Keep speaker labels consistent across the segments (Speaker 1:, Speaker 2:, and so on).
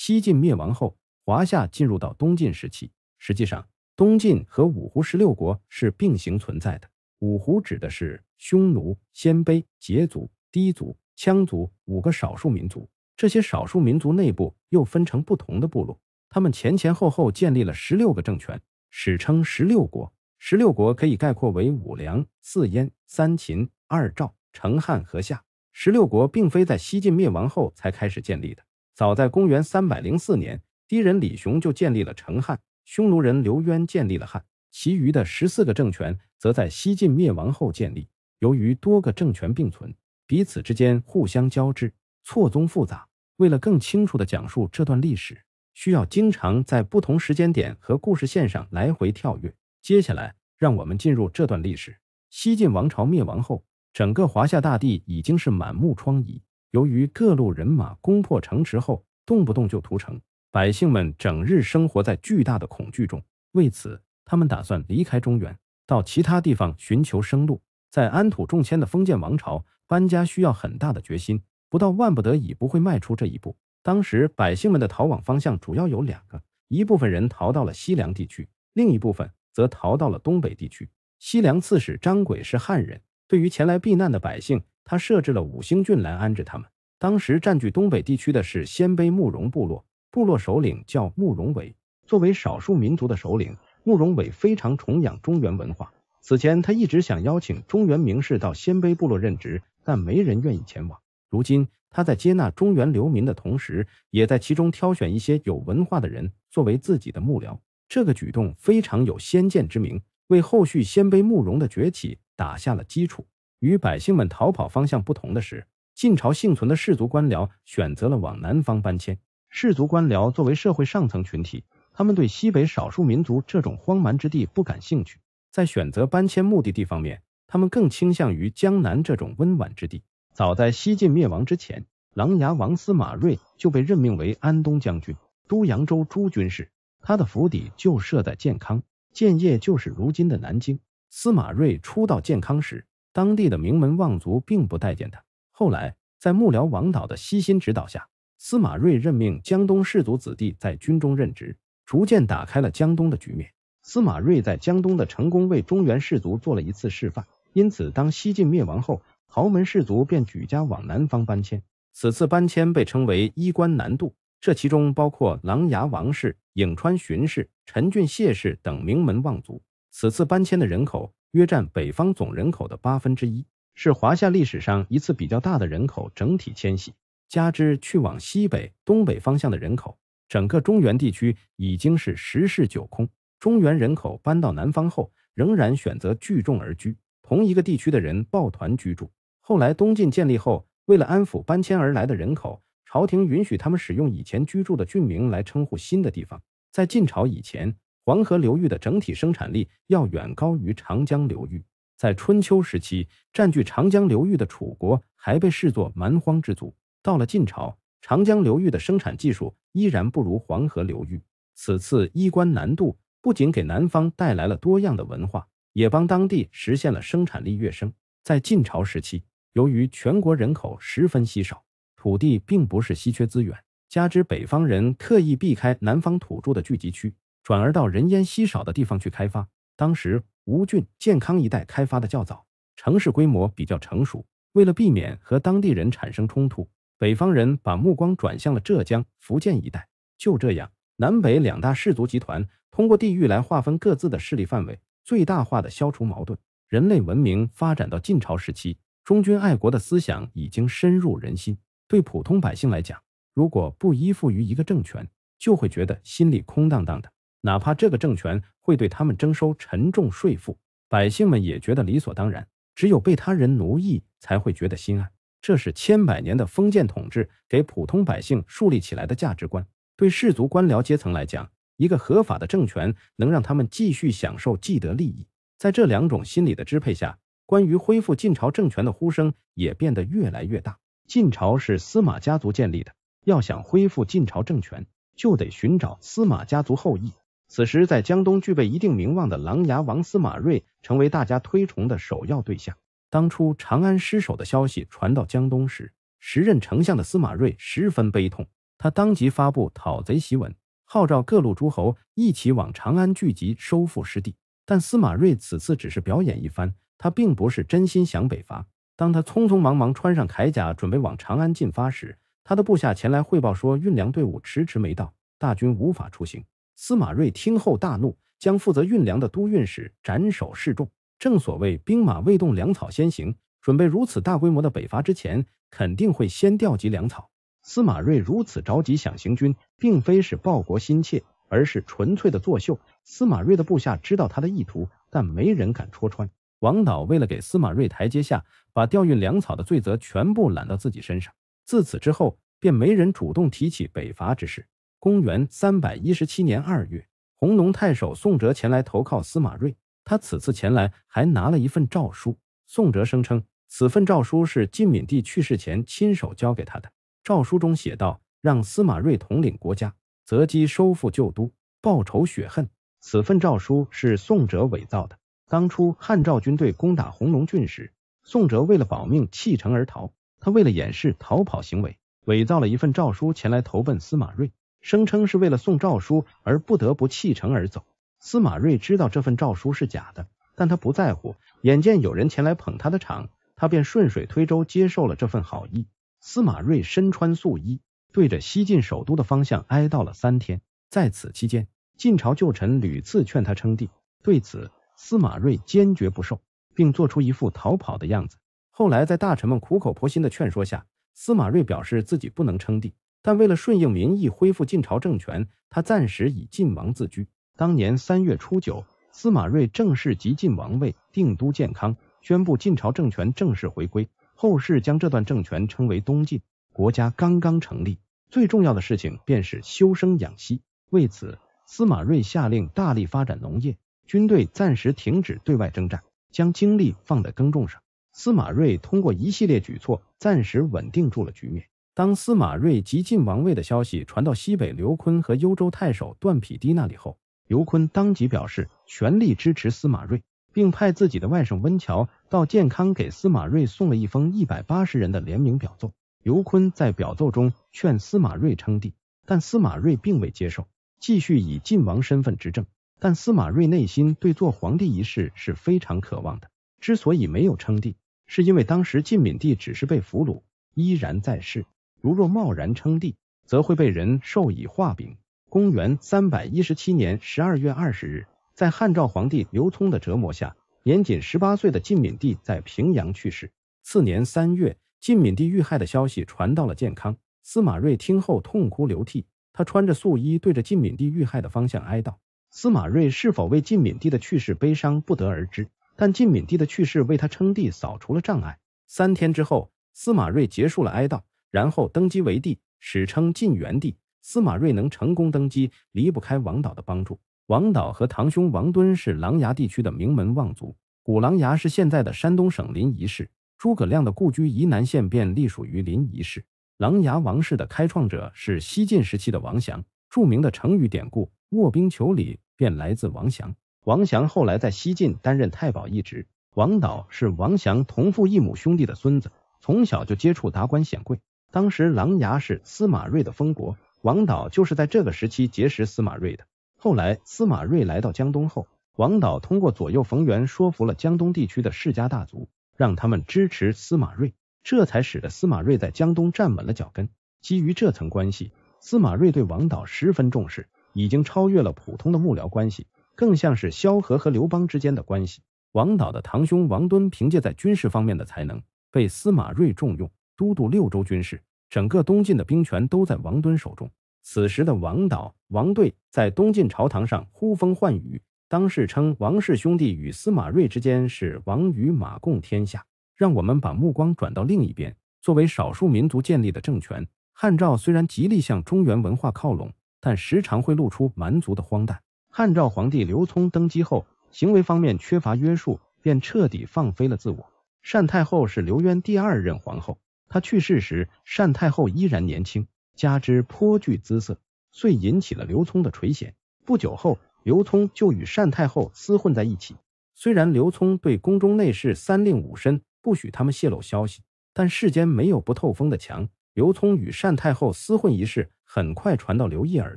Speaker 1: 西晋灭亡后，华夏进入到东晋时期。实际上，东晋和五胡十六国是并行存在的。五胡指的是匈奴、鲜卑、羯族、氐族、羌族五个少数民族。这些少数民族内部又分成不同的部落，他们前前后后建立了十六个政权，史称十六国。十六国可以概括为五梁、四燕、三秦、二赵、成汉和夏。十六国并非在西晋灭亡后才开始建立的，早在公元三百零四年，氐人李雄就建立了成汉，匈奴人刘渊建立了汉，其余的十四个政权则在西晋灭亡后建立。由于多个政权并存，彼此之间互相交织，错综复杂。为了更清楚地讲述这段历史，需要经常在不同时间点和故事线上来回跳跃。接下来，让我们进入这段历史。西晋王朝灭亡后，整个华夏大地已经是满目疮痍。由于各路人马攻破城池后，动不动就屠城，百姓们整日生活在巨大的恐惧中。为此，他们打算离开中原，到其他地方寻求生路。在安土重迁的封建王朝，搬家需要很大的决心。不到万不得已，不会迈出这一步。当时百姓们的逃往方向主要有两个：一部分人逃到了西凉地区，另一部分则逃到了东北地区。西凉刺史张轨是汉人，对于前来避难的百姓，他设置了五星郡来安置他们。当时占据东北地区的是鲜卑慕容部落，部落首领叫慕容伟。作为少数民族的首领，慕容伟非常崇仰中原文化。此前他一直想邀请中原名士到鲜卑部落任职，但没人愿意前往。如今，他在接纳中原流民的同时，也在其中挑选一些有文化的人作为自己的幕僚。这个举动非常有先见之明，为后续鲜卑慕容的崛起打下了基础。与百姓们逃跑方向不同的是，晋朝幸存的士族官僚选择了往南方搬迁。士族官僚作为社会上层群体，他们对西北少数民族这种荒蛮之地不感兴趣，在选择搬迁目的地方面，他们更倾向于江南这种温婉之地。早在西晋灭亡之前，琅琊王司马睿就被任命为安东将军、都扬州诸军事，他的府邸就设在建康，建业就是如今的南京。司马睿初到建康时，当地的名门望族并不待见他。后来，在幕僚王导的悉心指导下，司马睿任命江东士族子弟在军中任职，逐渐打开了江东的局面。司马睿在江东的成功为中原士族做了一次示范，因此当西晋灭亡后。豪门士族便举家往南方搬迁，此次搬迁被称为衣冠南渡。这其中包括琅琊王氏、颍川荀氏、陈郡谢氏等名门望族。此次搬迁的人口约占北方总人口的八分之一，是华夏历史上一次比较大的人口整体迁徙。加之去往西北、东北方向的人口，整个中原地区已经是十室九空。中原人口搬到南方后，仍然选择聚众而居，同一个地区的人抱团居住。后来东晋建立后，为了安抚搬迁而来的人口，朝廷允许他们使用以前居住的郡名来称呼新的地方。在晋朝以前，黄河流域的整体生产力要远高于长江流域。在春秋时期，占据长江流域的楚国还被视作蛮荒之族。到了晋朝，长江流域的生产技术依然不如黄河流域。此次衣冠南渡，不仅给南方带来了多样的文化，也帮当地实现了生产力跃升。在晋朝时期。由于全国人口十分稀少，土地并不是稀缺资源，加之北方人刻意避开南方土著的聚集区，转而到人烟稀少的地方去开发。当时吴郡、建康一带开发的较早，城市规模比较成熟。为了避免和当地人产生冲突，北方人把目光转向了浙江、福建一带。就这样，南北两大氏族集团通过地域来划分各自的势力范围，最大化的消除矛盾。人类文明发展到晋朝时期。忠君爱国的思想已经深入人心。对普通百姓来讲，如果不依附于一个政权，就会觉得心里空荡荡的。哪怕这个政权会对他们征收沉重税赋，百姓们也觉得理所当然。只有被他人奴役，才会觉得心安。这是千百年的封建统治给普通百姓树立起来的价值观。对士族官僚阶层来讲，一个合法的政权能让他们继续享受既得利益。在这两种心理的支配下。关于恢复晋朝政权的呼声也变得越来越大。晋朝是司马家族建立的，要想恢复晋朝政权，就得寻找司马家族后裔。此时，在江东具备一定名望的琅琊王司马睿成为大家推崇的首要对象。当初长安失守的消息传到江东时，时任丞相的司马睿十分悲痛，他当即发布讨贼檄文，号召各路诸侯一起往长安聚集，收复失地。但司马睿此次只是表演一番，他并不是真心想北伐。当他匆匆忙忙穿上铠甲，准备往长安进发时，他的部下前来汇报说，运粮队伍迟迟没到，大军无法出行。司马睿听后大怒，将负责运粮的都运使斩首示众。正所谓兵马未动，粮草先行。准备如此大规模的北伐之前，肯定会先调集粮草。司马睿如此着急想行军，并非是报国心切，而是纯粹的作秀。司马睿的部下知道他的意图，但没人敢戳穿。王导为了给司马睿台阶下，把调运粮草的罪责全部揽到自己身上。自此之后，便没人主动提起北伐之事。公元三百一十七年二月，弘农太守宋哲前来投靠司马睿。他此次前来还拿了一份诏书。宋哲声称，此份诏书是晋敏帝去世前亲手交给他的。诏书中写道：“让司马睿统领国家，择机收复旧都，报仇雪恨。”此份诏书是宋哲伪造的。当初汉赵军队攻打弘农郡时，宋哲为了保命弃城而逃。他为了掩饰逃跑行为，伪造了一份诏书前来投奔司马睿，声称是为了送诏书而不得不弃城而走。司马睿知道这份诏书是假的，但他不在乎。眼见有人前来捧他的场，他便顺水推舟接受了这份好意。司马睿身穿素衣，对着西晋首都的方向哀悼了三天。在此期间，晋朝旧臣屡次劝他称帝，对此司马睿坚决不受，并做出一副逃跑的样子。后来在大臣们苦口婆心的劝说下，司马睿表示自己不能称帝，但为了顺应民意，恢复晋朝政权，他暂时以晋王自居。当年三月初九，司马睿正式即晋王位，定都建康，宣布晋朝政权正式回归。后世将这段政权称为东晋。国家刚刚成立，最重要的事情便是休生养息。为此，司马睿下令大力发展农业，军队暂时停止对外征战，将精力放在耕种上。司马睿通过一系列举措，暂时稳定住了局面。当司马睿即晋王位的消息传到西北刘琨和幽州太守段匹敌那里后，刘琨当即表示全力支持司马睿，并派自己的外甥温峤到建康给司马睿送了一封一百八十人的联名表奏。刘琨在表奏中劝司马睿称帝，但司马睿并未接受，继续以晋王身份执政。但司马睿内心对做皇帝一事是非常渴望的，之所以没有称帝，是因为当时晋敏帝只是被俘虏，依然在世。如若贸然称帝，则会被人授以画饼。公元三百一十七年十二月二十日，在汉赵皇帝刘聪的折磨下，年仅十八岁的晋敏帝在平阳去世。次年三月，晋敏帝遇害的消息传到了建康，司马睿听后痛哭流涕，他穿着素衣，对着晋敏帝遇害的方向哀悼。司马睿是否为晋敏帝的去世悲伤，不得而知，但晋敏帝的去世为他称帝扫除了障碍。三天之后，司马睿结束了哀悼，然后登基为帝，史称晋元帝。司马睿能成功登基，离不开王导的帮助。王导和堂兄王敦是琅琊地区的名门望族，古琅琊是现在的山东省临沂市，诸葛亮的故居沂南县便隶属于临沂市。琅琊王氏的开创者是西晋时期的王祥，著名的成语典故“卧冰求鲤”便来自王祥。王祥后来在西晋担任太保一职。王导是王祥同父异母兄弟的孙子，从小就接触达官显贵。当时琅琊是司马睿的封国。王导就是在这个时期结识司马睿的。后来司马睿来到江东后，王导通过左右逢源说服了江东地区的世家大族，让他们支持司马睿，这才使得司马睿在江东站稳了脚跟。基于这层关系，司马睿对王导十分重视，已经超越了普通的幕僚关系，更像是萧何和刘邦之间的关系。王导的堂兄王敦凭借在军事方面的才能，被司马睿重用，都督六州军事。整个东晋的兵权都在王敦手中。此时的王导、王队在东晋朝堂上呼风唤雨，当世称王氏兄弟与司马睿之间是王与马共天下。让我们把目光转到另一边，作为少数民族建立的政权，汉赵虽然极力向中原文化靠拢，但时常会露出蛮族的荒诞。汉赵皇帝刘聪登基后，行为方面缺乏约束，便彻底放飞了自我。单太后是刘渊第二任皇后。他去世时，单太后依然年轻，加之颇具姿色，遂引起了刘聪的垂涎。不久后，刘聪就与单太后厮混在一起。虽然刘聪对宫中内侍三令五申不许他们泄露消息，但世间没有不透风的墙。刘聪与单太后厮混一事，很快传到刘毅耳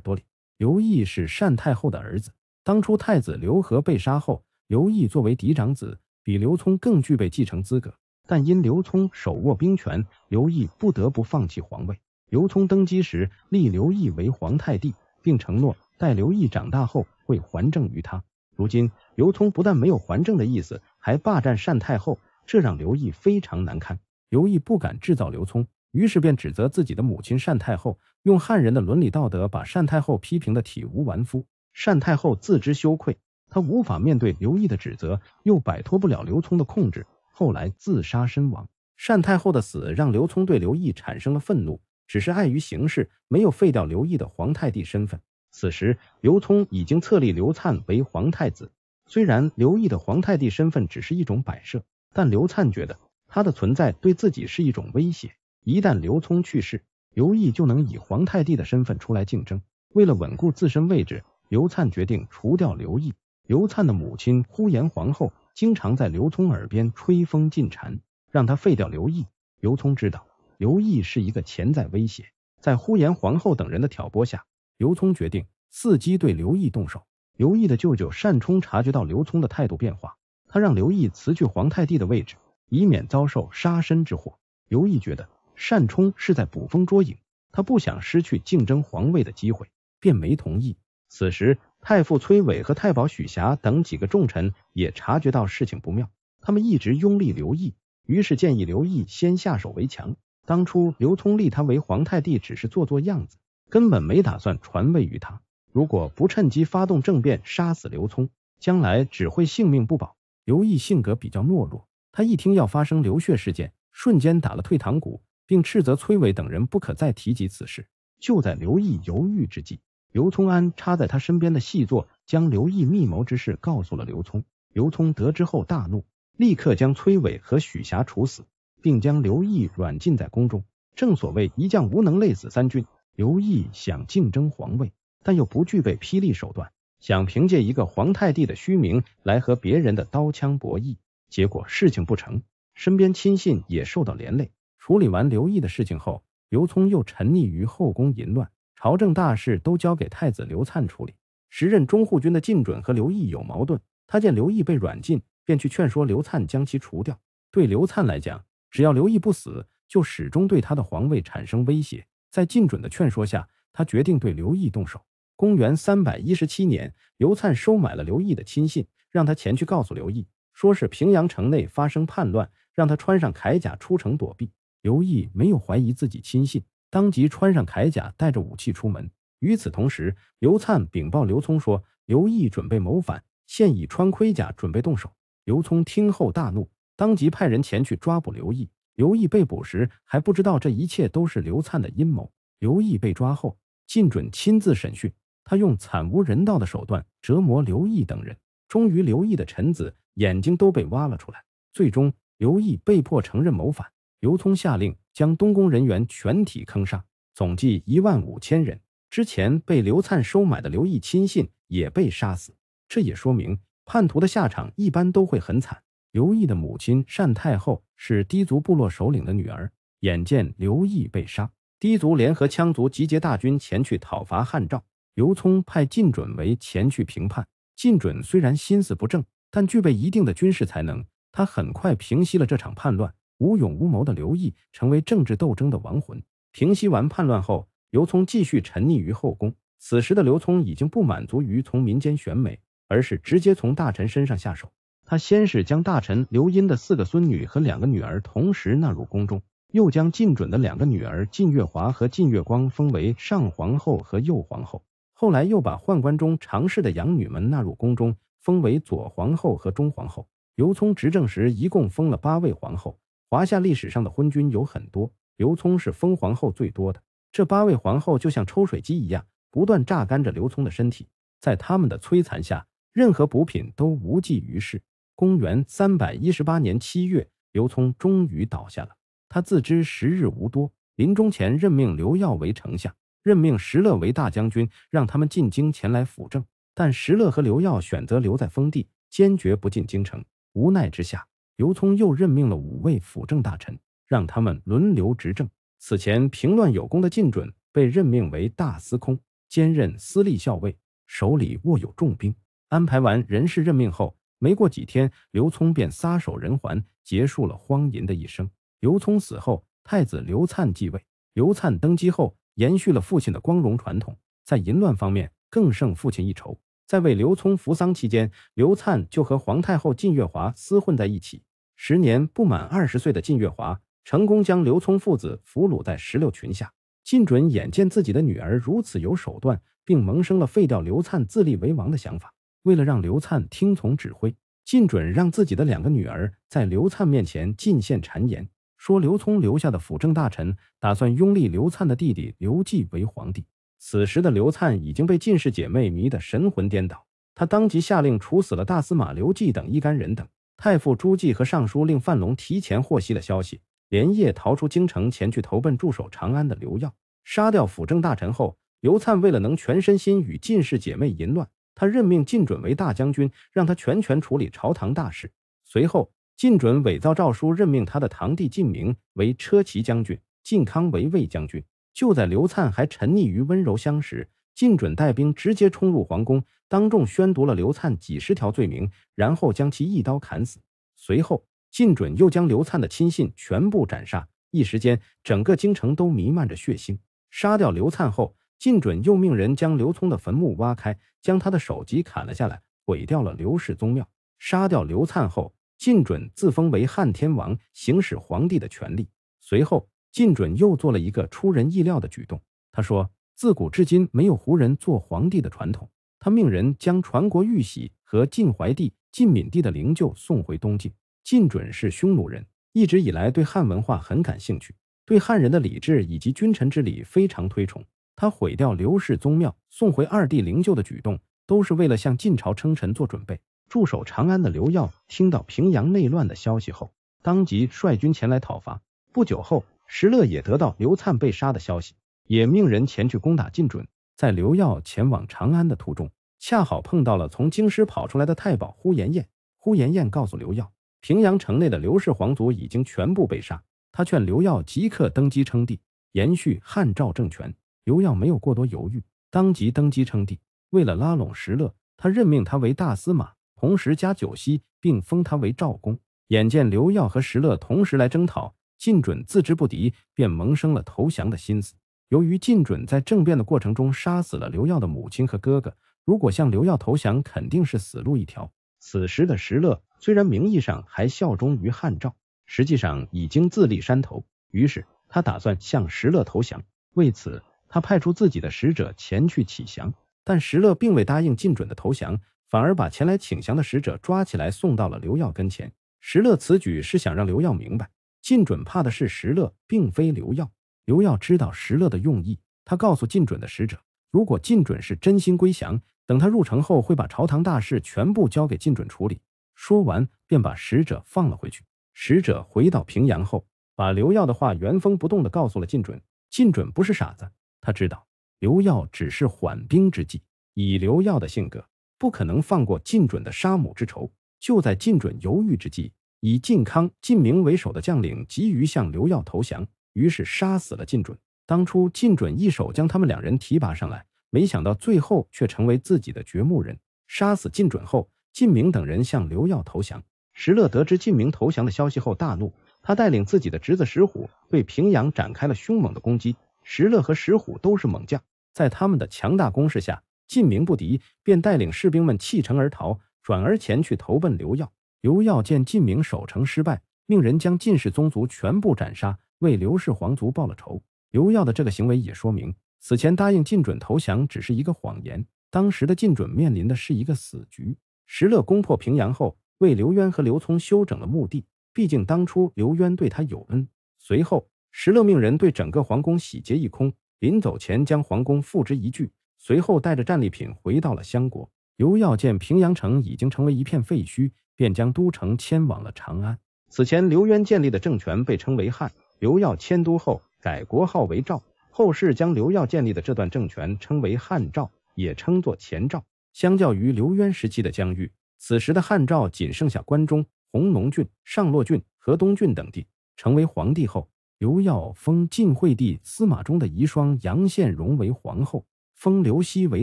Speaker 1: 朵里。刘毅是单太后的儿子，当初太子刘和被杀后，刘毅作为嫡长子，比刘聪更具备继承资格。但因刘聪手握兵权，刘毅不得不放弃皇位。刘聪登基时立刘毅为皇太弟，并承诺待刘毅长大后会还政于他。如今刘聪不但没有还政的意思，还霸占单太后，这让刘毅非常难堪。刘毅不敢制造刘聪。于是便指责自己的母亲单太后，用汉人的伦理道德把单太后批评的体无完肤。单太后自知羞愧，她无法面对刘毅的指责，又摆脱不了刘聪的控制，后来自杀身亡。单太后的死让刘聪对刘毅产生了愤怒，只是碍于形势，没有废掉刘毅的皇太帝身份。此时，刘聪已经册立刘灿为皇太子。虽然刘毅的皇太帝身份只是一种摆设，但刘灿觉得他的存在对自己是一种威胁。一旦刘聪去世，刘毅就能以皇太帝的身份出来竞争。为了稳固自身位置，刘灿决定除掉刘毅。刘灿的母亲呼延皇后经常在刘聪耳边吹风进谗，让他废掉刘毅。刘聪知道刘毅是一个潜在威胁，在呼延皇后等人的挑拨下，刘聪决定伺机对刘毅动手。刘毅的舅舅单冲察觉到刘聪的态度变化，他让刘毅辞去皇太帝的位置，以免遭受杀身之祸。刘毅觉得。单冲是在捕风捉影，他不想失去竞争皇位的机会，便没同意。此时，太傅崔伟和太保许霞等几个重臣也察觉到事情不妙，他们一直拥立刘毅，于是建议刘毅先下手为强。当初刘聪立他为皇太帝，只是做做样子，根本没打算传位于他。如果不趁机发动政变，杀死刘聪，将来只会性命不保。刘毅性格比较懦弱，他一听要发生流血事件，瞬间打了退堂鼓。并斥责崔伟等人不可再提及此事。就在刘毅犹豫之际，刘聪安插在他身边的细作将刘毅密谋之事告诉了刘聪。刘聪得知后大怒，立刻将崔伟和许霞处死，并将刘毅软禁在宫中。正所谓一将无能，累死三军。刘毅想竞争皇位，但又不具备霹雳手段，想凭借一个皇太帝的虚名来和别人的刀枪博弈，结果事情不成，身边亲信也受到连累。处理完刘毅的事情后，刘聪又沉溺于后宫淫乱，朝政大事都交给太子刘灿处理。时任中护军的靳准和刘毅有矛盾，他见刘毅被软禁，便去劝说刘灿将其除掉。对刘灿来讲，只要刘毅不死，就始终对他的皇位产生威胁。在靳准的劝说下，他决定对刘毅动手。公元三百一十七年，刘灿收买了刘毅的亲信，让他前去告诉刘毅，说是平阳城内发生叛乱，让他穿上铠甲出城躲避。刘毅没有怀疑自己亲信，当即穿上铠甲，带着武器出门。与此同时，刘灿禀报刘聪说，刘毅准备谋反，现已穿盔甲，准备动手。刘聪听后大怒，当即派人前去抓捕刘毅。刘毅被捕时还不知道这一切都是刘灿的阴谋。刘毅被抓后，靳准亲自审讯，他用惨无人道的手段折磨刘毅等人。终于，刘毅的臣子眼睛都被挖了出来。最终，刘毅被迫承认谋反。刘聪下令将东宫人员全体坑杀，总计一万五千人。之前被刘灿收买的刘毅亲信也被杀死。这也说明叛徒的下场一般都会很惨。刘毅的母亲单太后是氐族部落首领的女儿，眼见刘毅被杀，氐族联合羌族集结大军前去讨伐汉赵。刘聪派靳准为前去平叛。靳准虽然心思不正，但具备一定的军事才能，他很快平息了这场叛乱。无勇无谋的刘毅成为政治斗争的亡魂。平息完叛乱后，刘聪继续沉溺于后宫。此时的刘聪已经不满足于从民间选美，而是直接从大臣身上下手。他先是将大臣刘英的四个孙女和两个女儿同时纳入宫中，又将靳准的两个女儿靳月华和靳月光封为上皇后和右皇后。后来又把宦官中常侍的养女们纳入宫中，封为左皇后和中皇后。刘聪执政时一共封了八位皇后。华夏历史上的昏君有很多，刘聪是封皇后最多的。这八位皇后就像抽水机一样，不断榨干着刘聪的身体。在他们的摧残下，任何补品都无济于事。公元三百一十八年七月，刘聪终于倒下了。他自知时日无多，临终前任命刘耀为丞相，任命石勒为大将军，让他们进京前来辅政。但石勒和刘耀选择留在封地，坚决不进京城。无奈之下。刘聪又任命了五位辅政大臣，让他们轮流执政。此前平乱有功的靳准被任命为大司空，兼任司隶校尉，手里握有重兵。安排完人事任命后，没过几天，刘聪便撒手人寰，结束了荒淫的一生。刘聪死后，太子刘粲继位。刘粲登基后，延续了父亲的光荣传统，在淫乱方面更胜父亲一筹。在为刘聪扶丧期间，刘粲就和皇太后靳月华厮混在一起。时年不满二十岁的靳月华，成功将刘聪父子俘虏在石榴裙下。靳准眼见自己的女儿如此有手段，并萌生了废掉刘粲、自立为王的想法。为了让刘粲听从指挥，靳准让自己的两个女儿在刘粲面前进献谗言。说刘聪留下的辅政大臣打算拥立刘粲的弟弟刘季为皇帝。此时的刘灿已经被靳氏姐妹迷得神魂颠倒，他当即下令处死了大司马刘季等一干人等。太傅朱季和尚书令范龙提前获悉了消息，连夜逃出京城，前去投奔驻守长安的刘耀。杀掉辅政大臣后，刘灿为了能全身心与靳氏姐妹淫乱，他任命靳准为大将军，让他全权处理朝堂大事。随后。靳准伪造诏书，任命他的堂弟靳明为车骑将军，靳康为卫将军。就在刘灿还沉溺于温柔乡时，靳准带兵直接冲入皇宫，当众宣读了刘灿几十条罪名，然后将其一刀砍死。随后，靳准又将刘灿的亲信全部斩杀。一时间，整个京城都弥漫着血腥。杀掉刘灿后，靳准又命人将刘聪的坟墓挖开，将他的首级砍了下来，毁掉了刘氏宗庙。杀掉刘灿后。靳准自封为汉天王，行使皇帝的权力。随后，靳准又做了一个出人意料的举动。他说：“自古至今没有胡人做皇帝的传统。”他命人将传国玉玺和晋怀帝、晋敏帝的灵柩送回东晋。靳准是匈奴人，一直以来对汉文化很感兴趣，对汉人的礼制以及君臣之礼非常推崇。他毁掉刘氏宗庙、送回二帝灵柩的举动，都是为了向晋朝称臣做准备。驻守长安的刘耀听到平阳内乱的消息后，当即率军前来讨伐。不久后，石勒也得到刘粲被杀的消息，也命人前去攻打晋准。在刘耀前往长安的途中，恰好碰到了从京师跑出来的太保呼延晏。呼延晏告诉刘耀，平阳城内的刘氏皇族已经全部被杀。他劝刘耀即刻登基称帝，延续汉赵政权。刘耀没有过多犹豫，当即登基称帝。为了拉拢石勒，他任命他为大司马。同时加九锡，并封他为赵公。眼见刘耀和石勒同时来征讨，靳准自知不敌，便萌生了投降的心思。由于靳准在政变的过程中杀死了刘耀的母亲和哥哥，如果向刘耀投降，肯定是死路一条。此时的石勒虽然名义上还效忠于汉赵，实际上已经自立山头，于是他打算向石勒投降。为此，他派出自己的使者前去乞降，但石勒并未答应靳准的投降。反而把前来请降的使者抓起来，送到了刘耀跟前。石勒此举是想让刘耀明白，靳准怕的是石勒，并非刘耀。刘耀知道石勒的用意，他告诉靳准的使者，如果靳准是真心归降，等他入城后，会把朝堂大事全部交给靳准处理。说完，便把使者放了回去。使者回到平阳后，把刘耀的话原封不动地告诉了靳准。靳准不是傻子，他知道刘耀只是缓兵之计。以刘耀的性格。不可能放过靳准的杀母之仇。就在靳准犹豫之际，以靳康、靳明为首的将领急于向刘耀投降，于是杀死了靳准。当初靳准一手将他们两人提拔上来，没想到最后却成为自己的掘墓人。杀死靳准后，靳明等人向刘耀投降。石勒得知靳明投降的消息后大怒，他带领自己的侄子石虎对平阳展开了凶猛的攻击。石勒和石虎都是猛将，在他们的强大攻势下。晋明不敌，便带领士兵们弃城而逃，转而前去投奔刘耀。刘耀见晋明守城失败，命人将晋氏宗族全部斩杀，为刘氏皇族报了仇。刘耀的这个行为也说明，此前答应晋准投降只是一个谎言。当时的晋准面临的是一个死局。石勒攻破平阳后，为刘渊和刘聪修整了墓地，毕竟当初刘渊对他有恩。随后，石勒命人对整个皇宫洗劫一空，临走前将皇宫付之一炬。随后带着战利品回到了襄国。刘耀见平阳城已经成为一片废墟，便将都城迁往了长安。此前刘渊建立的政权被称为汉，刘耀迁都后改国号为赵，后世将刘耀建立的这段政权称为汉赵，也称作前赵。相较于刘渊时期的疆域，此时的汉赵仅剩下关中、弘农郡、上洛郡、河东郡等地。成为皇帝后，刘耀封晋惠帝司马衷的遗孀杨宪荣为皇后，封刘熙为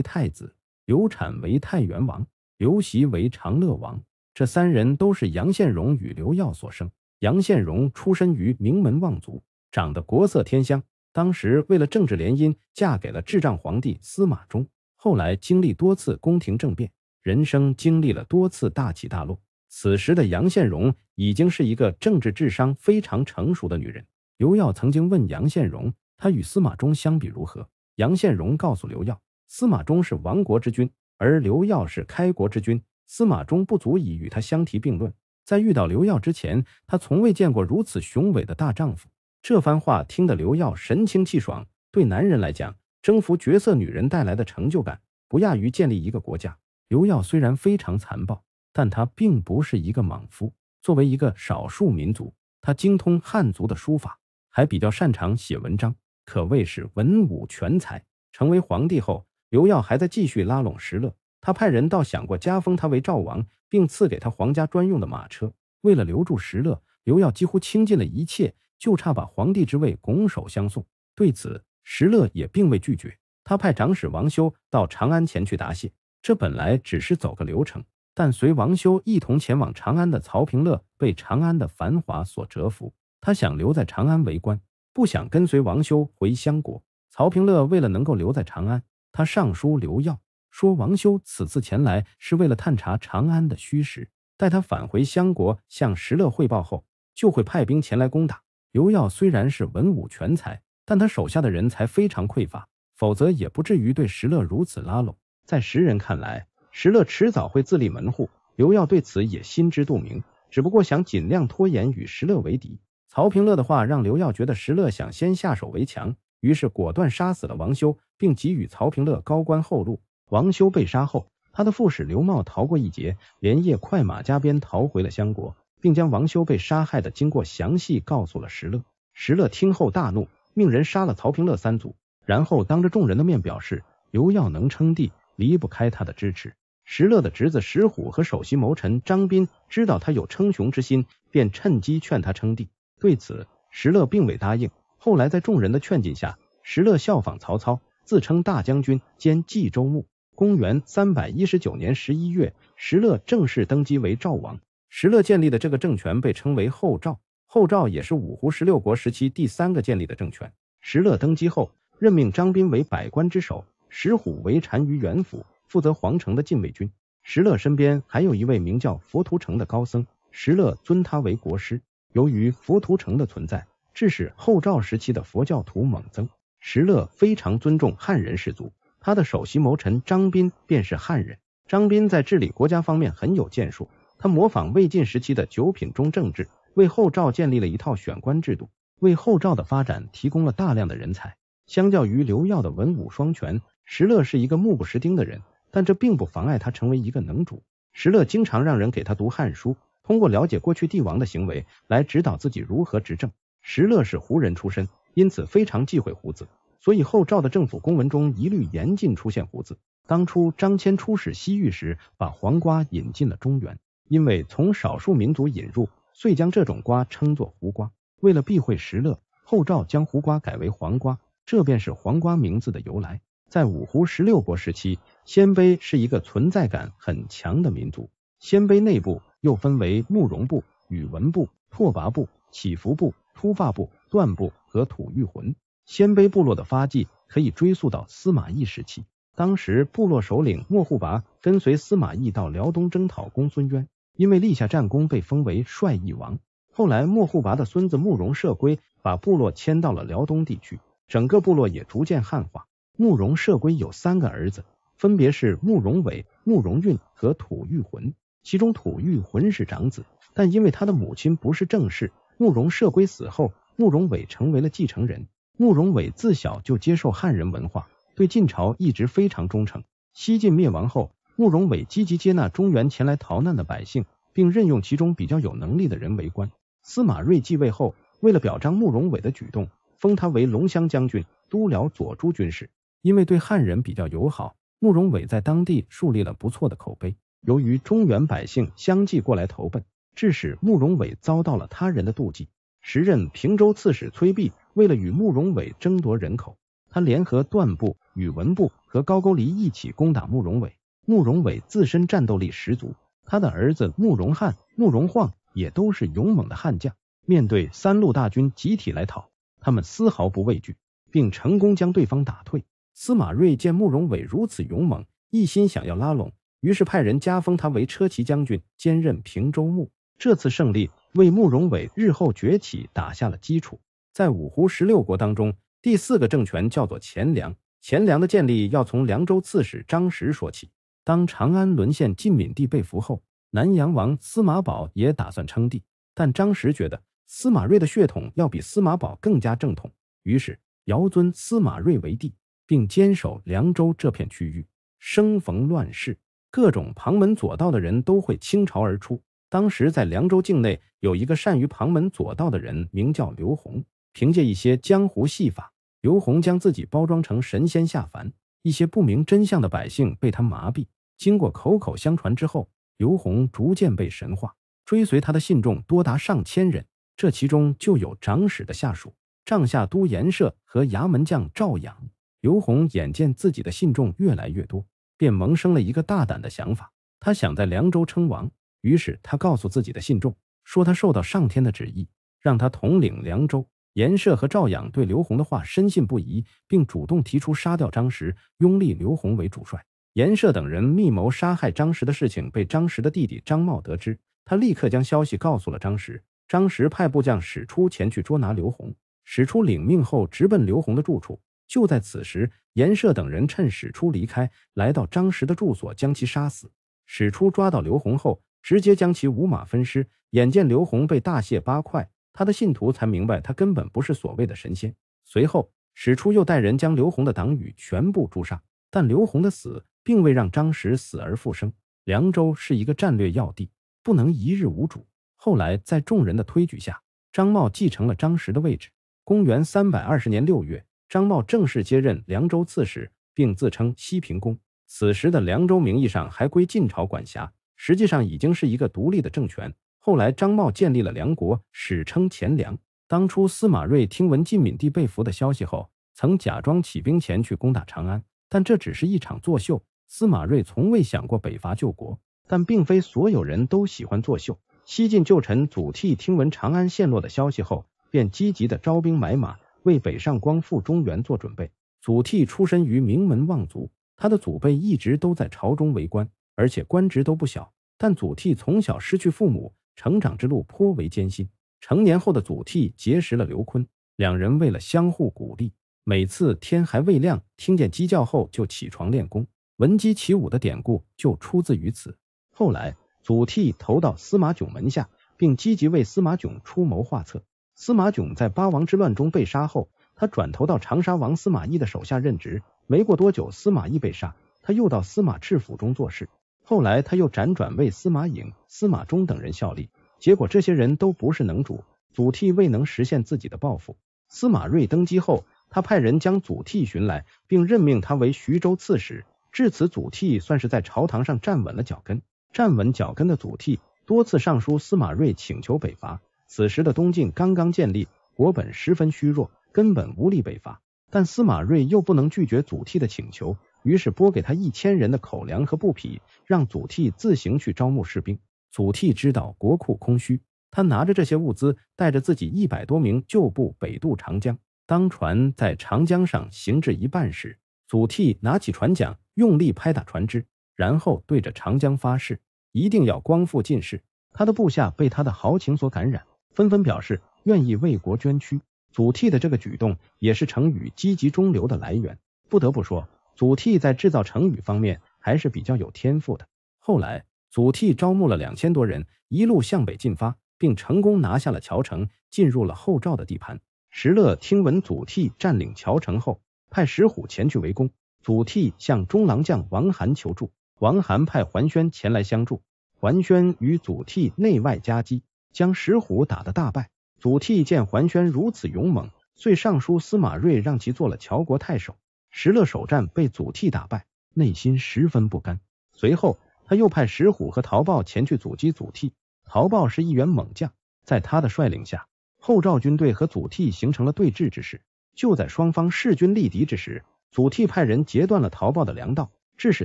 Speaker 1: 太子，刘产为太原王，刘袭为长乐王。这三人都是杨宪荣与刘耀所生。杨宪荣出身于名门望族，长得国色天香。当时为了政治联姻，嫁给了智障皇帝司马衷。后来经历多次宫廷政变，人生经历了多次大起大落。此时的杨宪荣已经是一个政治智商非常成熟的女人。刘耀曾经问杨宪荣，她与司马衷相比如何？杨宪荣告诉刘耀，司马衷是亡国之君，而刘耀是开国之君，司马衷不足以与他相提并论。在遇到刘耀之前，他从未见过如此雄伟的大丈夫。这番话听得刘耀神清气爽。对男人来讲，征服绝色女人带来的成就感，不亚于建立一个国家。刘耀虽然非常残暴，但他并不是一个莽夫。作为一个少数民族，他精通汉族的书法，还比较擅长写文章，可谓是文武全才。成为皇帝后，刘耀还在继续拉拢石勒。他派人倒想过加封他为赵王，并赐给他皇家专用的马车。为了留住石勒，刘耀几乎倾尽了一切。就差把皇帝之位拱手相送，对此石勒也并未拒绝。他派长史王修到长安前去答谢。这本来只是走个流程，但随王修一同前往长安的曹平乐被长安的繁华所折服，他想留在长安为官，不想跟随王修回相国。曹平乐为了能够留在长安，他上书刘耀说，王修此次前来是为了探查长安的虚实，待他返回相国向石勒汇报后，就会派兵前来攻打。刘耀虽然是文武全才，但他手下的人才非常匮乏，否则也不至于对石勒如此拉拢。在石人看来，石勒迟早会自立门户，刘耀对此也心知肚明，只不过想尽量拖延与石勒为敌。曹平乐的话让刘耀觉得石勒想先下手为强，于是果断杀死了王修，并给予曹平乐高官厚禄。王修被杀后，他的副使刘茂逃过一劫，连夜快马加鞭逃回了相国。并将王修被杀害的经过详细告诉了石勒。石勒听后大怒，命人杀了曹平乐三族，然后当着众人的面表示刘耀能称帝，离不开他的支持。石勒的侄子石虎和首席谋臣张斌知道他有称雄之心，便趁机劝他称帝。对此，石勒并未答应。后来在众人的劝进下，石勒效仿曹操，自称大将军兼冀州牧。公元三百一十九年十一月，石勒正式登基为赵王。石勒建立的这个政权被称为后赵，后赵也是五胡十六国时期第三个建立的政权。石勒登基后，任命张斌为百官之首，石虎为单于元辅，负责皇城的禁卫军。石勒身边还有一位名叫佛图澄的高僧，石勒尊他为国师。由于佛图澄的存在，致使后赵时期的佛教徒猛增。石勒非常尊重汉人士族，他的首席谋臣张斌便是汉人。张斌在治理国家方面很有建树。他模仿魏晋时期的九品中正制，为后赵建立了一套选官制度，为后赵的发展提供了大量的人才。相较于刘耀的文武双全，石勒是一个目不识丁的人，但这并不妨碍他成为一个能主。石勒经常让人给他读《汉书》，通过了解过去帝王的行为来指导自己如何执政。石勒是胡人出身，因此非常忌讳胡子，所以后赵的政府公文中一律严禁出现胡子。当初张骞出使西域时，把黄瓜引进了中原。因为从少数民族引入，遂将这种瓜称作胡瓜。为了避讳石勒，后赵将胡瓜改为黄瓜，这便是黄瓜名字的由来。在五胡十六国时期，鲜卑是一个存在感很强的民族。鲜卑内部又分为慕容部、宇文部、拓跋部、乞伏部、突发部、段部和吐谷浑。鲜卑部落的发迹可以追溯到司马懿时期，当时部落首领莫护拔跟随司马懿到辽东征讨公孙渊。因为立下战功，被封为帅义王。后来，莫护拔的孙子慕容射归把部落迁到了辽东地区，整个部落也逐渐汉化。慕容射归有三个儿子，分别是慕容伟、慕容运和吐玉浑。其中，吐玉浑是长子，但因为他的母亲不是正室，慕容射归死后，慕容伟成为了继承人。慕容伟自小就接受汉人文化，对晋朝一直非常忠诚。西晋灭亡后。慕容伟积极接纳中原前来逃难的百姓，并任用其中比较有能力的人为官。司马睿继位后，为了表彰慕容伟的举动，封他为龙骧将军、都辽左诸军事。因为对汉人比较友好，慕容伟在当地树立了不错的口碑。由于中原百姓相继过来投奔，致使慕容伟遭到了他人的妒忌。时任平州刺史崔弼为了与慕容伟争夺人口，他联合段部、宇文部和高句丽一起攻打慕容伟。慕容伟自身战斗力十足，他的儿子慕容翰、慕容晃也都是勇猛的悍将。面对三路大军集体来讨，他们丝毫不畏惧，并成功将对方打退。司马睿见慕容伟如此勇猛，一心想要拉拢，于是派人加封他为车骑将军，兼任平州牧。这次胜利为慕容伟日后崛起打下了基础。在五胡十六国当中，第四个政权叫做钱粮。钱粮的建立要从凉州刺史张实说起。当长安沦陷，晋闵帝被俘后，南阳王司马宝也打算称帝，但张实觉得司马睿的血统要比司马宝更加正统，于是遥尊司马睿为帝。并坚守凉州这片区域。生逢乱世，各种旁门左道的人都会倾巢而出。当时在凉州境内有一个善于旁门左道的人，名叫刘宏。凭借一些江湖戏法，刘宏将自己包装成神仙下凡。一些不明真相的百姓被他麻痹。经过口口相传之后，刘宏逐渐被神化。追随他的信众多达上千人，这其中就有长史的下属帐下都严赦和衙门将赵养。刘宏眼见自己的信众越来越多，便萌生了一个大胆的想法。他想在凉州称王，于是他告诉自己的信众说：“他受到上天的旨意，让他统领凉州。”严赦和赵养对刘宏的话深信不疑，并主动提出杀掉张实，拥立刘宏为主帅。严赦等人密谋杀害张实的事情被张实的弟弟张茂得知，他立刻将消息告诉了张实。张实派部将史初前去捉拿刘宏。史初领命后，直奔刘宏的住处。就在此时，严赦等人趁史初离开，来到张实的住所，将其杀死。史初抓到刘宏后，直接将其五马分尸。眼见刘宏被大卸八块，他的信徒才明白他根本不是所谓的神仙。随后，史初又带人将刘宏的党羽全部诛杀。但刘宏的死并未让张实死而复生。凉州是一个战略要地，不能一日无主。后来，在众人的推举下，张茂继承了张实的位置。公元三百二十年六月。张茂正式接任凉州刺史，并自称西平公。此时的凉州名义上还归晋朝管辖，实际上已经是一个独立的政权。后来张茂建立了梁国，史称钱梁。当初司马睿听闻晋敏帝被俘的消息后，曾假装起兵前去攻打长安，但这只是一场作秀。司马睿从未想过北伐救国，但并非所有人都喜欢作秀。西晋旧臣祖逖听闻长安陷落的消息后，便积极的招兵买马。为北上光复中原做准备。祖逖出身于名门望族，他的祖辈一直都在朝中为官，而且官职都不小。但祖逖从小失去父母，成长之路颇为艰辛。成年后的祖逖结识了刘琨，两人为了相互鼓励，每次天还未亮，听见鸡叫后就起床练功。闻鸡起舞的典故就出自于此。后来，祖逖投到司马囧门下，并积极为司马囧出谋划策。司马囧在八王之乱中被杀后，他转投到长沙王司马懿的手下任职。没过多久，司马懿被杀，他又到司马炽府中做事。后来他又辗转为司马颖、司马衷等人效力，结果这些人都不是能主，祖逖未能实现自己的抱负。司马睿登基后，他派人将祖逖寻来，并任命他为徐州刺史。至此，祖逖算是在朝堂上站稳了脚跟。站稳脚跟的祖逖多次上书司马睿，请求北伐。此时的东晋刚刚建立，国本十分虚弱，根本无力北伐。但司马睿又不能拒绝祖逖的请求，于是拨给他一千人的口粮和布匹，让祖逖自行去招募士兵。祖逖知道国库空虚，他拿着这些物资，带着自己一百多名旧部北渡长江。当船在长江上行至一半时，祖逖拿起船桨，用力拍打船只，然后对着长江发誓，一定要光复晋室。他的部下被他的豪情所感染。纷纷表示愿意为国捐躯。祖逖的这个举动也是成语“积极中流”的来源。不得不说，祖逖在制造成语方面还是比较有天赋的。后来，祖逖招募了两千多人，一路向北进发，并成功拿下了谯城，进入了后赵的地盘。石勒听闻祖逖占领谯城后，派石虎前去围攻。祖逖向中郎将王涵求助，王涵派桓宣前来相助。桓宣与祖逖内外夹击。将石虎打得大败。祖逖见桓宣如此勇猛，遂上书司马睿，让其做了谯国太守。石勒首战被祖逖打败，内心十分不甘。随后，他又派石虎和陶豹前去阻击祖逖。陶豹是一员猛将，在他的率领下，后赵军队和祖逖形成了对峙之势。就在双方势均力敌之时，祖逖派人截断了陶豹的粮道，致使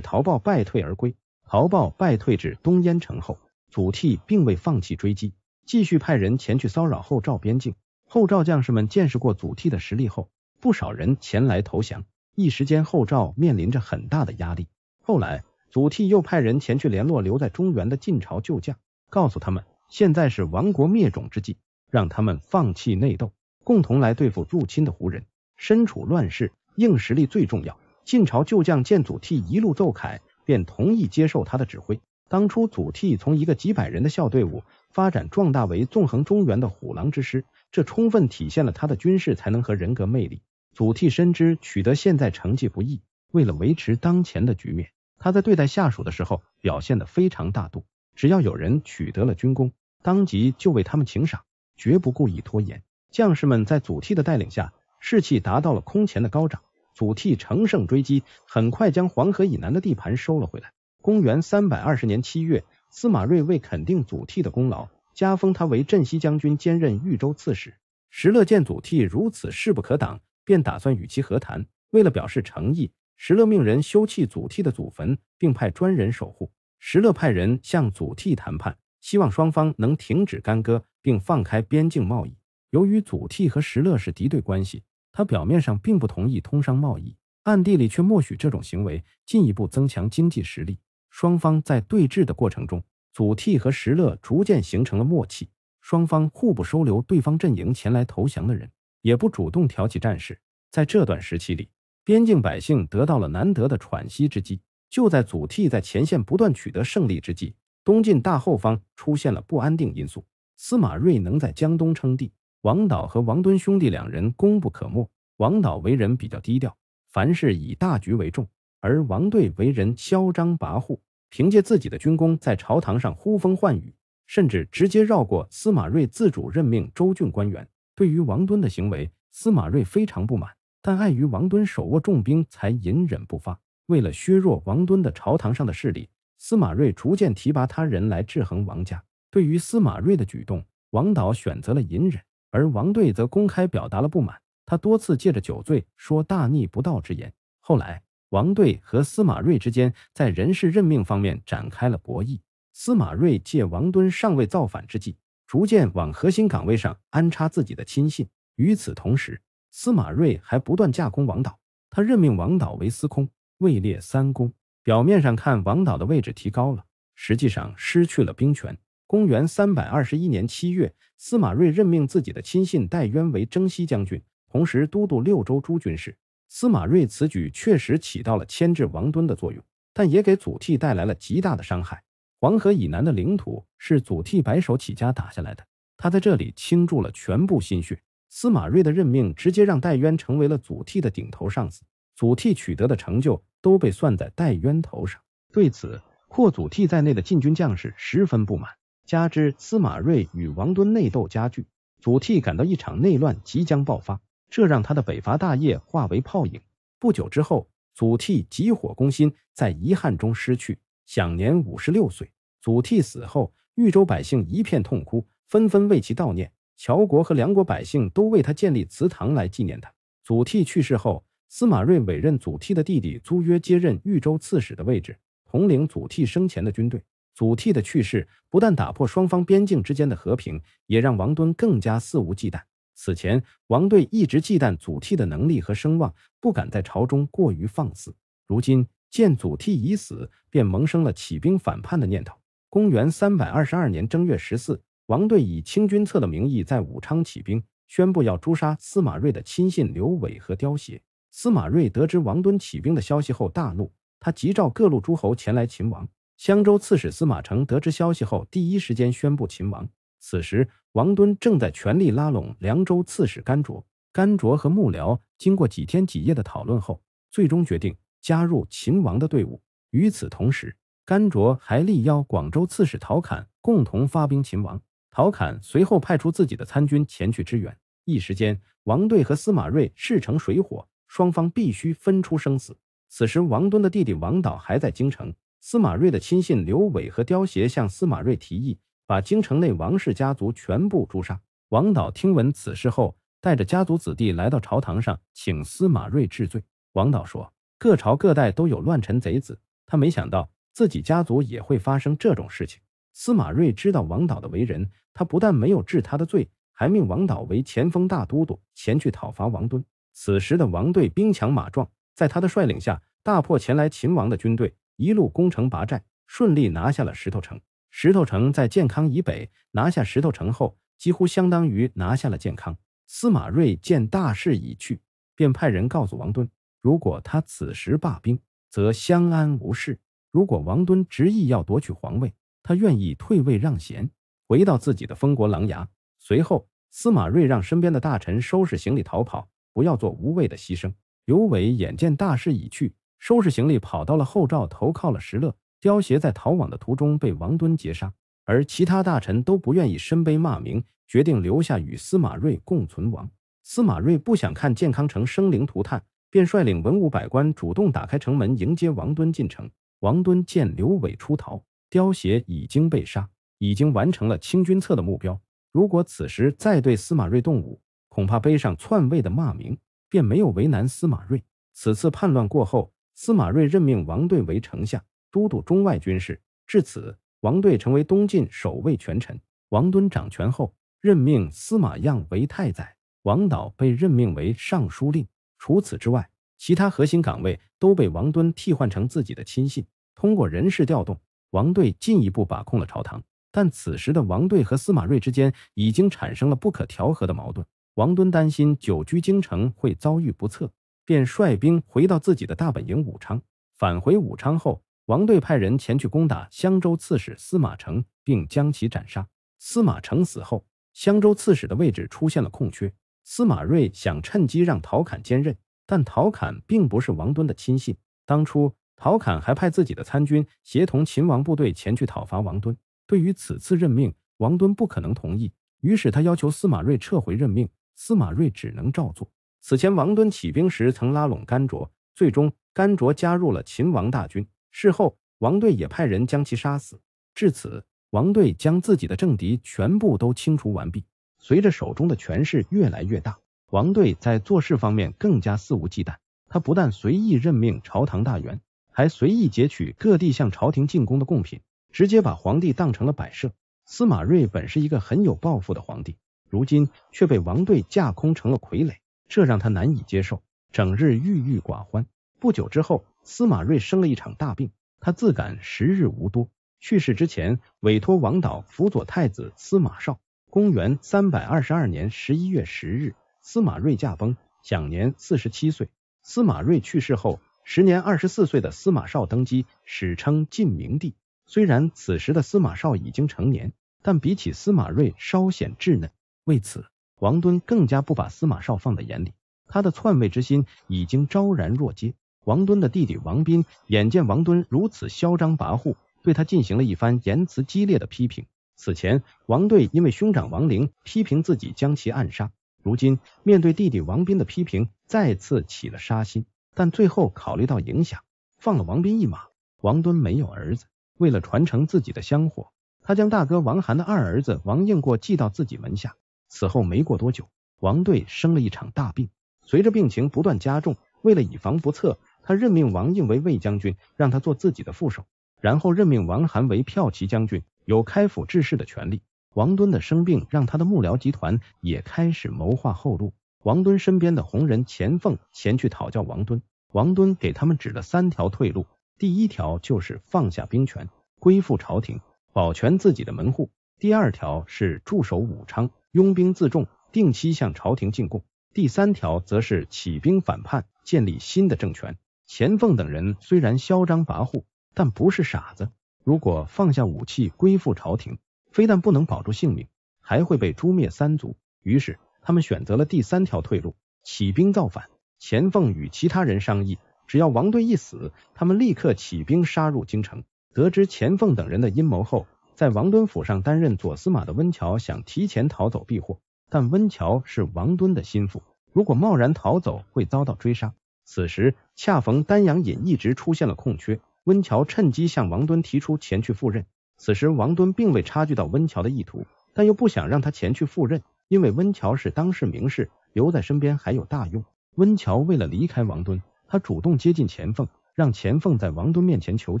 Speaker 1: 陶豹败退而归。陶豹败退至东燕城后，祖逖并未放弃追击，继续派人前去骚扰后赵边境。后赵将士们见识过祖逖的实力后，不少人前来投降。一时间，后赵面临着很大的压力。后来，祖逖又派人前去联络留在中原的晋朝旧将，告诉他们现在是亡国灭种之际，让他们放弃内斗，共同来对付入侵的胡人。身处乱世，硬实力最重要。晋朝旧将见祖逖一路奏凯，便同意接受他的指挥。当初祖逖从一个几百人的小队伍发展壮大为纵横中原的虎狼之师，这充分体现了他的军事才能和人格魅力。祖逖深知取得现在成绩不易，为了维持当前的局面，他在对待下属的时候表现得非常大度。只要有人取得了军功，当即就为他们请赏，绝不故意拖延。将士们在祖逖的带领下，士气达到了空前的高涨。祖逖乘胜追击，很快将黄河以南的地盘收了回来。公元三百二十年七月，司马睿为肯定祖逖的功劳，加封他为镇西将军，兼任豫州刺史。石勒见祖逖如此势不可挡。便打算与其和谈。为了表示诚意，石勒命人修葺祖逖的祖坟，并派专人守护。石勒派人向祖逖谈判，希望双方能停止干戈，并放开边境贸易。由于祖逖和石勒是敌对关系，他表面上并不同意通商贸易，暗地里却默许这种行为，进一步增强经济实力。双方在对峙的过程中，祖逖和石勒逐渐形成了默契，双方互不收留对方阵营前来投降的人。也不主动挑起战事，在这段时期里，边境百姓得到了难得的喘息之机。就在祖逖在前线不断取得胜利之际，东晋大后方出现了不安定因素。司马睿能在江东称帝，王导和王敦兄弟两人功不可没。王导为人比较低调，凡事以大局为重，而王队为人嚣张跋扈，凭借自己的军功在朝堂上呼风唤雨，甚至直接绕过司马睿自主任命州郡官员。对于王敦的行为，司马睿非常不满，但碍于王敦手握重兵，才隐忍不发。为了削弱王敦的朝堂上的势力，司马睿逐渐提拔他人来制衡王家。对于司马睿的举动，王导选择了隐忍，而王队则公开表达了不满。他多次借着酒醉说大逆不道之言。后来，王队和司马睿之间在人事任命方面展开了博弈。司马睿借王敦尚未造反之际。逐渐往核心岗位上安插自己的亲信。与此同时，司马睿还不断架空王导。他任命王导为司空，位列三公。表面上看，王导的位置提高了，实际上失去了兵权。公元三百二十一年七月，司马睿任命自己的亲信戴渊为征西将军，同时都督六州诸军事。司马睿此举确实起到了牵制王敦的作用，但也给祖逖带来了极大的伤害。黄河以南的领土是祖逖白手起家打下来的，他在这里倾注了全部心血。司马睿的任命直接让戴渊成为了祖逖的顶头上司，祖逖取得的成就都被算在戴渊头上。对此，括祖逖在内的禁军将士十分不满。加之司马睿与王敦内斗加剧，祖逖感到一场内乱即将爆发，这让他的北伐大业化为泡影。不久之后，祖逖急火攻心，在遗憾中失去。享年五十六岁。祖逖死后，豫州百姓一片痛哭，纷纷为其悼念。乔国和梁国百姓都为他建立祠堂来纪念他。祖逖去世后，司马睿委任祖逖的弟弟租约接任豫州刺史的位置，统领祖逖生前的军队。祖逖的去世不但打破双方边境之间的和平，也让王敦更加肆无忌惮。此前，王队一直忌惮祖逖的能力和声望，不敢在朝中过于放肆。如今，见祖逖已死，便萌生了起兵反叛的念头。公元三百二十二年正月十四，王队以清君侧的名义在武昌起兵，宣布要诛杀司马睿的亲信刘伟和刁协。司马睿得知王敦起兵的消息后大怒，他急召各路诸侯前来擒王。襄州刺史司马承得知消息后，第一时间宣布擒王。此时，王敦正在全力拉拢凉州刺史甘卓。甘卓和幕僚经过几天几夜的讨论后，最终决定。加入秦王的队伍。与此同时，甘卓还力邀广州刺史陶侃共同发兵秦王。陶侃随后派出自己的参军前去支援。一时间，王队和司马睿势成水火，双方必须分出生死。此时，王敦的弟弟王导还在京城。司马睿的亲信刘伟和刁协向司马睿提议，把京城内王氏家族全部诛杀。王导听闻此事后，带着家族子弟来到朝堂上，请司马睿治罪。王导说：“各朝各代都有乱臣贼子，他没想到自己家族也会发生这种事情。”司马睿知道王导的为人，他不但没有治他的罪，还命王导为前锋大都督，前去讨伐王敦。此时的王队兵强马壮，在他的率领下，大破前来秦王的军队，一路攻城拔寨，顺利拿下了石头城。石头城在建康以北，拿下石头城后，几乎相当于拿下了建康。司马睿见大势已去，便派人告诉王敦，如果他此时罢兵，则相安无事；如果王敦执意要夺取皇位，他愿意退位让贤，回到自己的封国琅琊。随后，司马睿让身边的大臣收拾行李逃跑。不要做无谓的牺牲。刘伟眼见大势已去，收拾行李跑到了后赵，投靠了石勒。刁协在逃亡的途中被王敦截杀，而其他大臣都不愿意身背骂名，决定留下与司马睿共存亡。司马睿不想看建康城生灵涂炭，便率领文武百官主动打开城门迎接王敦进城。王敦见刘伟出逃，刁协已经被杀，已经完成了清君侧的目标。如果此时再对司马睿动武，恐怕背上篡位的骂名，便没有为难司马睿。此次叛乱过后，司马睿任命王队为丞相，都督中外军事。至此，王队成为东晋首位权臣。王敦掌权后，任命司马样为太宰，王导被任命为尚书令。除此之外，其他核心岗位都被王敦替换成自己的亲信。通过人事调动，王队进一步把控了朝堂。但此时的王队和司马睿之间已经产生了不可调和的矛盾。王敦担心久居京城会遭遇不测，便率兵回到自己的大本营武昌。返回武昌后，王队派人前去攻打襄州刺史司马承，并将其斩杀。司马承死后，襄州刺史的位置出现了空缺。司马睿想趁机让陶侃兼任，但陶侃并不是王敦的亲信。当初，陶侃还派自己的参军协同秦王部队前去讨伐王敦。对于此次任命，王敦不可能同意，于是他要求司马睿撤回任命。司马睿只能照做。此前，王敦起兵时曾拉拢甘卓，最终甘卓加入了秦王大军。事后，王队也派人将其杀死。至此，王队将自己的政敌全部都清除完毕。随着手中的权势越来越大，王队在做事方面更加肆无忌惮。他不但随意任命朝堂大员，还随意截取各地向朝廷进贡的贡品，直接把皇帝当成了摆设。司马睿本是一个很有抱负的皇帝。如今却被王队架空成了傀儡，这让他难以接受，整日郁郁寡欢。不久之后，司马睿生了一场大病，他自感时日无多，去世之前委托王导辅佐太子司马绍。公元三百二十二年十一月十日，司马睿驾崩，享年四十七岁。司马睿去世后，时年二十四岁的司马绍登基，史称晋明帝。虽然此时的司马绍已经成年，但比起司马睿稍显稚嫩。为此，王敦更加不把司马绍放在眼里，他的篡位之心已经昭然若揭。王敦的弟弟王斌眼见王敦如此嚣张跋扈，对他进行了一番言辞激烈的批评。此前，王队因为兄长王陵批评自己将其暗杀，如今面对弟弟王斌的批评，再次起了杀心。但最后考虑到影响，放了王斌一马。王敦没有儿子，为了传承自己的香火，他将大哥王涵的二儿子王应过继到自己门下。此后没过多久，王队生了一场大病。随着病情不断加重，为了以防不测，他任命王应为卫将军，让他做自己的副手，然后任命王涵为骠骑将军，有开府治事的权利。王敦的生病让他的幕僚集团也开始谋划后路。王敦身边的红人钱凤前去讨教王敦，王敦给他们指了三条退路：第一条就是放下兵权，归附朝廷，保全自己的门户；第二条是驻守武昌。拥兵自重，定期向朝廷进贡。第三条则是起兵反叛，建立新的政权。钱凤等人虽然嚣张跋扈，但不是傻子。如果放下武器归附朝廷，非但不能保住性命，还会被诛灭三族。于是，他们选择了第三条退路，起兵造反。钱凤与其他人商议，只要王队一死，他们立刻起兵杀入京城。得知钱凤等人的阴谋后，在王敦府上担任左司马的温峤想提前逃走避祸，但温峤是王敦的心腹，如果贸然逃走会遭到追杀。此时恰逢丹阳尹一直出现了空缺，温峤趁机向王敦提出前去赴任。此时王敦并未察觉到温峤的意图，但又不想让他前去赴任，因为温峤是当世名士，留在身边还有大用。温峤为了离开王敦，他主动接近钱凤，让钱凤在王敦面前求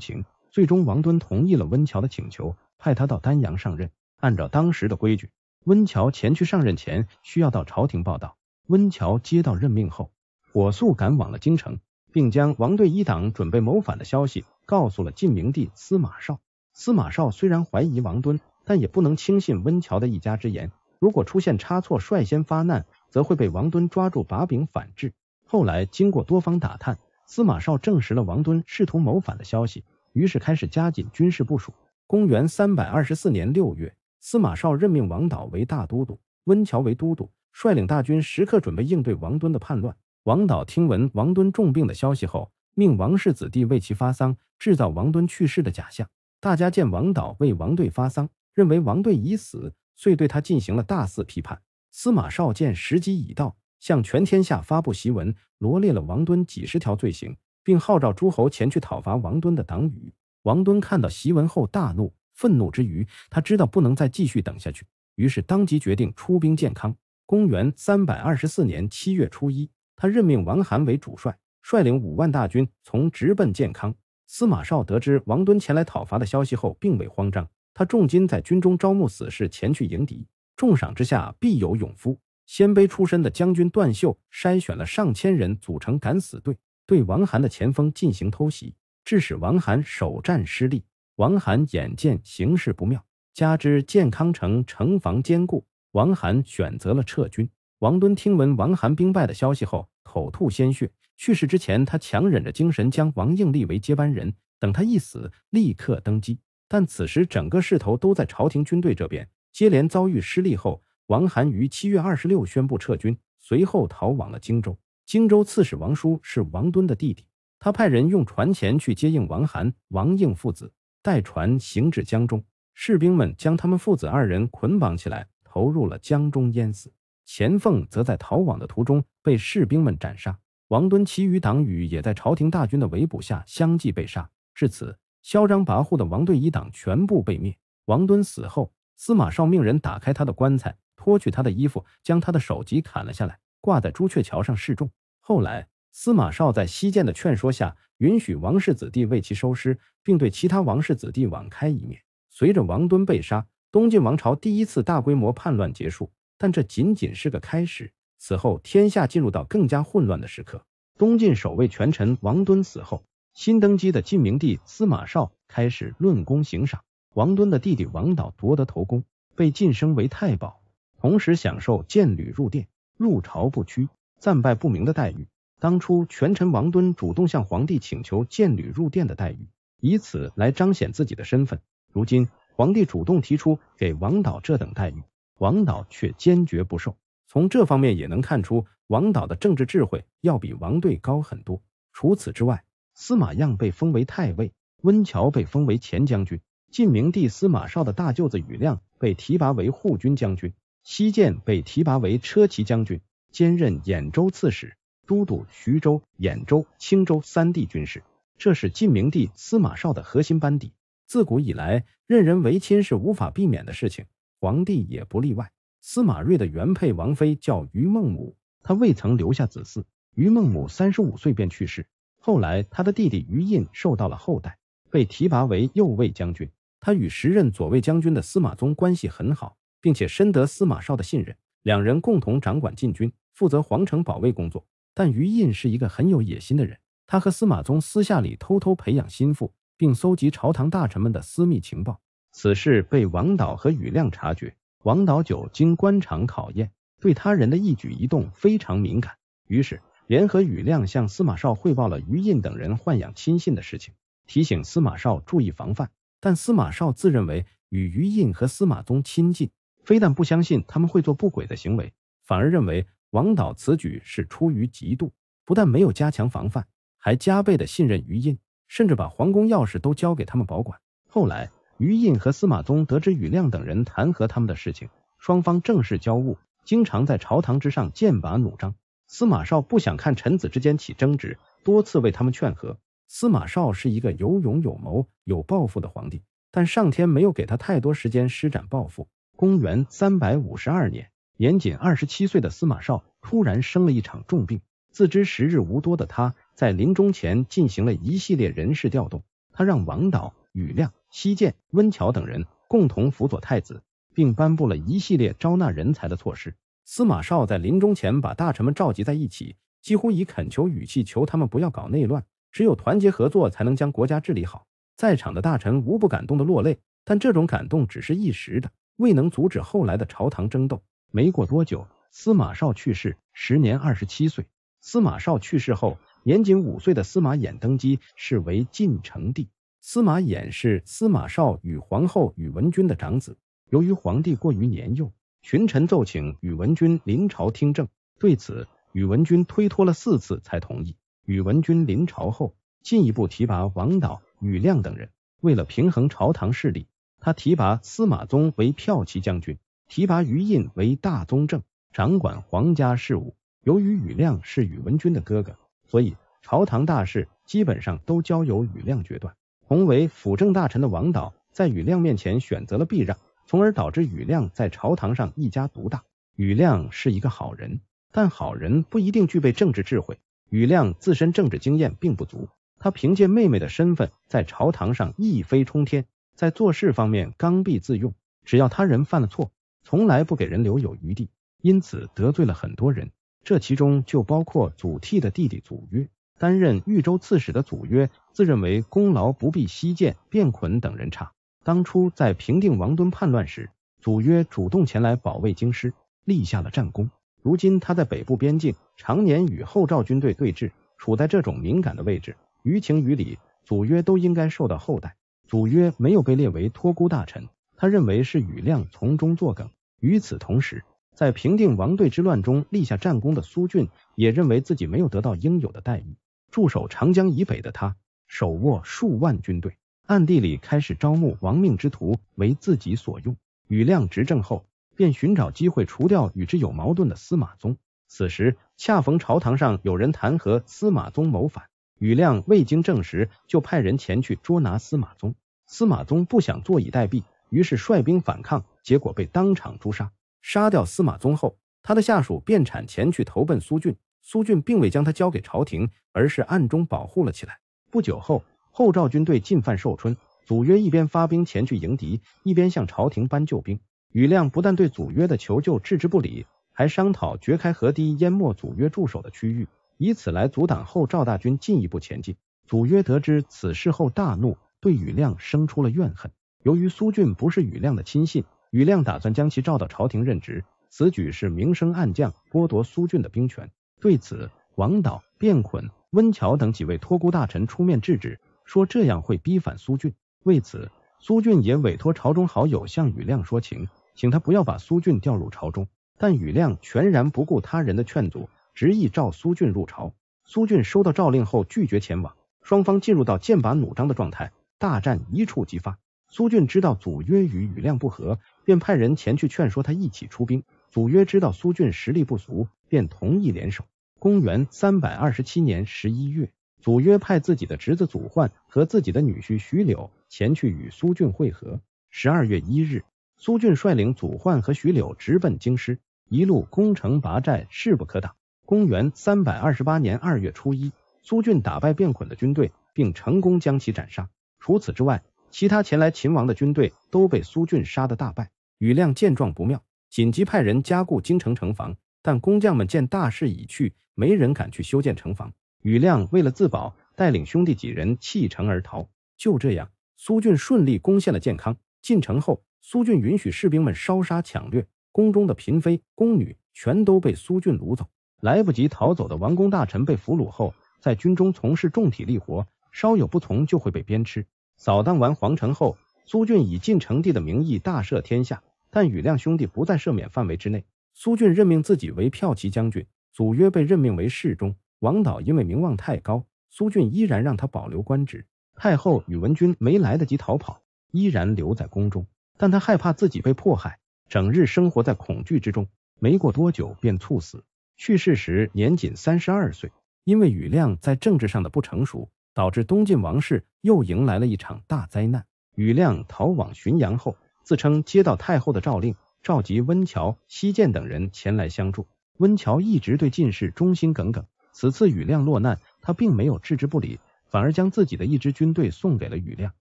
Speaker 1: 情。最终，王敦同意了温峤的请求，派他到丹阳上任。按照当时的规矩，温峤前去上任前需要到朝廷报道。温峤接到任命后，火速赶往了京城，并将王队一党准备谋反的消息告诉了晋明帝司马绍。司马绍虽然怀疑王敦，但也不能轻信温峤的一家之言。如果出现差错，率先发难，则会被王敦抓住把柄反制。后来经过多方打探，司马绍证实了王敦试图谋反的消息。于是开始加紧军事部署。公元三百二十四年六月，司马绍任命王导为大都督，温峤为都督，率领大军时刻准备应对王敦的叛乱。王导听闻王敦重病的消息后，命王氏子弟为其发丧，制造王敦去世的假象。大家见王导为王队发丧，认为王队已死，遂对他进行了大肆批判。司马绍见时机已到，向全天下发布檄文，罗列了王敦几十条罪行。并号召诸侯前去讨伐王敦的党羽。王敦看到檄文后大怒，愤怒之余，他知道不能再继续等下去，于是当即决定出兵建康。公元三百二十四年七月初一，他任命王涵为主帅，率领五万大军从直奔建康。司马绍得知王敦前来讨伐的消息后，并未慌张，他重金在军中招募死士前去迎敌，重赏之下必有勇夫。鲜卑出身的将军段秀筛选了上千人组成敢死队。对王涵的前锋进行偷袭，致使王涵首战失利。王涵眼见形势不妙，加之建康城城防坚固，王涵选择了撤军。王敦听闻王涵兵败的消息后，口吐鲜血。去世之前，他强忍着精神将王应立为接班人，等他一死，立刻登基。但此时整个势头都在朝廷军队这边，接连遭遇失利后，王涵于七月二十六宣布撤军，随后逃往了荆州。荆州刺史王叔是王敦的弟弟，他派人用船前去接应王涵、王应父子，带船行至江中，士兵们将他们父子二人捆绑起来，投入了江中淹死。钱凤则在逃往的途中被士兵们斩杀，王敦其余党羽也在朝廷大军的围捕下相继被杀。至此，嚣张跋扈的王队一党全部被灭。王敦死后，司马绍命人打开他的棺材，脱去他的衣服，将他的首级砍了下来。挂在朱雀桥上示众。后来，司马绍在西涧的劝说下，允许王氏子弟为其收尸，并对其他王氏子弟网开一面。随着王敦被杀，东晋王朝第一次大规模叛乱结束。但这仅仅是个开始。此后，天下进入到更加混乱的时刻。东晋首位权臣王敦死后，新登基的晋明帝司马绍开始论功行赏。王敦的弟弟王导夺得头功，被晋升为太保，同时享受剑履入殿。入朝不趋、战败不明的待遇。当初权臣王敦主动向皇帝请求见履入殿的待遇，以此来彰显自己的身份。如今皇帝主动提出给王导这等待遇，王导却坚决不受。从这方面也能看出，王导的政治智慧要比王队高很多。除此之外，司马样被封为太尉，温峤被封为前将军，晋明帝司马绍的大舅子宇亮被提拔为护军将军。西涧被提拔为车骑将军，兼任兖州刺史，都督徐州、兖州、青州三地军事。这是晋明帝司马绍的核心班底。自古以来，任人唯亲是无法避免的事情，皇帝也不例外。司马睿的原配王妃叫于孟母，她未曾留下子嗣。于孟母三十五岁便去世。后来，他的弟弟于印受到了厚待，被提拔为右卫将军。他与时任左卫将军的司马宗关系很好。并且深得司马绍的信任，两人共同掌管禁军，负责皇城保卫工作。但于印是一个很有野心的人，他和司马宗私下里偷偷培养心腹，并搜集朝堂大臣们的私密情报。此事被王导和宇亮察觉，王导久经官场考验，对他人的一举一动非常敏感，于是联合宇亮向司马绍汇报了于印等人豢养亲信的事情，提醒司马绍注意防范。但司马绍自认为与于印和司马宗亲近。非但不相信他们会做不轨的行为，反而认为王导此举是出于嫉妒，不但没有加强防范，还加倍的信任于印，甚至把皇宫钥匙都交给他们保管。后来，于印和司马宗得知宇亮等人弹劾他们的事情，双方正式交恶，经常在朝堂之上剑拔弩张。司马绍不想看臣子之间起争执，多次为他们劝和。司马绍是一个有勇有谋、有抱负的皇帝，但上天没有给他太多时间施展抱负。公元三百五十二年，年仅二十七岁的司马绍突然生了一场重病，自知时日无多的他，在临终前进行了一系列人事调动。他让王导、庾亮、西涧、温峤等人共同辅佐太子，并颁布了一系列招纳人才的措施。司马绍在临终前把大臣们召集在一起，几乎以恳求语气求他们不要搞内乱，只有团结合作才能将国家治理好。在场的大臣无不感动的落泪，但这种感动只是一时的，未能阻止后来的朝堂争斗。没过多久，司马绍去世，时年二十七岁。司马绍去世后，年仅五岁的司马衍登基，是为晋成帝。司马衍是司马绍与皇后宇文君的长子。由于皇帝过于年幼，群臣奏请宇文君临朝听政，对此宇文君推脱了四次才同意。宇文君临朝后，进一步提拔王导、宇亮等人。为了平衡朝堂势力，他提拔司马宗为骠骑将军。提拔于印为大宗正，掌管皇家事务。由于宇亮是宇文君的哥哥，所以朝堂大事基本上都交由宇亮决断。同为辅政大臣的王导在庾亮面前选择了避让，从而导致庾亮在朝堂上一家独大。庾亮是一个好人，但好人不一定具备政治智慧。庾亮自身政治经验并不足，他凭借妹妹的身份在朝堂上一飞冲天，在做事方面刚愎自用，只要他人犯了错。从来不给人留有余地，因此得罪了很多人。这其中就包括祖逖的弟弟祖约。担任豫州刺史的祖约，自认为功劳不比西涧、卞捆等人差。当初在平定王敦叛乱时，祖约主动前来保卫京师，立下了战功。如今他在北部边境，常年与后赵军队对峙，处在这种敏感的位置，于情于理，祖约都应该受到厚待。祖约没有被列为托孤大臣，他认为是庾亮从中作梗。与此同时，在平定王队之乱中立下战功的苏峻，也认为自己没有得到应有的待遇。驻守长江以北的他，手握数万军队，暗地里开始招募亡命之徒为自己所用。庾亮执政后，便寻找机会除掉与之有矛盾的司马宗。此时恰逢朝堂上有人弹劾司马宗谋反，庾亮未经证实就派人前去捉拿司马宗。司马宗不想坐以待毙。于是率兵反抗，结果被当场诛杀。杀掉司马宗后，他的下属便产前去投奔苏峻。苏俊并未将他交给朝廷，而是暗中保护了起来。不久后，后赵军队进犯寿春，祖约一边发兵前去迎敌，一边向朝廷搬救兵。庾亮不但对祖约的求救置之不理，还商讨掘开河堤，淹没祖约驻守的区域，以此来阻挡后赵大军进一步前进。祖约得知此事后大怒，对庾亮生出了怨恨。由于苏俊不是庾亮的亲信，庾亮打算将其召到朝廷任职。此举是明升暗降，剥夺苏俊的兵权。对此，王导、卞捆、温峤等几位托孤大臣出面制止，说这样会逼反苏峻。为此，苏峻也委托朝中好友向庾亮说情，请他不要把苏峻调入朝中。但庾亮全然不顾他人的劝阻，执意召苏峻入朝。苏峻收到诏令后拒绝前往，双方进入到剑拔弩张的状态，大战一触即发。苏峻知道祖约与庾亮不和，便派人前去劝说他一起出兵。祖约知道苏峻实力不俗，便同意联手。公元三百二十七年十一月，祖约派自己的侄子祖焕和自己的女婿徐柳前去与苏峻会合。十二月一日，苏峻率领祖焕和徐柳直奔京师，一路攻城拔寨，势不可挡。公元三百二十八年二月初一，苏峻打败卞捆的军队，并成功将其斩杀。除此之外，其他前来秦王的军队都被苏峻杀得大败。庾亮见状不妙，紧急派人加固京城城防，但工匠们见大势已去，没人敢去修建城防。庾亮为了自保，带领兄弟几人弃城而逃。就这样，苏峻顺利攻陷了建康。进城后，苏峻允许士兵们烧杀抢掠，宫中的嫔妃、宫女全都被苏峻掳走。来不及逃走的王公大臣被俘虏后，在军中从事重体力活，稍有不从就会被鞭笞。扫荡完皇城后，苏峻以晋成帝的名义大赦天下，但庾亮兄弟不在赦免范围之内。苏峻任命自己为骠骑将军，祖约被任命为侍中。王导因为名望太高，苏峻依然让他保留官职。太后宇文君没来得及逃跑，依然留在宫中，但他害怕自己被迫害，整日生活在恐惧之中。没过多久便猝死，去世时年仅三十二岁。因为庾亮在政治上的不成熟。导致东晋王室又迎来了一场大灾难。庾亮逃往浔阳后，自称接到太后的诏令，召集温峤、西涧等人前来相助。温峤一直对进士忠心耿耿，此次庾亮落难，他并没有置之不理，反而将自己的一支军队送给了庾亮。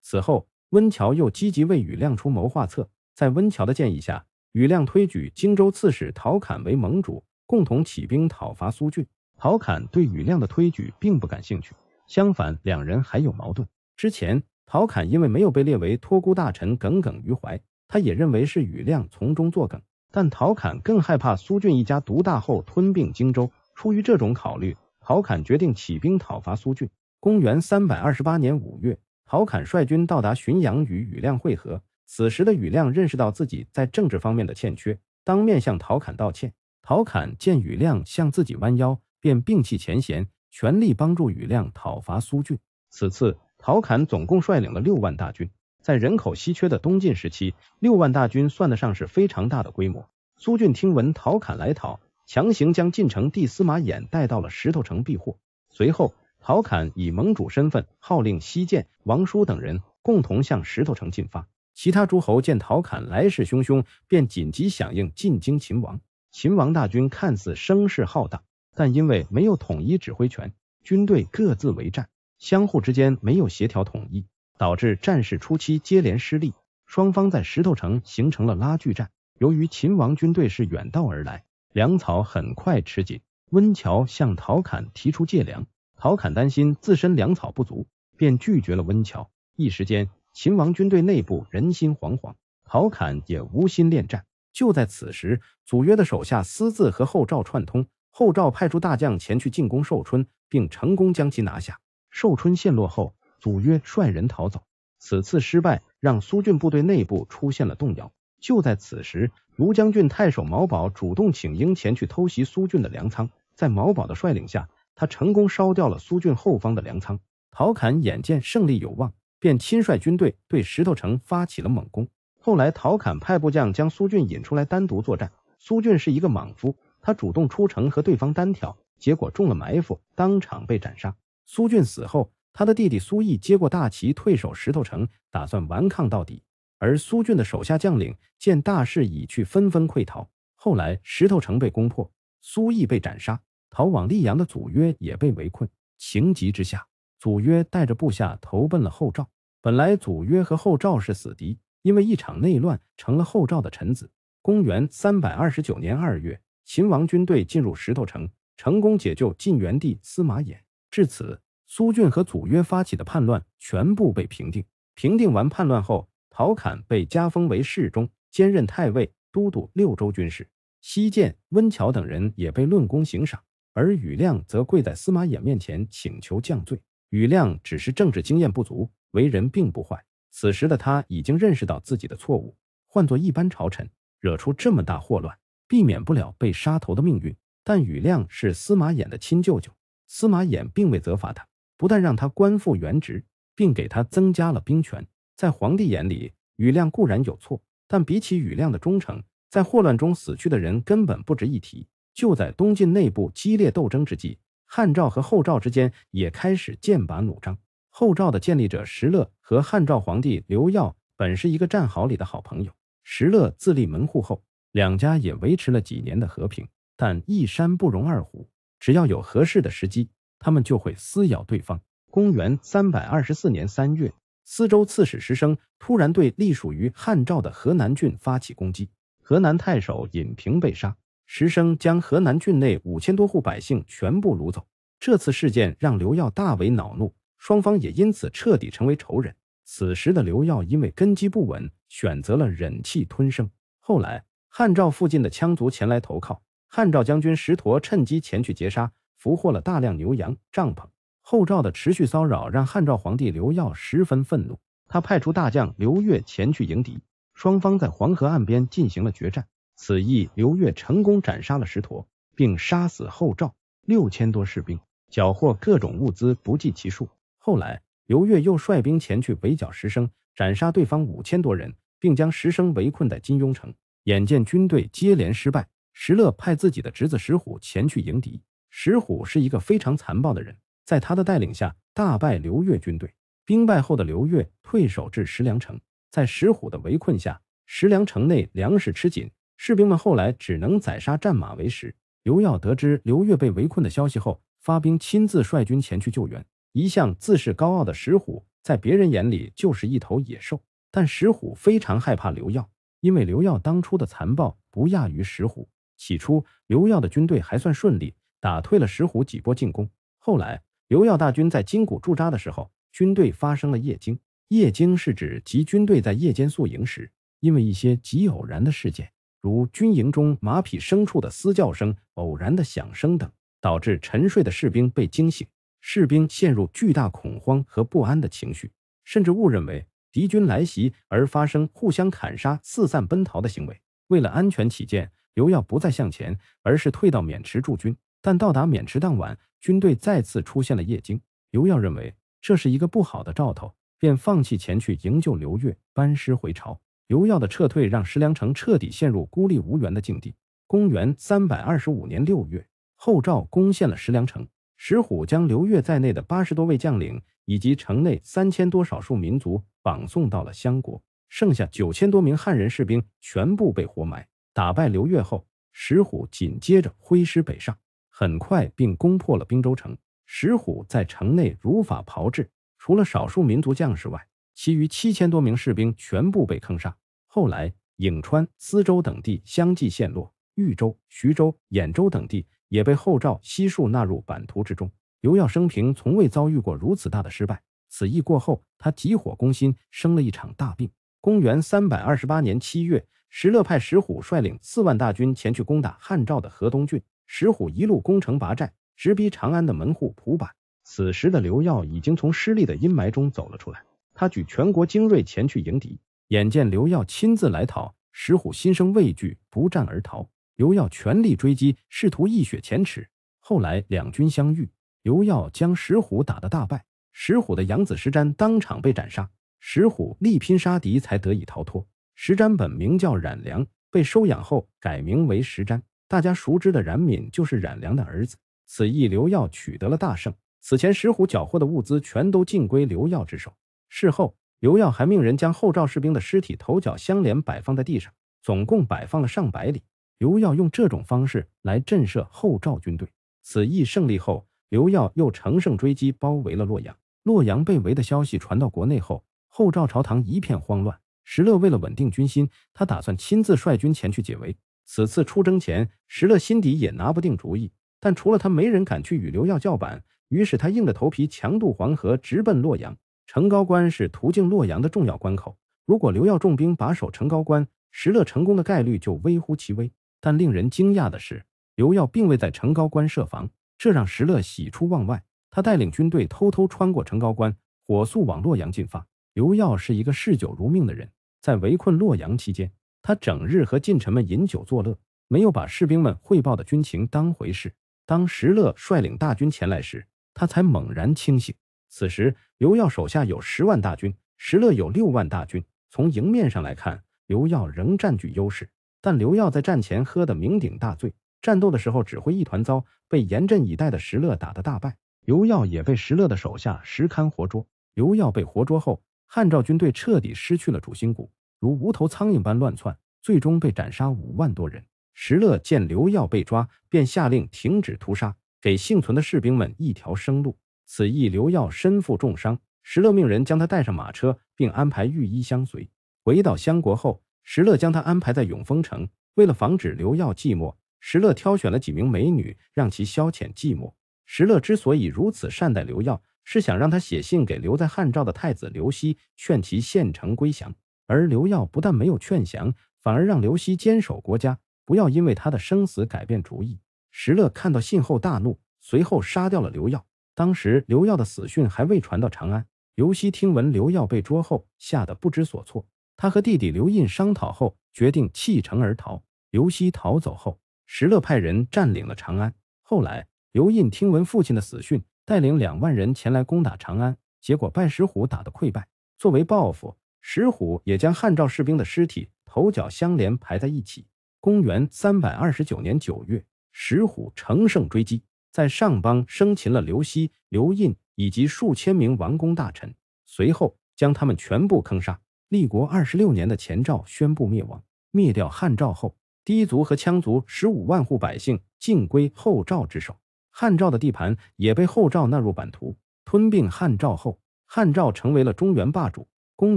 Speaker 1: 此后，温峤又积极为庾亮出谋划策。在温峤的建议下，庾亮推举荆州刺史陶侃为盟主，共同起兵讨伐苏峻。陶侃对庾亮的推举并不感兴趣，相反，两人还有矛盾。之前，陶侃因为没有被列为托孤大臣，耿耿于怀。他也认为是庾亮从中作梗，但陶侃更害怕苏峻一家独大后吞并荆州。出于这种考虑，陶侃决定起兵讨伐苏峻。公元三百二十八年五月，陶侃率军到达浔阳，与庾亮会合。此时的庾亮认识到自己在政治方面的欠缺，当面向陶侃道歉。陶侃见庾亮向自己弯腰，便摒弃前嫌，全力帮助庾亮讨伐苏峻。此次。陶侃总共率领了六万大军，在人口稀缺的东晋时期，六万大军算得上是非常大的规模。苏峻听闻陶侃来讨，强行将晋成帝司马衍带到了石头城避祸。随后，陶侃以盟主身份号令西涧、王叔等人共同向石头城进发。其他诸侯见陶侃来势汹汹，便紧急响应进京擒王。秦王大军看似声势浩大，但因为没有统一指挥权，军队各自为战。相互之间没有协调统一，导致战事初期接连失利，双方在石头城形成了拉锯战。由于秦王军队是远道而来，粮草很快吃紧。温峤向陶侃提出借粮，陶侃担心自身粮草不足，便拒绝了温峤。一时间，秦王军队内部人心惶惶，陶侃也无心恋战。就在此时，祖约的手下私自和后赵串通，后赵派出大将前去进攻寿春，并成功将其拿下。寿春陷落后，祖约率人逃走。此次失败让苏峻部队内部出现了动摇。就在此时，卢将军太守毛宝主动请缨前去偷袭苏峻的粮仓。在毛宝的率领下，他成功烧掉了苏峻后方的粮仓。陶侃眼见胜利有望，便亲率军队对石头城发起了猛攻。后来，陶侃派部将将苏峻引出来单独作战。苏峻是一个莽夫，他主动出城和对方单挑，结果中了埋伏，当场被斩杀。苏峻死后，他的弟弟苏毅接过大旗，退守石头城，打算顽抗到底。而苏峻的手下将领见大势已去，纷纷溃逃。后来石头城被攻破，苏毅被斩杀，逃往溧阳的祖约也被围困。情急之下，祖约带着部下投奔了后赵。本来祖约和后赵是死敌，因为一场内乱成了后赵的臣子。公元三百二十九年二月，秦王军队进入石头城，成功解救晋元帝司马衍。至此，苏峻和祖约发起的叛乱全部被平定。平定完叛乱后，陶侃被加封为侍中，兼任太尉、都督六州军事。西涧、温峤等人也被论功行赏，而庾亮则跪在司马衍面前请求降罪。庾亮只是政治经验不足，为人并不坏。此时的他已经认识到自己的错误，换做一般朝臣，惹出这么大祸乱，避免不了被杀头的命运。但庾亮是司马衍的亲舅舅。司马衍并未责罚他，不但让他官复原职，并给他增加了兵权。在皇帝眼里，庾亮固然有错，但比起庾亮的忠诚，在祸乱中死去的人根本不值一提。就在东晋内部激烈斗争之际，汉赵和后赵之间也开始剑拔弩张。后赵的建立者石勒和汉赵皇帝刘耀本是一个战壕里的好朋友，石勒自立门户后，两家也维持了几年的和平。但一山不容二虎。只要有合适的时机，他们就会撕咬对方。公元三百二十四年三月，司州刺史石生突然对隶属于汉赵的河南郡发起攻击，河南太守尹平被杀。石生将河南郡内五千多户百姓全部掳走。这次事件让刘耀大为恼怒，双方也因此彻底成为仇人。此时的刘耀因为根基不稳，选择了忍气吞声。后来，汉赵附近的羌族前来投靠。汉赵将军石佗趁机前去劫杀，俘获了大量牛羊、帐篷。后赵的持续骚扰让汉赵皇帝刘耀十分愤怒，他派出大将刘越前去迎敌。双方在黄河岸边进行了决战。此役，刘越成功斩杀了石佗，并杀死后赵六千多士兵，缴获各种物资不计其数。后来，刘越又率兵前去围剿石生，斩杀对方五千多人，并将石生围困在金庸城。眼见军队接连失败。石勒派自己的侄子石虎前去迎敌。石虎是一个非常残暴的人，在他的带领下大败刘越军队。兵败后的刘越退守至石梁城，在石虎的围困下，石梁城内粮食吃紧，士兵们后来只能宰杀战马为食。刘耀得知刘越被围困的消息后，发兵亲自率军前去救援。一向自视高傲的石虎，在别人眼里就是一头野兽，但石虎非常害怕刘耀，因为刘耀当初的残暴不亚于石虎。起初，刘耀的军队还算顺利，打退了石虎几波进攻。后来，刘耀大军在金谷驻扎的时候，军队发生了夜惊。夜惊是指即军队在夜间宿营时，因为一些极偶然的事件，如军营中马匹、牲畜的嘶叫声、偶然的响声等，导致沉睡的士兵被惊醒，士兵陷入巨大恐慌和不安的情绪，甚至误认为敌军来袭而发生互相砍杀、四散奔逃的行为。为了安全起见，刘耀不再向前，而是退到渑池驻军。但到达渑池当晚，军队再次出现了夜惊。刘耀认为这是一个不好的兆头，便放弃前去营救刘越，班师回朝。刘耀的撤退让石梁城彻底陷入孤立无援的境地。公元三百二十五年六月，后赵攻陷了石梁城，石虎将刘越在内的八十多位将领以及城内三千多少数民族绑送到了襄国，剩下九千多名汉人士兵全部被活埋。打败刘越后，石虎紧接着挥师北上，很快并攻破了滨州城。石虎在城内如法炮制，除了少数民族将士外，其余七千多名士兵全部被坑杀。后来，颍川、司州等地相继陷落，豫州、徐州、兖州等地也被后赵悉数纳入版图之中。刘耀生平从未遭遇过如此大的失败。此役过后，他急火攻心，生了一场大病。公元三百二十八年七月。石勒派石虎率领四万大军前去攻打汉赵的河东郡。石虎一路攻城拔寨，直逼长安的门户蒲坂。此时的刘耀已经从失利的阴霾中走了出来，他举全国精锐前去迎敌。眼见刘耀亲自来讨，石虎心生畏惧，不战而逃。刘耀全力追击，试图一雪前耻。后来两军相遇，刘耀将石虎打得大败，石虎的养子石瞻当场被斩杀。石虎力拼杀敌，才得以逃脱。石瞻本名叫冉良，被收养后改名为石瞻。大家熟知的冉闵就是冉良的儿子。此役刘耀取得了大胜。此前石虎缴获的物资全都尽归刘耀之手。事后，刘耀还命人将后赵士兵的尸体头脚相连摆放在地上，总共摆放了上百里。刘耀用这种方式来震慑后赵军队。此役胜利后，刘耀又乘胜追击，包围了洛阳。洛阳被围的消息传到国内后，后赵朝堂一片慌乱。石勒为了稳定军心，他打算亲自率军前去解围。此次出征前，石勒心底也拿不定主意，但除了他，没人敢去与刘耀叫板。于是他硬着头皮强渡黄河，直奔洛阳。成高关是途径洛阳的重要关口，如果刘耀重兵把守成高关，石勒成功的概率就微乎其微。但令人惊讶的是，刘耀并未在成高关设防，这让石勒喜出望外。他带领军队偷偷穿过成高关，火速往洛阳进发。刘耀是一个嗜酒如命的人。在围困洛阳期间，他整日和近臣们饮酒作乐，没有把士兵们汇报的军情当回事。当石勒率领大军前来时，他才猛然清醒。此时，刘耀手下有十万大军，石勒有六万大军。从迎面上来看，刘耀仍占据优势。但刘耀在战前喝得酩酊大醉，战斗的时候指挥一团糟，被严阵以待的石勒打得大败。刘耀也被石勒的手下石堪活捉。刘耀被活捉后。汉赵军队彻底失去了主心骨，如无头苍蝇般乱窜，最终被斩杀五万多人。石勒见刘耀被抓，便下令停止屠杀，给幸存的士兵们一条生路。此役刘耀身负重伤，石勒命人将他带上马车，并安排御医相随。回到襄国后，石勒将他安排在永丰城。为了防止刘耀寂寞，石勒挑选了几名美女，让其消遣寂寞。石勒之所以如此善待刘耀。是想让他写信给留在汉赵的太子刘熙，劝其献城归降。而刘耀不但没有劝降，反而让刘熙坚守国家，不要因为他的生死改变主意。石勒看到信后大怒，随后杀掉了刘耀。当时刘耀的死讯还未传到长安，刘熙听闻刘耀被捉后，吓得不知所措。他和弟弟刘印商讨后，决定弃城而逃。刘熙逃走后，石勒派人占领了长安。后来，刘印听闻父亲的死讯。带领两万人前来攻打长安，结果拜石虎打得溃败。作为报复，石虎也将汉赵士兵的尸体头脚相连排在一起。公元三百二十九年九月，石虎乘胜追击，在上邦生擒了刘熙、刘印以及数千名王公大臣，随后将他们全部坑杀。立国二十六年的前赵宣布灭亡。灭掉汉赵后，氐族和羌族十五万户百姓尽归后赵之手，汉赵的地盘也被后赵纳入版图。吞并汉赵后，汉赵成为了中原霸主。公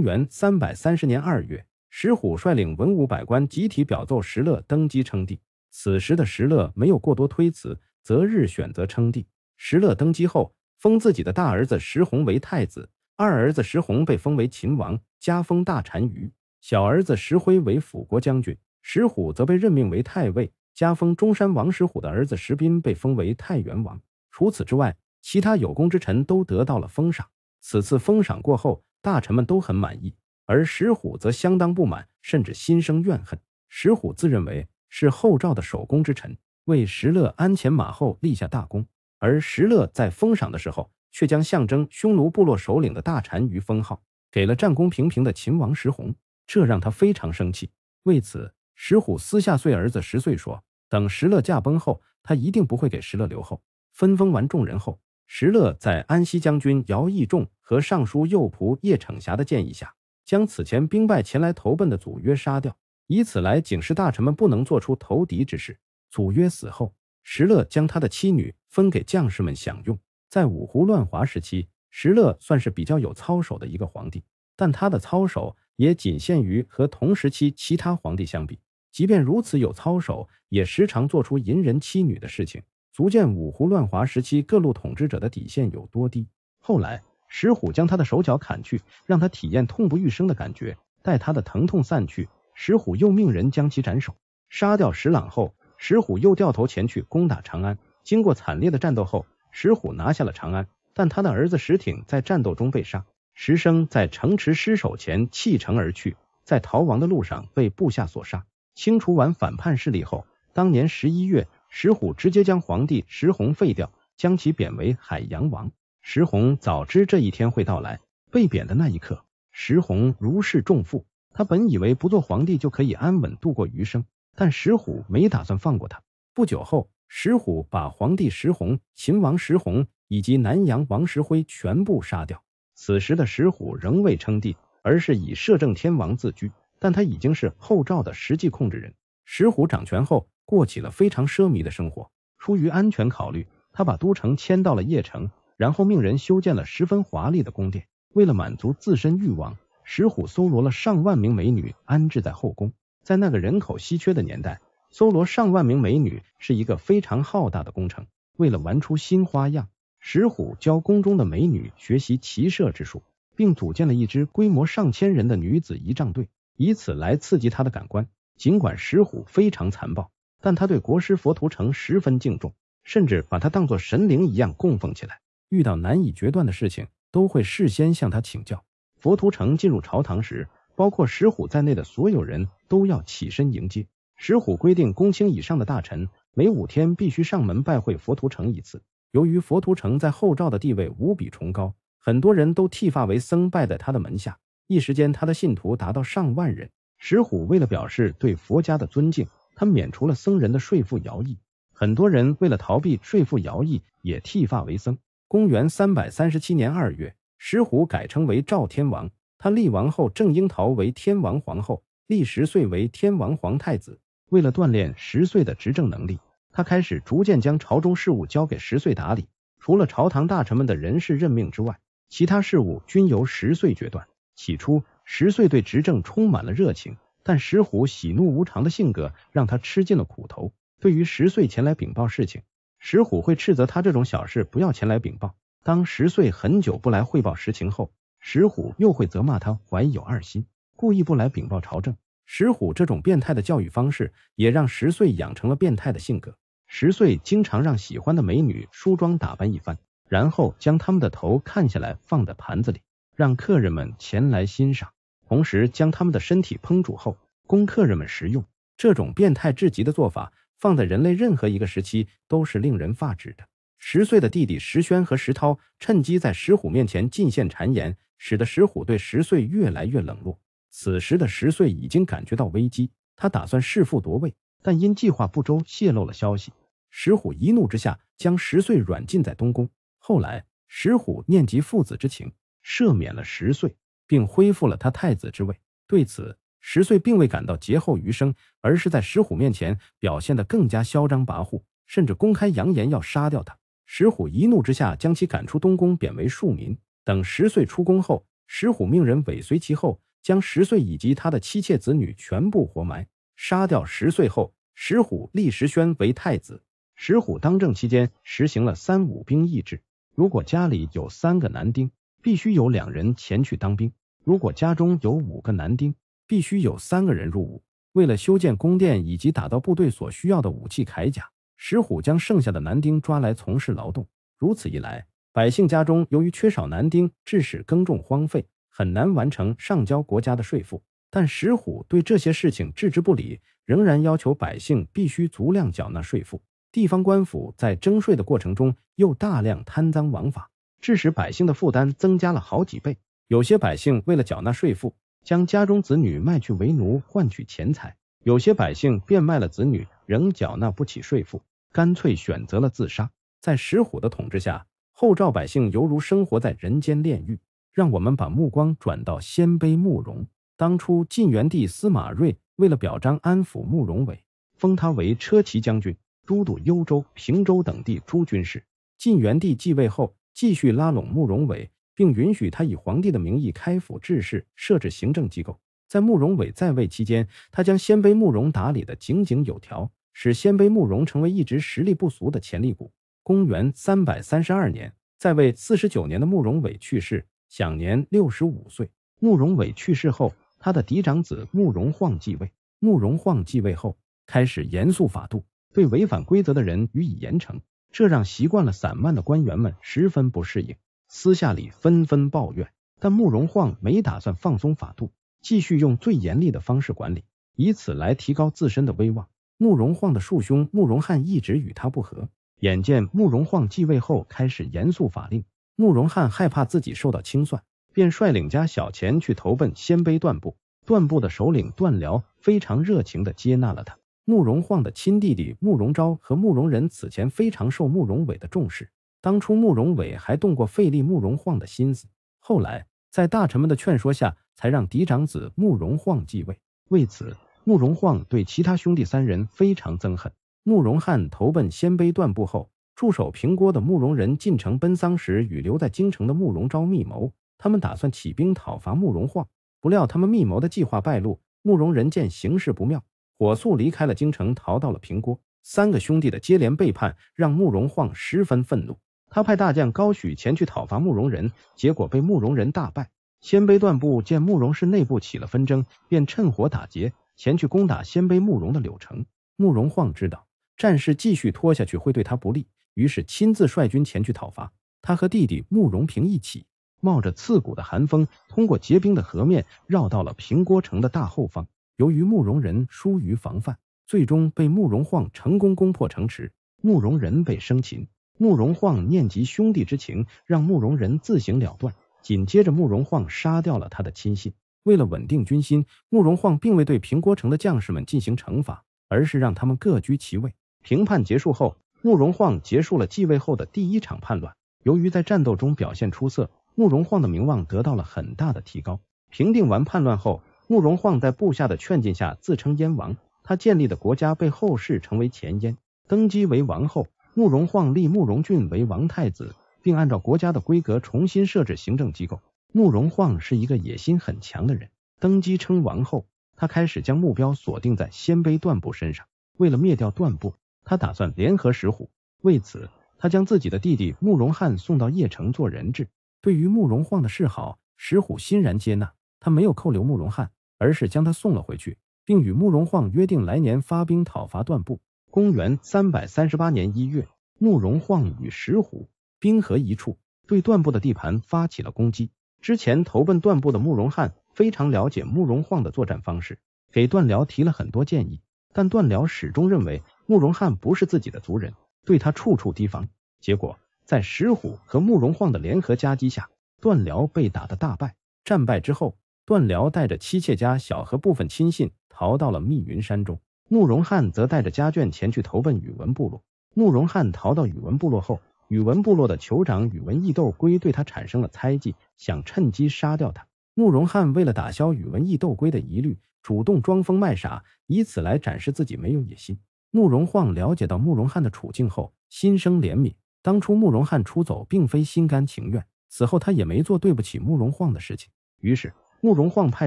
Speaker 1: 元三百三十年二月，石虎率领文武百官集体表奏石勒登基称帝。此时的石勒没有过多推辞，择日选择称帝。石勒登基后，封自己的大儿子石弘为太子，二儿子石弘被封为秦王，加封大单于。小儿子石辉为辅国将军，石虎则被任命为太尉，加封中山王。石虎的儿子石斌被封为太原王。除此之外，其他有功之臣都得到了封赏。此次封赏过后，大臣们都很满意，而石虎则相当不满，甚至心生怨恨。石虎自认为是后赵的首功之臣，为石勒鞍前马后立下大功，而石勒在封赏的时候，却将象征匈奴部落首领的大单于封号给了战功平平的秦王石弘。这让他非常生气。为此，石虎私下对儿子石岁说：“等石勒驾崩后，他一定不会给石勒留后。”分封完众人后，石勒在安西将军姚义仲和尚书右仆叶逞侠的建议下，将此前兵败前来投奔的祖约杀掉，以此来警示大臣们不能做出投敌之事。祖约死后，石勒将他的妻女分给将士们享用。在五胡乱华时期，石勒算是比较有操守的一个皇帝，但他的操守。也仅限于和同时期其他皇帝相比，即便如此有操守，也时常做出淫人妻女的事情，足见五胡乱华时期各路统治者的底线有多低。后来，石虎将他的手脚砍去，让他体验痛不欲生的感觉。待他的疼痛散去，石虎又命人将其斩首。杀掉石朗后，石虎又掉头前去攻打长安。经过惨烈的战斗后，石虎拿下了长安，但他的儿子石挺在战斗中被杀。石生在城池失守前弃城而去，在逃亡的路上被部下所杀。清除完反叛势力后，当年十一月，石虎直接将皇帝石弘废掉，将其贬为海洋王。石弘早知这一天会到来，被贬的那一刻，石弘如释重负。他本以为不做皇帝就可以安稳度过余生，但石虎没打算放过他。不久后，石虎把皇帝石弘、秦王石弘以及南阳王石辉全部杀掉。此时的石虎仍未称帝，而是以摄政天王自居，但他已经是后赵的实际控制人。石虎掌权后，过起了非常奢靡的生活。出于安全考虑，他把都城迁到了邺城，然后命人修建了十分华丽的宫殿。为了满足自身欲望，石虎搜罗了上万名美女，安置在后宫。在那个人口稀缺的年代，搜罗上万名美女是一个非常浩大的工程。为了玩出新花样。石虎教宫中的美女学习骑射之术，并组建了一支规模上千人的女子仪仗队，以此来刺激他的感官。尽管石虎非常残暴，但他对国师佛图澄十分敬重，甚至把他当作神灵一样供奉起来。遇到难以决断的事情，都会事先向他请教。佛图澄进入朝堂时，包括石虎在内的所有人都要起身迎接。石虎规定，公卿以上的大臣每五天必须上门拜会佛图澄一次。由于佛图澄在后赵的地位无比崇高，很多人都剃发为僧，拜在他的门下。一时间，他的信徒达到上万人。石虎为了表示对佛家的尊敬，他免除了僧人的税赋徭役。很多人为了逃避税赋徭役，也剃发为僧。公元三百三十七年二月，石虎改称为赵天王。他立王后郑樱桃为天王皇后，立十岁为天王皇太子。为了锻炼十岁的执政能力。他开始逐渐将朝中事务交给十岁打理，除了朝堂大臣们的人事任命之外，其他事务均由十岁决断。起初，十岁对执政充满了热情，但石虎喜怒无常的性格让他吃尽了苦头。对于十岁前来禀报事情，石虎会斥责他这种小事不要前来禀报。当十岁很久不来汇报实情后，石虎又会责骂他怀有二心，故意不来禀报朝政。石虎这种变态的教育方式，也让十岁养成了变态的性格。十岁经常让喜欢的美女梳妆打扮一番，然后将他们的头看下来放在盘子里，让客人们前来欣赏，同时将他们的身体烹煮后供客人们食用。这种变态至极的做法，放在人类任何一个时期都是令人发指的。十岁的弟弟石轩和石涛趁机在石虎面前进献谗言，使得石虎对十岁越来越冷落。此时的十岁已经感觉到危机，他打算弑父夺位。但因计划不周，泄露了消息。石虎一怒之下，将十岁软禁在东宫。后来，石虎念及父子之情，赦免了十岁，并恢复了他太子之位。对此，石穗并未感到劫后余生，而是在石虎面前表现得更加嚣张跋扈，甚至公开扬言要杀掉他。石虎一怒之下，将其赶出东宫，贬为庶民。等石穗出宫后，石虎命人尾随其后，将石穗以及他的妻妾子女全部活埋。杀掉石穗后，石虎立石宣为太子。石虎当政期间，实行了三五兵役制。如果家里有三个男丁，必须有两人前去当兵；如果家中有五个男丁，必须有三个人入伍。为了修建宫殿以及打造部队所需要的武器铠甲，石虎将剩下的男丁抓来从事劳动。如此一来，百姓家中由于缺少男丁，致使耕种荒废，很难完成上交国家的税赋。但石虎对这些事情置之不理，仍然要求百姓必须足量缴纳税赋。地方官府在征税的过程中又大量贪赃枉法，致使百姓的负担增加了好几倍。有些百姓为了缴纳税赋，将家中子女卖去为奴换取钱财；有些百姓变卖了子女，仍缴纳不起税赋，干脆选择了自杀。在石虎的统治下，后赵百姓犹如生活在人间炼狱。让我们把目光转到鲜卑慕容。当初晋元帝司马睿为了表彰安抚慕容伟，封他为车骑将军。都督幽州、平州等地诸军事。晋元帝继位后，继续拉拢慕容伟，并允许他以皇帝的名义开府治事，设置行政机构。在慕容伟在位期间，他将鲜卑慕容打理得井井有条，使鲜卑慕容成为一直实力不俗的潜力股。公元三百三十二年，在位四十九年的慕容伟去世，享年六十五岁。慕容伟去世后，他的嫡长子慕容晃继位。慕容晃继位后，开始严肃法度。对违反规则的人予以严惩，这让习惯了散漫的官员们十分不适应，私下里纷纷抱怨。但慕容晃没打算放松法度，继续用最严厉的方式管理，以此来提高自身的威望。慕容晃的庶兄慕容翰一直与他不和，眼见慕容晃继位后开始严肃法令，慕容翰害怕自己受到清算，便率领家小钱去投奔鲜卑段部。段部的首领段辽非常热情地接纳了他。慕容晃的亲弟弟慕容昭和慕容仁此前非常受慕容伟的重视。当初慕容伟还动过废立慕容晃的心思，后来在大臣们的劝说下，才让嫡长子慕容晃继位。为此，慕容晃对其他兄弟三人非常憎恨。慕容翰投奔鲜卑段部后，驻守平郭的慕容仁进城奔丧时，与留在京城的慕容昭密谋，他们打算起兵讨伐慕容晃。不料他们密谋的计划败露，慕容仁见形势不妙。火速离开了京城，逃到了平郭。三个兄弟的接连背叛让慕容晃十分愤怒，他派大将高许前去讨伐慕容仁，结果被慕容仁大败。鲜卑段部见慕容氏内部起了纷争，便趁火打劫，前去攻打鲜卑慕容的柳城。慕容晃知道战事继续拖下去会对他不利，于是亲自率军前去讨伐。他和弟弟慕容平一起，冒着刺骨的寒风，通过结冰的河面，绕到了平郭城的大后方。由于慕容仁疏于防范，最终被慕容晃成功攻破城池。慕容仁被生擒，慕容晃念及兄弟之情，让慕容仁自行了断。紧接着，慕容晃杀掉了他的亲信。为了稳定军心，慕容晃并未对平郭城的将士们进行惩罚，而是让他们各居其位。平叛结束后，慕容晃结束了继位后的第一场叛乱。由于在战斗中表现出色，慕容晃的名望得到了很大的提高。平定完叛乱后。慕容晃在部下的劝进下自称燕王，他建立的国家被后世称为前燕。登基为王后，慕容晃立慕容俊为王太子，并按照国家的规格重新设置行政机构。慕容晃是一个野心很强的人，登基称王后，他开始将目标锁定在鲜卑段部身上。为了灭掉段部，他打算联合石虎。为此，他将自己的弟弟慕容翰送到邺城做人质。对于慕容晃的示好，石虎欣然接纳，他没有扣留慕容翰。而是将他送了回去，并与慕容晃约定来年发兵讨伐段部。公元三百三十八年一月，慕容晃与石虎兵合一处，对段部的地盘发起了攻击。之前投奔段部的慕容翰非常了解慕容晃的作战方式，给段辽提了很多建议，但段辽始终认为慕容翰不是自己的族人，对他处处提防。结果在石虎和慕容晃的联合夹击下，段辽被打得大败。战败之后。段辽带着妻妾家小和部分亲信逃到了密云山中，慕容翰则带着家眷前去投奔宇文部落。慕容翰逃到宇文部落后，宇文部落的酋长宇文义斗龟对他产生了猜忌，想趁机杀掉他。慕容翰为了打消宇文义斗龟的疑虑，主动装疯卖傻，以此来展示自己没有野心。慕容晃了解到慕容翰的处境后，心生怜悯。当初慕容翰出走，并非心甘情愿，此后他也没做对不起慕容晃的事情。于是慕容晃派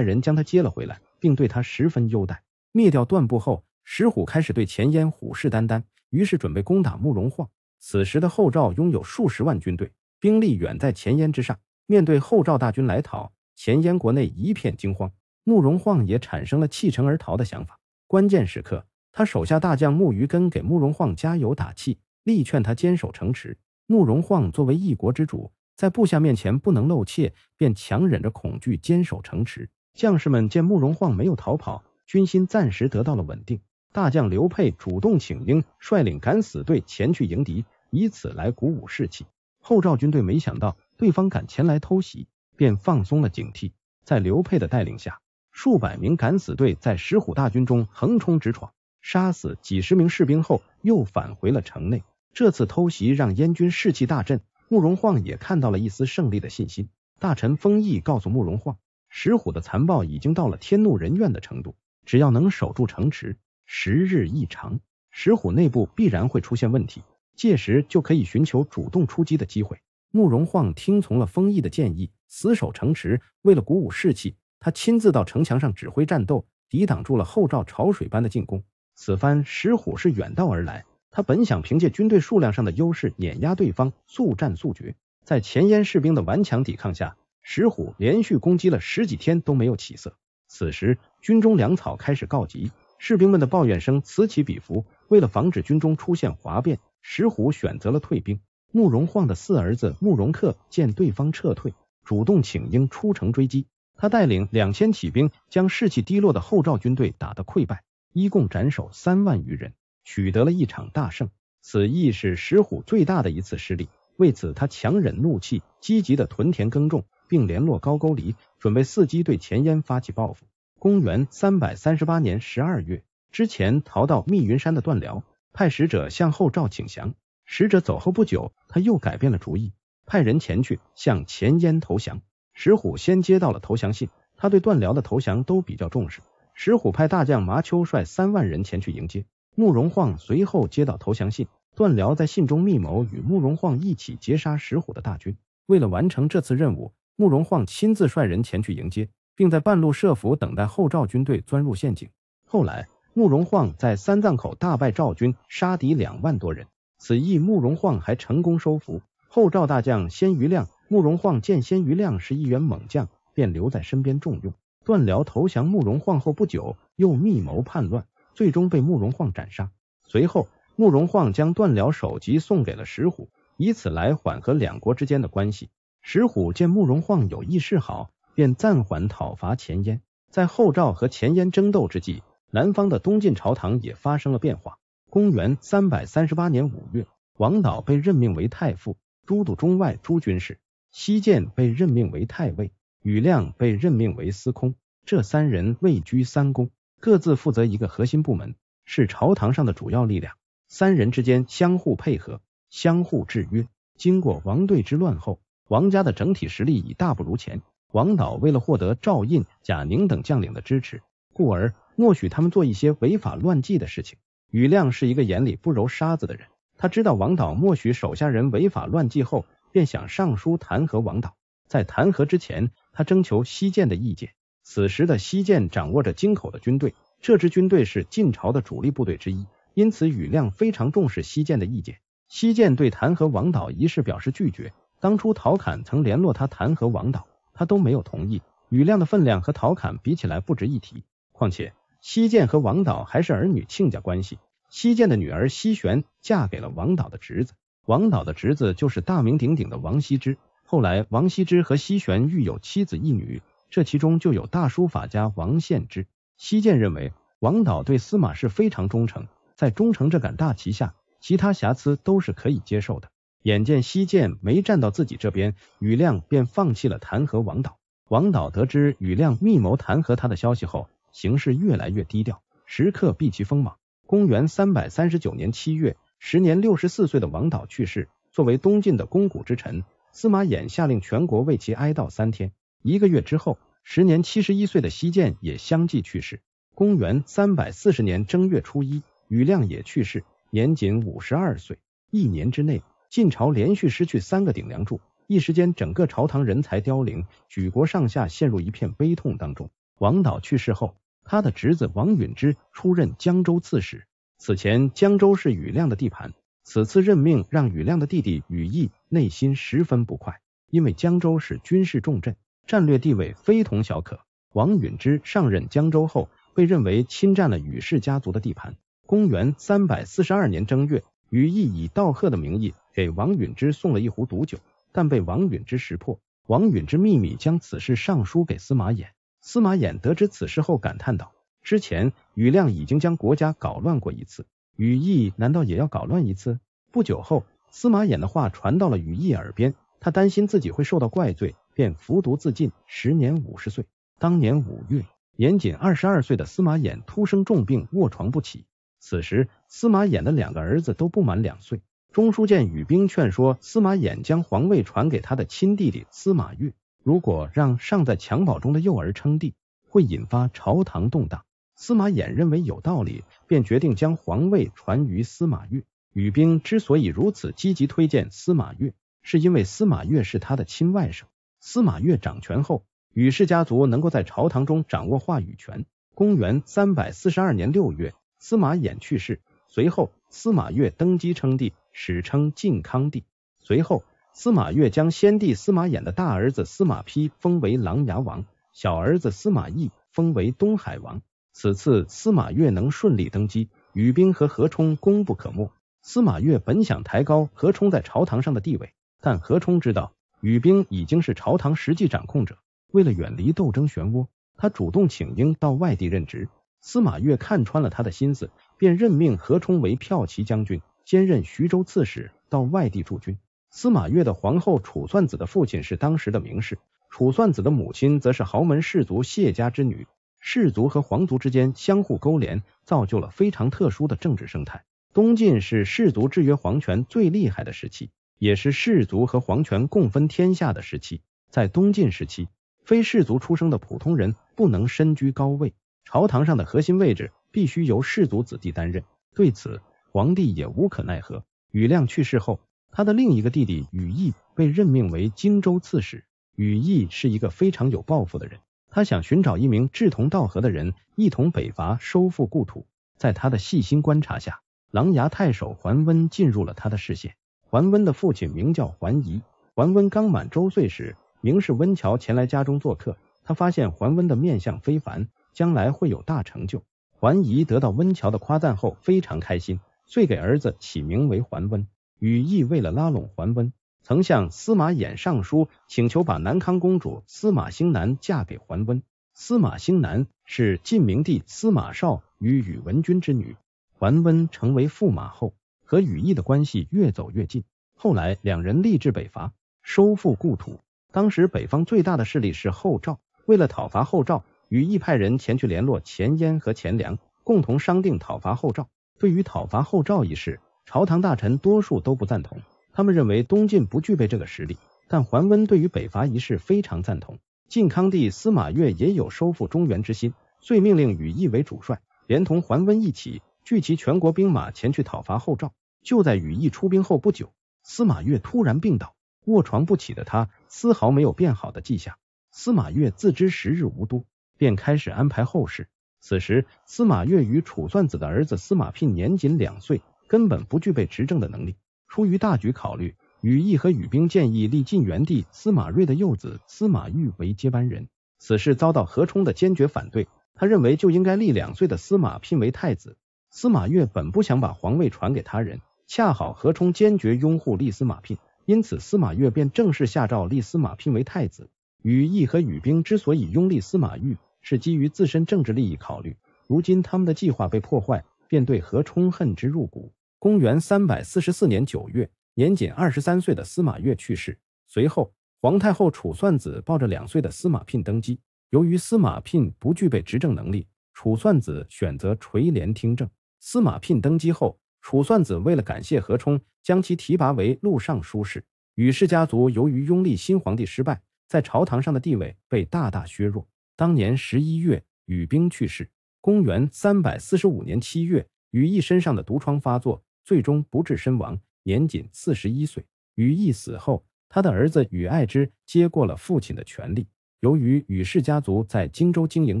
Speaker 1: 人将他接了回来，并对他十分优待。灭掉段部后，石虎开始对前燕虎视眈眈，于是准备攻打慕容晃。此时的后赵拥有数十万军队，兵力远在前燕之上。面对后赵大军来讨，前燕国内一片惊慌。慕容晃也产生了弃城而逃的想法。关键时刻，他手下大将慕余根给慕容晃加油打气，力劝他坚守城池。慕容晃作为一国之主，在部下面前不能露怯，便强忍着恐惧坚守城池。将士们见慕容晃没有逃跑。军心暂时得到了稳定，大将刘沛主动请缨，率领敢死队前去迎敌，以此来鼓舞士气。后赵军队没想到对方敢前来偷袭，便放松了警惕。在刘沛的带领下，数百名敢死队在石虎大军中横冲直闯，杀死几十名士兵后，又返回了城内。这次偷袭让燕军士气大振，慕容晃也看到了一丝胜利的信心。大臣封毅告诉慕容晃，石虎的残暴已经到了天怒人怨的程度。只要能守住城池，时日一长，石虎内部必然会出现问题，届时就可以寻求主动出击的机会。慕容晃听从了丰毅的建议，死守城池。为了鼓舞士气，他亲自到城墙上指挥战斗，抵挡住了后赵潮水般的进攻。此番石虎是远道而来，他本想凭借军队数量上的优势碾压对方，速战速决。在前燕士兵的顽强抵抗下，石虎连续攻击了十几天都没有起色。此时，军中粮草开始告急，士兵们的抱怨声此起彼伏。为了防止军中出现哗变，石虎选择了退兵。慕容晃的四儿子慕容恪见对方撤退，主动请缨出城追击。他带领两千骑兵，将士气低落的后赵军队打得溃败，一共斩首三万余人，取得了一场大胜。此役是石虎最大的一次失利。为此，他强忍怒气，积极的屯田耕种。并联络高句丽，准备伺机对前燕发起报复。公元三百三十八年十二月，之前逃到密云山的段辽派使者向后赵请降。使者走后不久，他又改变了主意，派人前去向前燕投降。石虎先接到了投降信，他对段辽的投降都比较重视。石虎派大将麻丘率三万人前去迎接。慕容晃随后接到投降信，段辽在信中密谋与慕容晃一起截杀石虎的大军。为了完成这次任务。慕容晃亲自率人前去迎接，并在半路设伏，等待后赵军队钻入陷阱。后来，慕容晃在三藏口大败赵军，杀敌两万多人。此役，慕容晃还成功收服后赵大将鲜于亮。慕容晃见鲜于亮是一员猛将，便留在身边重用。段辽投降慕容晃后不久，又密谋叛乱，最终被慕容晃斩杀。随后，慕容晃将段辽首级送给了石虎，以此来缓和两国之间的关系。石虎见慕容晃有意示好，便暂缓讨伐前燕。在后赵和前燕争斗之际，南方的东晋朝堂也发生了变化。公元三百三十八年五月，王导被任命为太傅、都督中外诸军事；西涧被任命为太尉，宇亮被任命为司空。这三人位居三公，各自负责一个核心部门，是朝堂上的主要力量。三人之间相互配合，相互制约。经过王队之乱后，王家的整体实力已大不如前，王导为了获得赵印、贾宁等将领的支持，故而默许他们做一些违法乱纪的事情。宇亮是一个眼里不揉沙子的人，他知道王导默许手下人违法乱纪后，便想上书弹劾王导。在弹劾之前，他征求西涧的意见。此时的西涧掌握着京口的军队，这支军队是晋朝的主力部队之一，因此宇亮非常重视西涧的意见。西涧对弹劾王导一事表示拒绝。当初陶侃曾联络他弹劾王导，他都没有同意。宇亮的分量和陶侃比起来不值一提。况且西涧和王导还是儿女亲家关系，西涧的女儿西玄嫁给了王导的侄子，王导的侄子就是大名鼎鼎的王羲之。后来王羲之和西玄育有妻子一女，这其中就有大书法家王献之。西涧认为王导对司马氏非常忠诚，在忠诚这杆大旗下，其他瑕疵都是可以接受的。眼见西涧没站到自己这边，宇亮便放弃了弹劾王导。王导得知宇亮密谋弹劾他的消息后，行事越来越低调，时刻避其锋芒。公元三百三十九年七月，时年六十四岁的王导去世。作为东晋的肱骨之臣，司马衍下令全国为其哀悼三天。一个月之后，时年七十一岁的西涧也相继去世。公元三百四十年正月初一，宇亮也去世，年仅五十二岁。一年之内，晋朝连续失去三个顶梁柱，一时间整个朝堂人才凋零，举国上下陷入一片悲痛当中。王导去世后，他的侄子王允之出任江州刺史。此前江州是宇亮的地盘，此次任命让宇亮的弟弟宇义内心十分不快，因为江州是军事重镇，战略地位非同小可。王允之上任江州后，被认为侵占了宇氏家族的地盘。公元三百四十二年正月，宇义以道贺的名义给王允之送了一壶毒酒，但被王允之识破。王允之秘密将此事上书给司马衍。司马衍得知此事后，感叹道。之前宇亮已经将国家搞乱过一次，宇翼难道也要搞乱一次？不久后，司马衍的话传到了宇翼耳边，他担心自己会受到怪罪，便服毒自尽，时年五十岁。当年五月，年仅二十二岁的司马衍突生重病，卧床不起。此时，司马衍的两个儿子都不满两岁。中书监宇兵劝说司马衍将皇位传给他的亲弟弟司马越，如果让尚在襁褓中的幼儿称帝，会引发朝堂动荡。司马衍认为有道理，便决定将皇位传于司马越。宇兵之所以如此积极推荐司马越，是因为司马越是他的亲外甥。司马越掌权后，宇氏家族能够在朝堂中掌握话语权。公元三百四十二年六月，司马衍去世，随后司马越登基称帝，史称晋康帝。随后，司马越将先帝司马衍的大儿子司马丕封为琅琊王，小儿子司马懿封为东海王。此次司马越能顺利登基，宇兵和何冲功不可没。司马越本想抬高何冲在朝堂上的地位，但何冲知道宇兵已经是朝堂实际掌控者，为了远离斗争漩涡，他主动请缨到外地任职。司马越看穿了他的心思，便任命何冲为骠骑将军，兼任徐州刺史，到外地驻军。司马越的皇后楚算子的父亲是当时的名士，楚算子的母亲则是豪门氏族谢家之女。氏族和皇族之间相互勾连，造就了非常特殊的政治生态。东晋是氏族制约皇权最厉害的时期，也是氏族和皇权共分天下的时期。在东晋时期，非氏族出生的普通人不能身居高位，朝堂上的核心位置必须由氏族子弟担任。对此，皇帝也无可奈何。宇亮去世后，他的另一个弟弟宇义被任命为荆州刺史。宇义是一个非常有抱负的人。他想寻找一名志同道合的人，一同北伐，收复故土。在他的细心观察下，琅琊太守桓温进入了他的视线。桓温的父亲名叫桓仪。桓温刚满周岁时，名士温峤前来家中做客，他发现桓温的面相非凡，将来会有大成就。桓仪得到温峤的夸赞后，非常开心，遂给儿子起名为桓温。羽翼为了拉拢桓温。曾向司马衍上书，请求把南康公主司马兴南嫁给桓温。司马兴南是晋明帝司马绍与宇文君之女。桓温成为驸马后，和羽翼的关系越走越近。后来两人立志北伐，收复故土。当时北方最大的势力是后赵，为了讨伐后赵，羽翼派人前去联络钱燕和钱粮，共同商定讨伐后赵。对于讨伐后赵一事，朝堂大臣多数都不赞同。他们认为东晋不具备这个实力，但桓温对于北伐一事非常赞同。晋康帝司马越也有收复中原之心，遂命令羽翼为主帅，连同桓温一起聚集全国兵马前去讨伐后赵。就在羽翼出兵后不久，司马越突然病倒，卧床不起的他丝毫没有变好的迹象。司马越自知时日无多，便开始安排后事。此时，司马越与楚算子的儿子司马聘年仅两岁，根本不具备执政的能力。出于大局考虑，羽翼和羽兵建议立晋元帝司马睿的幼子司马昱为接班人。此事遭到何冲的坚决反对，他认为就应该立两岁的司马聘为太子。司马越本不想把皇位传给他人，恰好何冲坚决拥护立司马聘，因此司马越便正式下诏立司马聘为太子。羽翼和羽兵之所以拥立司马昱，是基于自身政治利益考虑。如今他们的计划被破坏，便对何冲恨之入骨。公元三百四十四年九月，年仅二十三岁的司马越去世。随后，皇太后楚算子抱着两岁的司马聘登基。由于司马聘不具备执政能力，楚算子选择垂帘听政。司马聘登基后，楚算子为了感谢何冲，将其提拔为录尚书事。宇氏家族由于拥立新皇帝失败，在朝堂上的地位被大大削弱。当年十一月羽冰去世。公元三百四十五年七月，羽翼身上的毒疮发作，最终不治身亡，年仅四十一岁。羽翼死后，他的儿子羽爱之接过了父亲的权力。由于羽氏家族在荆州经营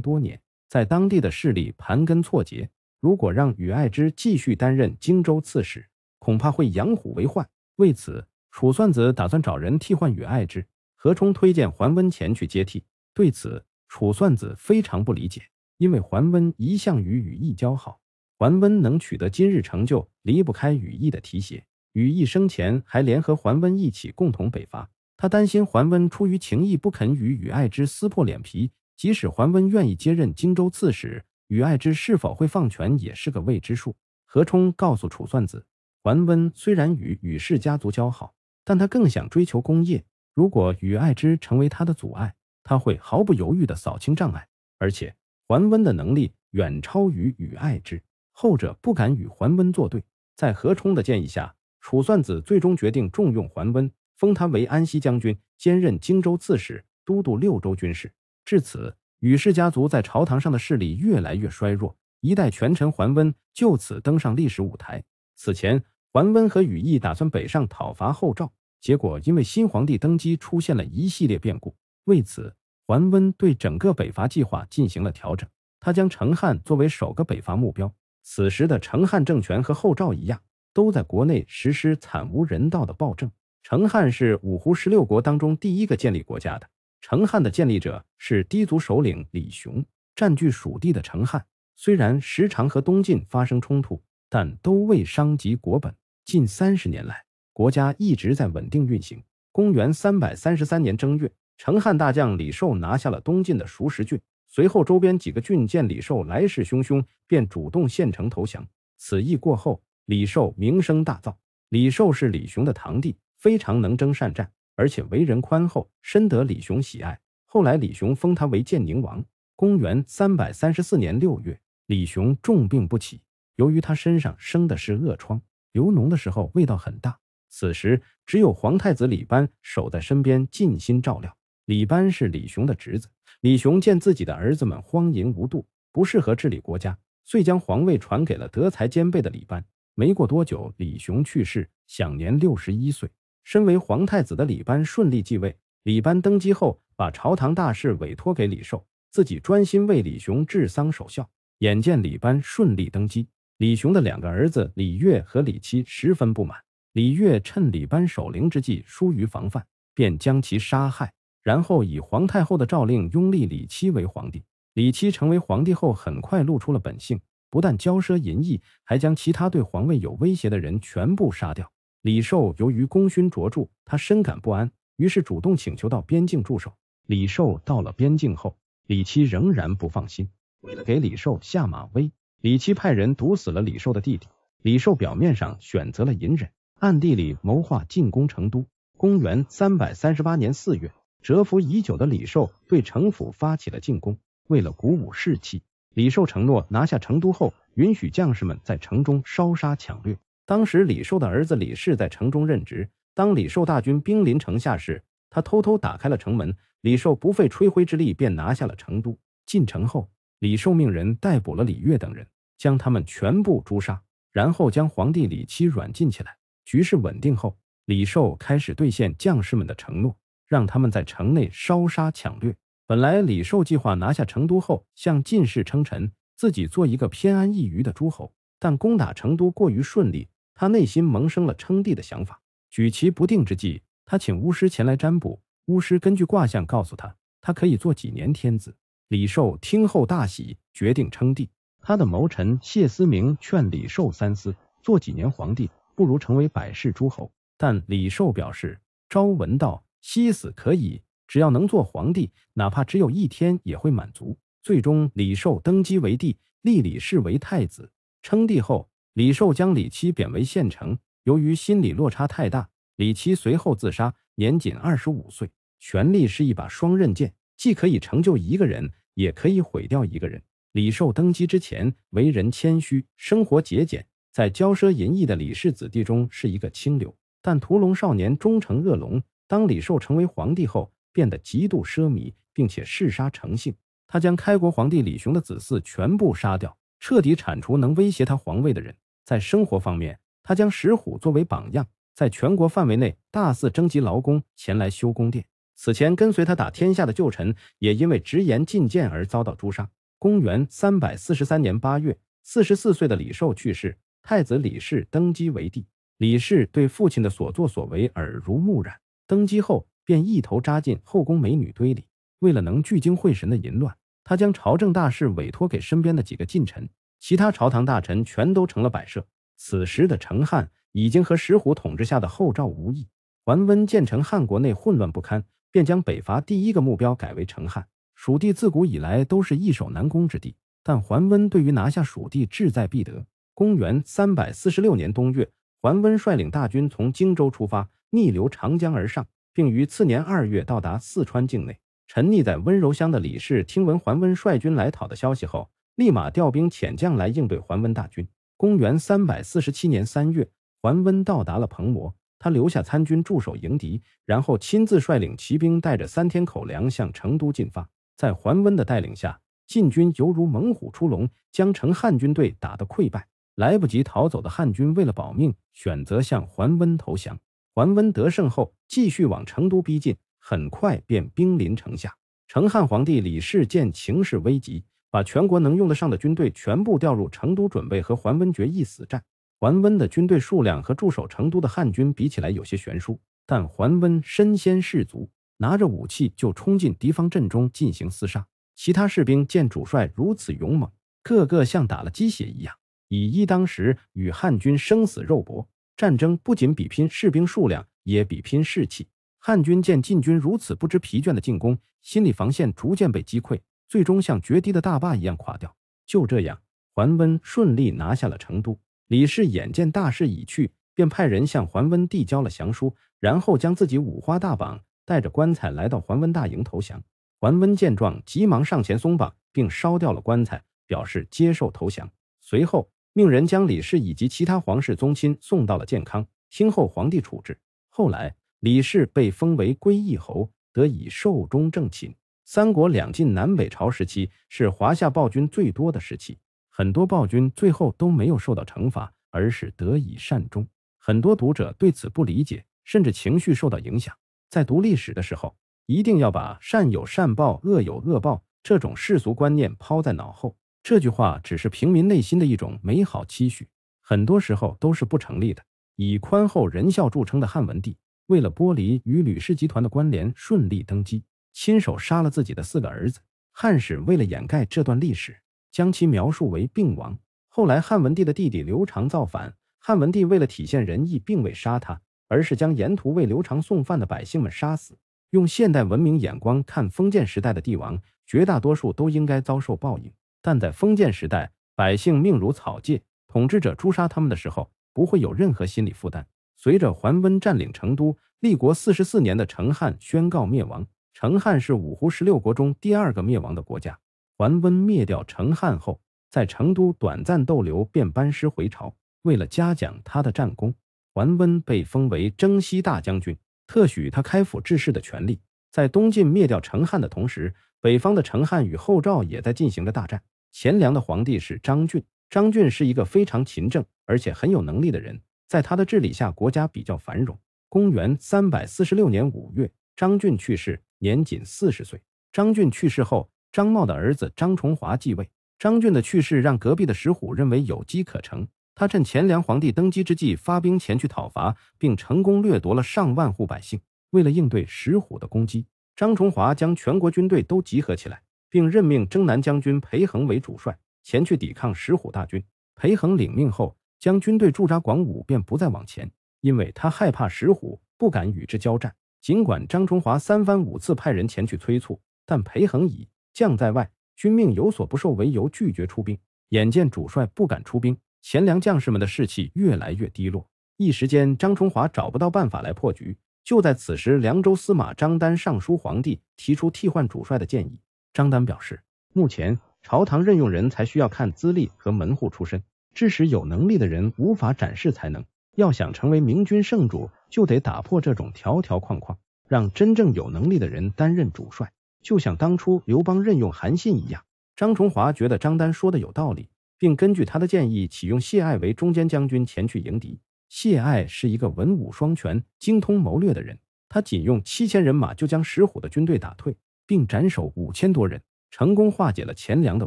Speaker 1: 多年，在当地的势力盘根错节，如果让羽爱之继续担任荆州刺史，恐怕会养虎为患。为此，楚算子打算找人替换羽爱之。何冲推荐桓温前去接替，对此楚算子非常不理解。因为桓温一向与羽翼交好，桓温能取得今日成就，离不开羽翼的提携。羽翼生前还联合桓温一起共同北伐，他担心桓温出于情义不肯与羽爱之撕破脸皮。即使桓温愿意接任荆州刺史，羽爱之是否会放权也是个未知数。何冲告诉楚算子，桓温虽然与羽氏家族交好，但他更想追求功业。如果羽爱之成为他的阻碍，他会毫不犹豫地扫清障碍，而且。桓温的能力远超于羽爱之，后者不敢与桓温作对。在何冲的建议下，楚算子最终决定重用桓温，封他为安西将军，兼任荆州刺史，都督六州军事。至此，羽氏家族在朝堂上的势力越来越衰弱，一代权臣桓温就此登上历史舞台。此前，桓温和羽翼打算北上讨伐后赵，结果因为新皇帝登基出现了一系列变故，为此。桓温对整个北伐计划进行了调整，他将成汉作为首个北伐目标。此时的成汉政权和后赵一样，都在国内实施惨无人道的暴政。成汉是五胡十六国当中第一个建立国家的。成汉的建立者是氐族首领李雄。占据蜀地的成汉，虽然时常和东晋发生冲突，但都未伤及国本。近三十年来，国家一直在稳定运行。公元三百三十三年正月。成汉大将李寿拿下了东晋的熟食郡，随后周边几个郡见李寿来势汹汹，便主动献城投降。此役过后，李寿名声大噪。李寿是李雄的堂弟，非常能征善战，而且为人宽厚，深得李雄喜爱。后来李雄封他为建宁王。公元三百三十四年六月，李雄重病不起，由于他身上生的是恶疮，流脓的时候味道很大。此时只有皇太子李班守在身边，尽心照料。李班是李雄的侄子，李雄见自己的儿子们荒淫无度，不适合治理国家，遂将皇位传给了德才兼备的李班。没过多久，李雄去世，享年六十一岁。身为皇太子的李班顺利继位。李班登基后，把朝堂大事委托给李寿，自己专心为李雄治丧守孝。眼见李班顺利登基，李雄的两个儿子李悦和李七十分不满。李悦趁李班守灵之际疏于防范，便将其杀害。然后以皇太后的诏令拥立李七为皇帝。李七成为皇帝后，很快露出了本性，不但骄奢淫逸，还将其他对皇位有威胁的人全部杀掉。李寿由于功勋卓著，他深感不安，于是主动请求到边境驻守。李寿到了边境后，李七仍然不放心，为了给李寿下马威，李七派人毒死了李寿的弟弟。李寿表面上选择了隐忍，暗地里谋划进攻成都。公元三百三十八年四月。蛰伏已久的李寿对城府发起了进攻。为了鼓舞士气，李寿承诺拿下成都后，允许将士们在城中烧杀抢掠。当时李寿的儿子李氏在城中任职。当李寿大军兵临城下时，他偷偷打开了城门。李寿不费吹灰之力便拿下了成都。进城后，李寿命人逮捕了李悦等人，将他们全部诛杀，然后将皇帝李七软禁起来。局势稳定后，李寿开始兑现将士们的承诺。让他们在城内烧杀抢掠。本来李寿计划拿下成都后，向进士称臣，自己做一个偏安一隅的诸侯。但攻打成都过于顺利，他内心萌生了称帝的想法。举棋不定之际，他请巫师前来占卜。巫师根据卦象告诉他，他可以做几年天子。李寿听后大喜，决定称帝。他的谋臣谢思明劝李寿三思，做几年皇帝不如成为百世诸侯。但李寿表示，朝闻道。惜死可以，只要能做皇帝，哪怕只有一天也会满足。最终，李寿登基为帝，立李氏为太子。称帝后，李寿将李七贬为县丞。由于心理落差太大，李七随后自杀，年仅二十五岁。权力是一把双刃剑，既可以成就一个人，也可以毁掉一个人。李寿登基之前，为人谦虚，生活节俭，在骄奢淫逸的李氏子弟中是一个清流。但屠龙少年终成恶龙。当李寿成为皇帝后，变得极度奢靡，并且嗜杀成性。他将开国皇帝李雄的子嗣全部杀掉，彻底铲除能威胁他皇位的人。在生活方面，他将石虎作为榜样，在全国范围内大肆征集劳工前来修宫殿。此前跟随他打天下的旧臣也因为直言进谏而遭到诛杀。公元三百四十三年八月，四十四岁的李寿去世，太子李氏登基为帝。李氏对父亲的所作所为耳濡目染，登基后便一头扎进后宫美女堆里。为了能聚精会神的淫乱，他将朝政大事委托给身边的几个近臣，其他朝堂大臣全都成了摆设。此时的成汉已经和石虎统治下的后赵无异。桓温见成汉国内混乱不堪。便将北伐第一个目标改为成汉。蜀地自古以来都是易守难攻之地，但桓温对于拿下蜀地志在必得。公元三百四十六年冬月，桓温率领大军从荆州出发，逆流长江而上，并于次年二月到达四川境内。沉溺在温柔乡的李氏听闻桓温率军来讨的消息后，立马调兵遣将来应对桓温大军。公元三百四十七年三月，桓温到达了彭模。他留下参军驻守迎敌，然后亲自率领骑兵，带着三天口粮向成都进发。在桓温的带领下，晋军犹如猛虎出笼，将成汉军队打得溃败。来不及逃走的汉军为了保命，选择向桓温投降。桓温得胜后，继续往成都逼近，很快便兵临城下。成汉皇帝李氏见情势危急，把全国能用得上的军队全部调入成都，准备和桓温决一死战。桓温的军队数量和驻守成都的汉军比起来有些悬殊，但桓温身先士卒，拿着武器就冲进敌方阵中进行厮杀。其他士兵见主帅如此勇猛，个个像打了鸡血一样，以一当十，与汉军生死肉搏。战争不仅比拼士兵数量，也比拼士气。汉军见晋军如此不知疲倦的进攻，心理防线逐渐被击溃，最终像决堤的大坝一样垮掉。就这样，桓温顺利拿下了成都。李氏眼见大势已去，便派人向桓温递交了降书，然后将自己五花大绑，带着棺材来到桓温大营投降。桓温见状，急忙上前松绑，并烧掉了棺材，表示接受投降。随后命人将李氏以及其他皇室宗亲送到了建康，听候皇帝处置。后来，李氏被封为归义侯，得以寿终正寝。三国两晋南北朝时期是华夏暴君最多的时期。很多暴君最后都没有受到惩罚，而是得以善终。很多读者对此不理解，甚至情绪受到影响。在读历史的时候，一定要把“善有善报，恶有恶报”这种世俗观念抛在脑后。这句话只是平民内心的一种美好期许，很多时候都是不成立的。以宽厚仁孝著称的汉文帝，为了剥离与吕氏集团的关联，顺利登基，亲手杀了自己的四个儿子。汉史为了掩盖这段历史。将其描述为病亡。后来汉文帝的弟弟刘长造反，汉文帝为了体现仁义，并未杀他，而是将沿途为刘长送饭的百姓们杀死。用现代文明眼光看封建时代的帝王，绝大多数都应该遭受报应。但在封建时代，百姓命如草芥，统治者诛杀他们的时候，不会有任何心理负担。随着桓温占领成都，立国四十四年的成汉宣告灭亡。成汉是五胡十六国中第二个灭亡的国家。桓温灭掉成汉后，在成都短暂逗留，便班师回朝。为了嘉奖他的战功，桓温被封为征西大将军，特许他开府治事的权利。在东晋灭掉成汉的同时，北方的成汉与后赵也在进行着大战。前凉的皇帝是张俊，张俊是一个非常勤政而且很有能力的人，在他的治理下，国家比较繁荣。公元三百四十六年五月，张俊去世，年仅四十岁。张俊去世后。张茂的儿子张崇华继位。张俊的去世让隔壁的石虎认为有机可乘，他趁前凉皇帝登基之际发兵前去讨伐，并成功掠夺了上万户百姓。为了应对石虎的攻击，张崇华将全国军队都集合起来，并任命征南将军裴恒为主帅，前去抵抗石虎大军。裴恒领命后，将军队驻扎广武，便不再往前，因为他害怕石虎，不敢与之交战。尽管张崇华三番五次派人前去催促，但裴恒以将在外，军命有所不受为由，拒绝出兵。眼见主帅不敢出兵，前凉将士们的士气越来越低落。一时间，张崇华找不到办法来破局。就在此时，凉州司马张丹上书皇帝，提出替换主帅的建议。张丹表示，目前朝堂任用人才需要看资历和门户出身，致使有能力的人无法展示才能。要想成为明君圣主，就得打破这种条条框框，让真正有能力的人担任主帅。就像当初刘邦任用韩信一样。张崇华觉得张丹说的有道理，并根据他的建议启用谢艾为中间将军前去迎敌。谢艾是一个文武双全、精通谋略的人，他仅用七千人马就将石虎的军队打退，并斩首五千多人，成功化解了钱粮的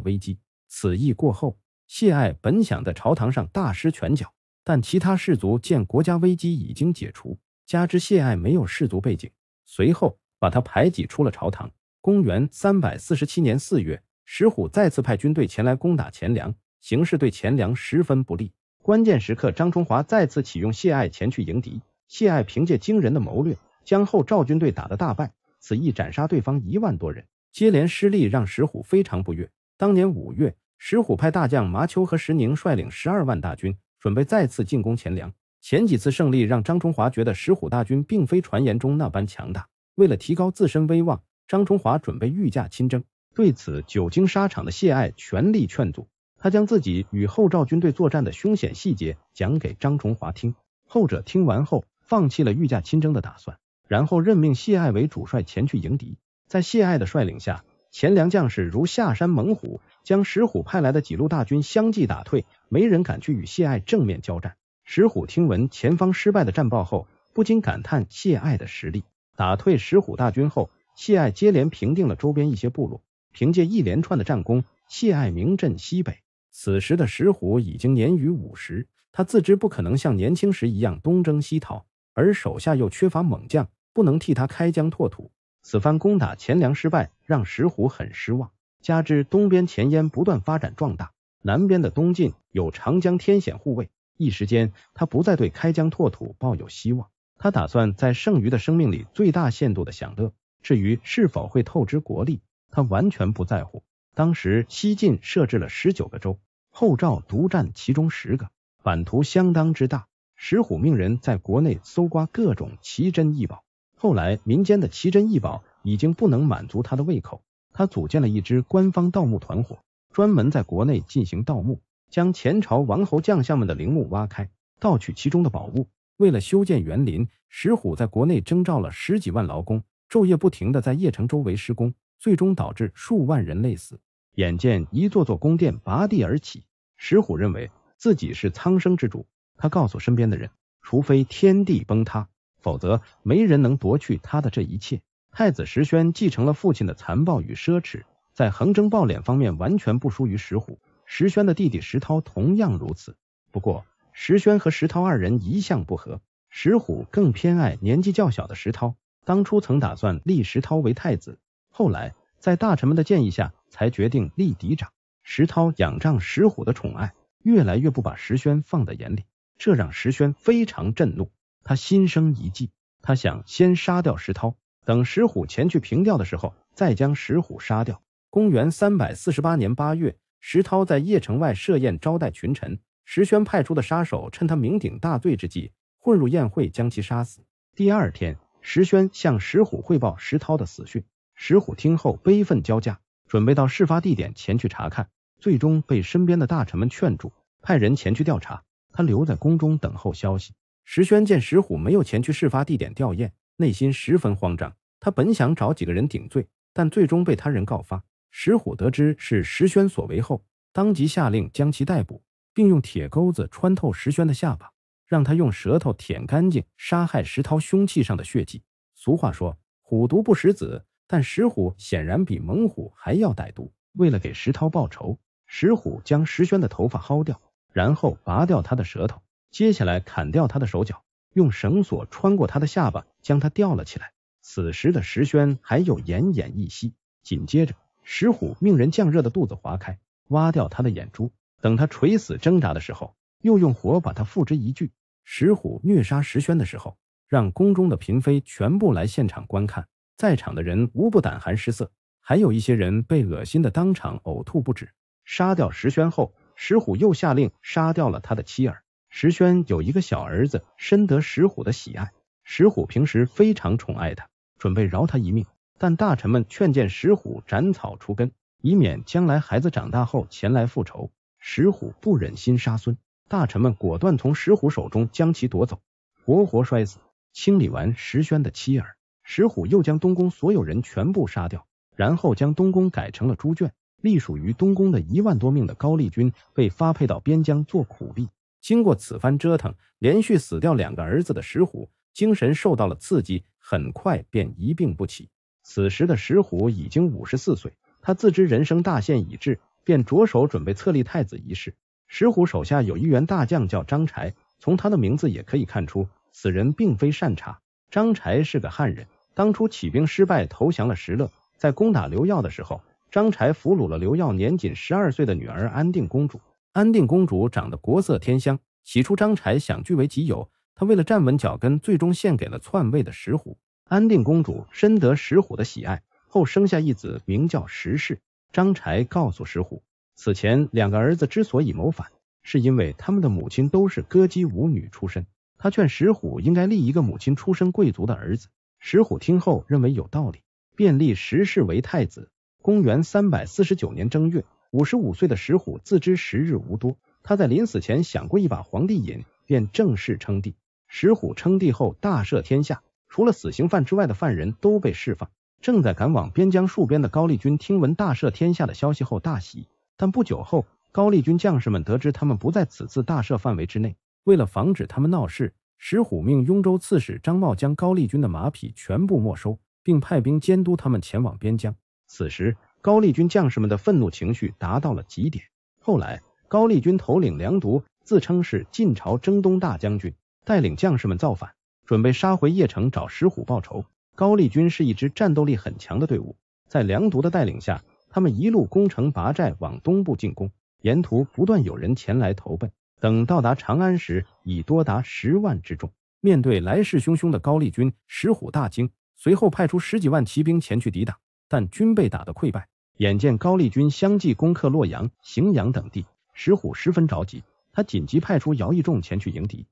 Speaker 1: 危机。此役过后，谢艾本想在朝堂上大施拳脚，但其他士族见国家危机已经解除，加之谢艾没有士族背景，随后把他排挤出了朝堂。公元三百四十七年四月，石虎再次派军队前来攻打钱粮，形势对钱粮十分不利。关键时刻，张崇华再次启用谢艾前去迎敌。谢艾凭借惊人的谋略，将后赵军队打得大败，此役斩杀对方一万多人。接连失利让石虎非常不悦。当年五月，石虎派大将麻丘和石宁率领十二万大军，准备再次进攻钱粮。前几次胜利让张崇华觉得石虎大军并非传言中那般强大。为了提高自身威望，张崇华准备御驾亲征。对此，久经沙场的谢艾全力劝阻。他将自己与后赵军队作战的凶险细节讲给张崇华听，后者听完后放弃了御驾亲征的打算，然后任命谢艾为主帅前去迎敌。在谢艾的率领下，钱粮将士如下山猛虎，将石虎派来的几路大军相继打退，没人敢去与谢艾正面交战。石虎听闻前方失败的战报后，不禁感叹谢艾的实力。打退石虎大军后，谢艾接连平定了周边一些部落，凭借一连串的战功，谢艾名震西北。此时的石虎已经年逾五十，他自知不可能像年轻时一样东征西讨，而手下又缺乏猛将，不能替他开疆拓土。此番攻打钱粮失败，让石虎很失望。加之东边前燕不断发展壮大，南边的东晋有长江天险护卫，一时间他不再对开疆拓土抱有希望。他打算在剩余的生命里最大限度的享乐，至于是否会透支国力，他完全不在乎。当时西晋设置了十九个州。后赵独占其中十个，版图相当之大。石虎命人在国内搜刮各种奇珍异宝，后来民间的奇珍异宝已经不能满足他的胃口，他组建了一支官方盗墓团伙，专门在国内进行盗墓，将前朝王侯将相们的陵墓挖开，盗取其中的宝物。为了修建园林，石虎在国内征召了十几万劳工，昼夜不停的在邺城周围施工，最终导致数万人累死。眼见一座座宫殿拔地而起，石虎认为自己是苍生之主。他告诉身边的人，除非天地崩塌，否则没人能夺去他的这一切。太子石宣继承了父亲的残暴与奢侈，在横征暴敛方面完全不输于石虎。石宣的弟弟石涛同样如此。不过，石宣和石涛二人一向不和，石虎更偏爱年纪较小的石涛。当初曾打算立石涛为太子，后来在大臣们的建议下。才决定立嫡长。石涛仰仗石虎的宠爱，越来越不把石宣放在眼里，这让石宣非常震怒。他心生一计，他想先杀掉石涛，等石虎前去平调的时候，再将石虎杀掉。公元三百四十八年八月，石涛在邺城外设宴招待群臣，石宣派出的杀手趁他酩酊大醉之际，混入宴会将其杀死。第二天，石宣向石虎汇报石涛的死讯，石虎听后悲愤交加。准备到事发地点前去查看，最终被身边的大臣们劝住，派人前去调查。他留在宫中等候消息。石宣见石虎没有前去事发地点吊唁，内心十分慌张。他本想找几个人顶罪，但最终被他人告发。石虎得知是石宣所为后，当即下令将其逮捕，并用铁钩子穿透石宣的下巴，让他用舌头舔干净杀害石涛凶器上的血迹。俗话说，虎毒不食子。但石虎显然比猛虎还要歹毒。为了给石涛报仇，石虎将石轩的头发薅掉，然后拔掉他的舌头，接下来砍掉他的手脚，用绳索穿过他的下巴，将他吊了起来。此时的石轩还有奄奄一息。紧接着，石虎命人将热的肚子划开，挖掉他的眼珠。等他垂死挣扎的时候，又用火把他付之一炬。石虎虐杀石轩的时候，让宫中的嫔妃全部来现场观看。在场的人无不胆寒失色，还有一些人被恶心的当场呕吐不止。杀掉石宣后，石虎又下令杀掉了他的妻儿。石宣有一个小儿子，深得石虎的喜爱。石虎平时非常宠爱他，准备饶他一命。但大臣们劝谏石虎斩草除根，以免将来孩子长大后前来复仇。石虎不忍心杀孙，大臣们果断从石虎手中将其夺走，活活摔死。清理完石宣的妻儿。石虎又将东宫所有人全部杀掉，然后将东宫改成了猪圈。隶属于东宫的一万多名的高丽军被发配到边疆做苦力。经过此番折腾，连续死掉两个儿子的石虎，精神受到了刺激，很快便一病不起。此时的石虎已经五十四岁，他自知人生大限已至，便着手准备册立太子一事。石虎手下有一员大将叫张柴，从他的名字也可以看出，此人并非善茬。张柴是个汉人，当初起兵失败，投降了石勒，在攻打刘耀的时候。张柴俘虏了刘耀年仅十二岁的女儿安定公主。安定公主长得国色天香，起初张柴想据为己有，他为了站稳脚跟，最终献给了篡位的石虎。安定公主深得石虎的喜爱，后生下一子，名叫石氏。张柴告诉石虎，此前两个儿子之所以谋反，是因为他们的母亲都是歌姬舞女出身。他劝石虎应该立一个母亲出身贵族的儿子。石虎听后认为有道理，便立石氏为太子。公元三百四十九年正月，五十五岁的石虎自知时日无多，他在临死前想过一把皇帝瘾，便正式称帝。石虎称帝后，大赦天下，除了死刑犯之外的犯人都被释放。正在赶往边疆戍边的高丽军听闻大赦天下的消息后大喜，但不久后，高丽军将士们得知他们不在此次大赦范围之内，为了防止他们闹事，石虎命雍州刺史张茂将高丽军的马匹全部没收，并派兵监督他们前往边疆。此时，高丽军将士们的愤怒情绪达到了极点。后来，高丽军头领梁独自称是晋朝征东大将军，带领将士们造反，准备杀回邺城找石虎报仇。高丽军是一支战斗力很强的队伍，在梁独的带领下，他们一路攻城拔寨，往东部进攻。沿途不断有人前来投奔，等到达长安时，已多达十万之众。面对来势汹汹的高丽军，石虎大惊，随后派出十几万骑兵前去抵挡。但均被打得溃败。眼见高丽军相继攻克洛阳、荥阳等地，石虎十分着急，他紧急派出姚义仲前去迎敌。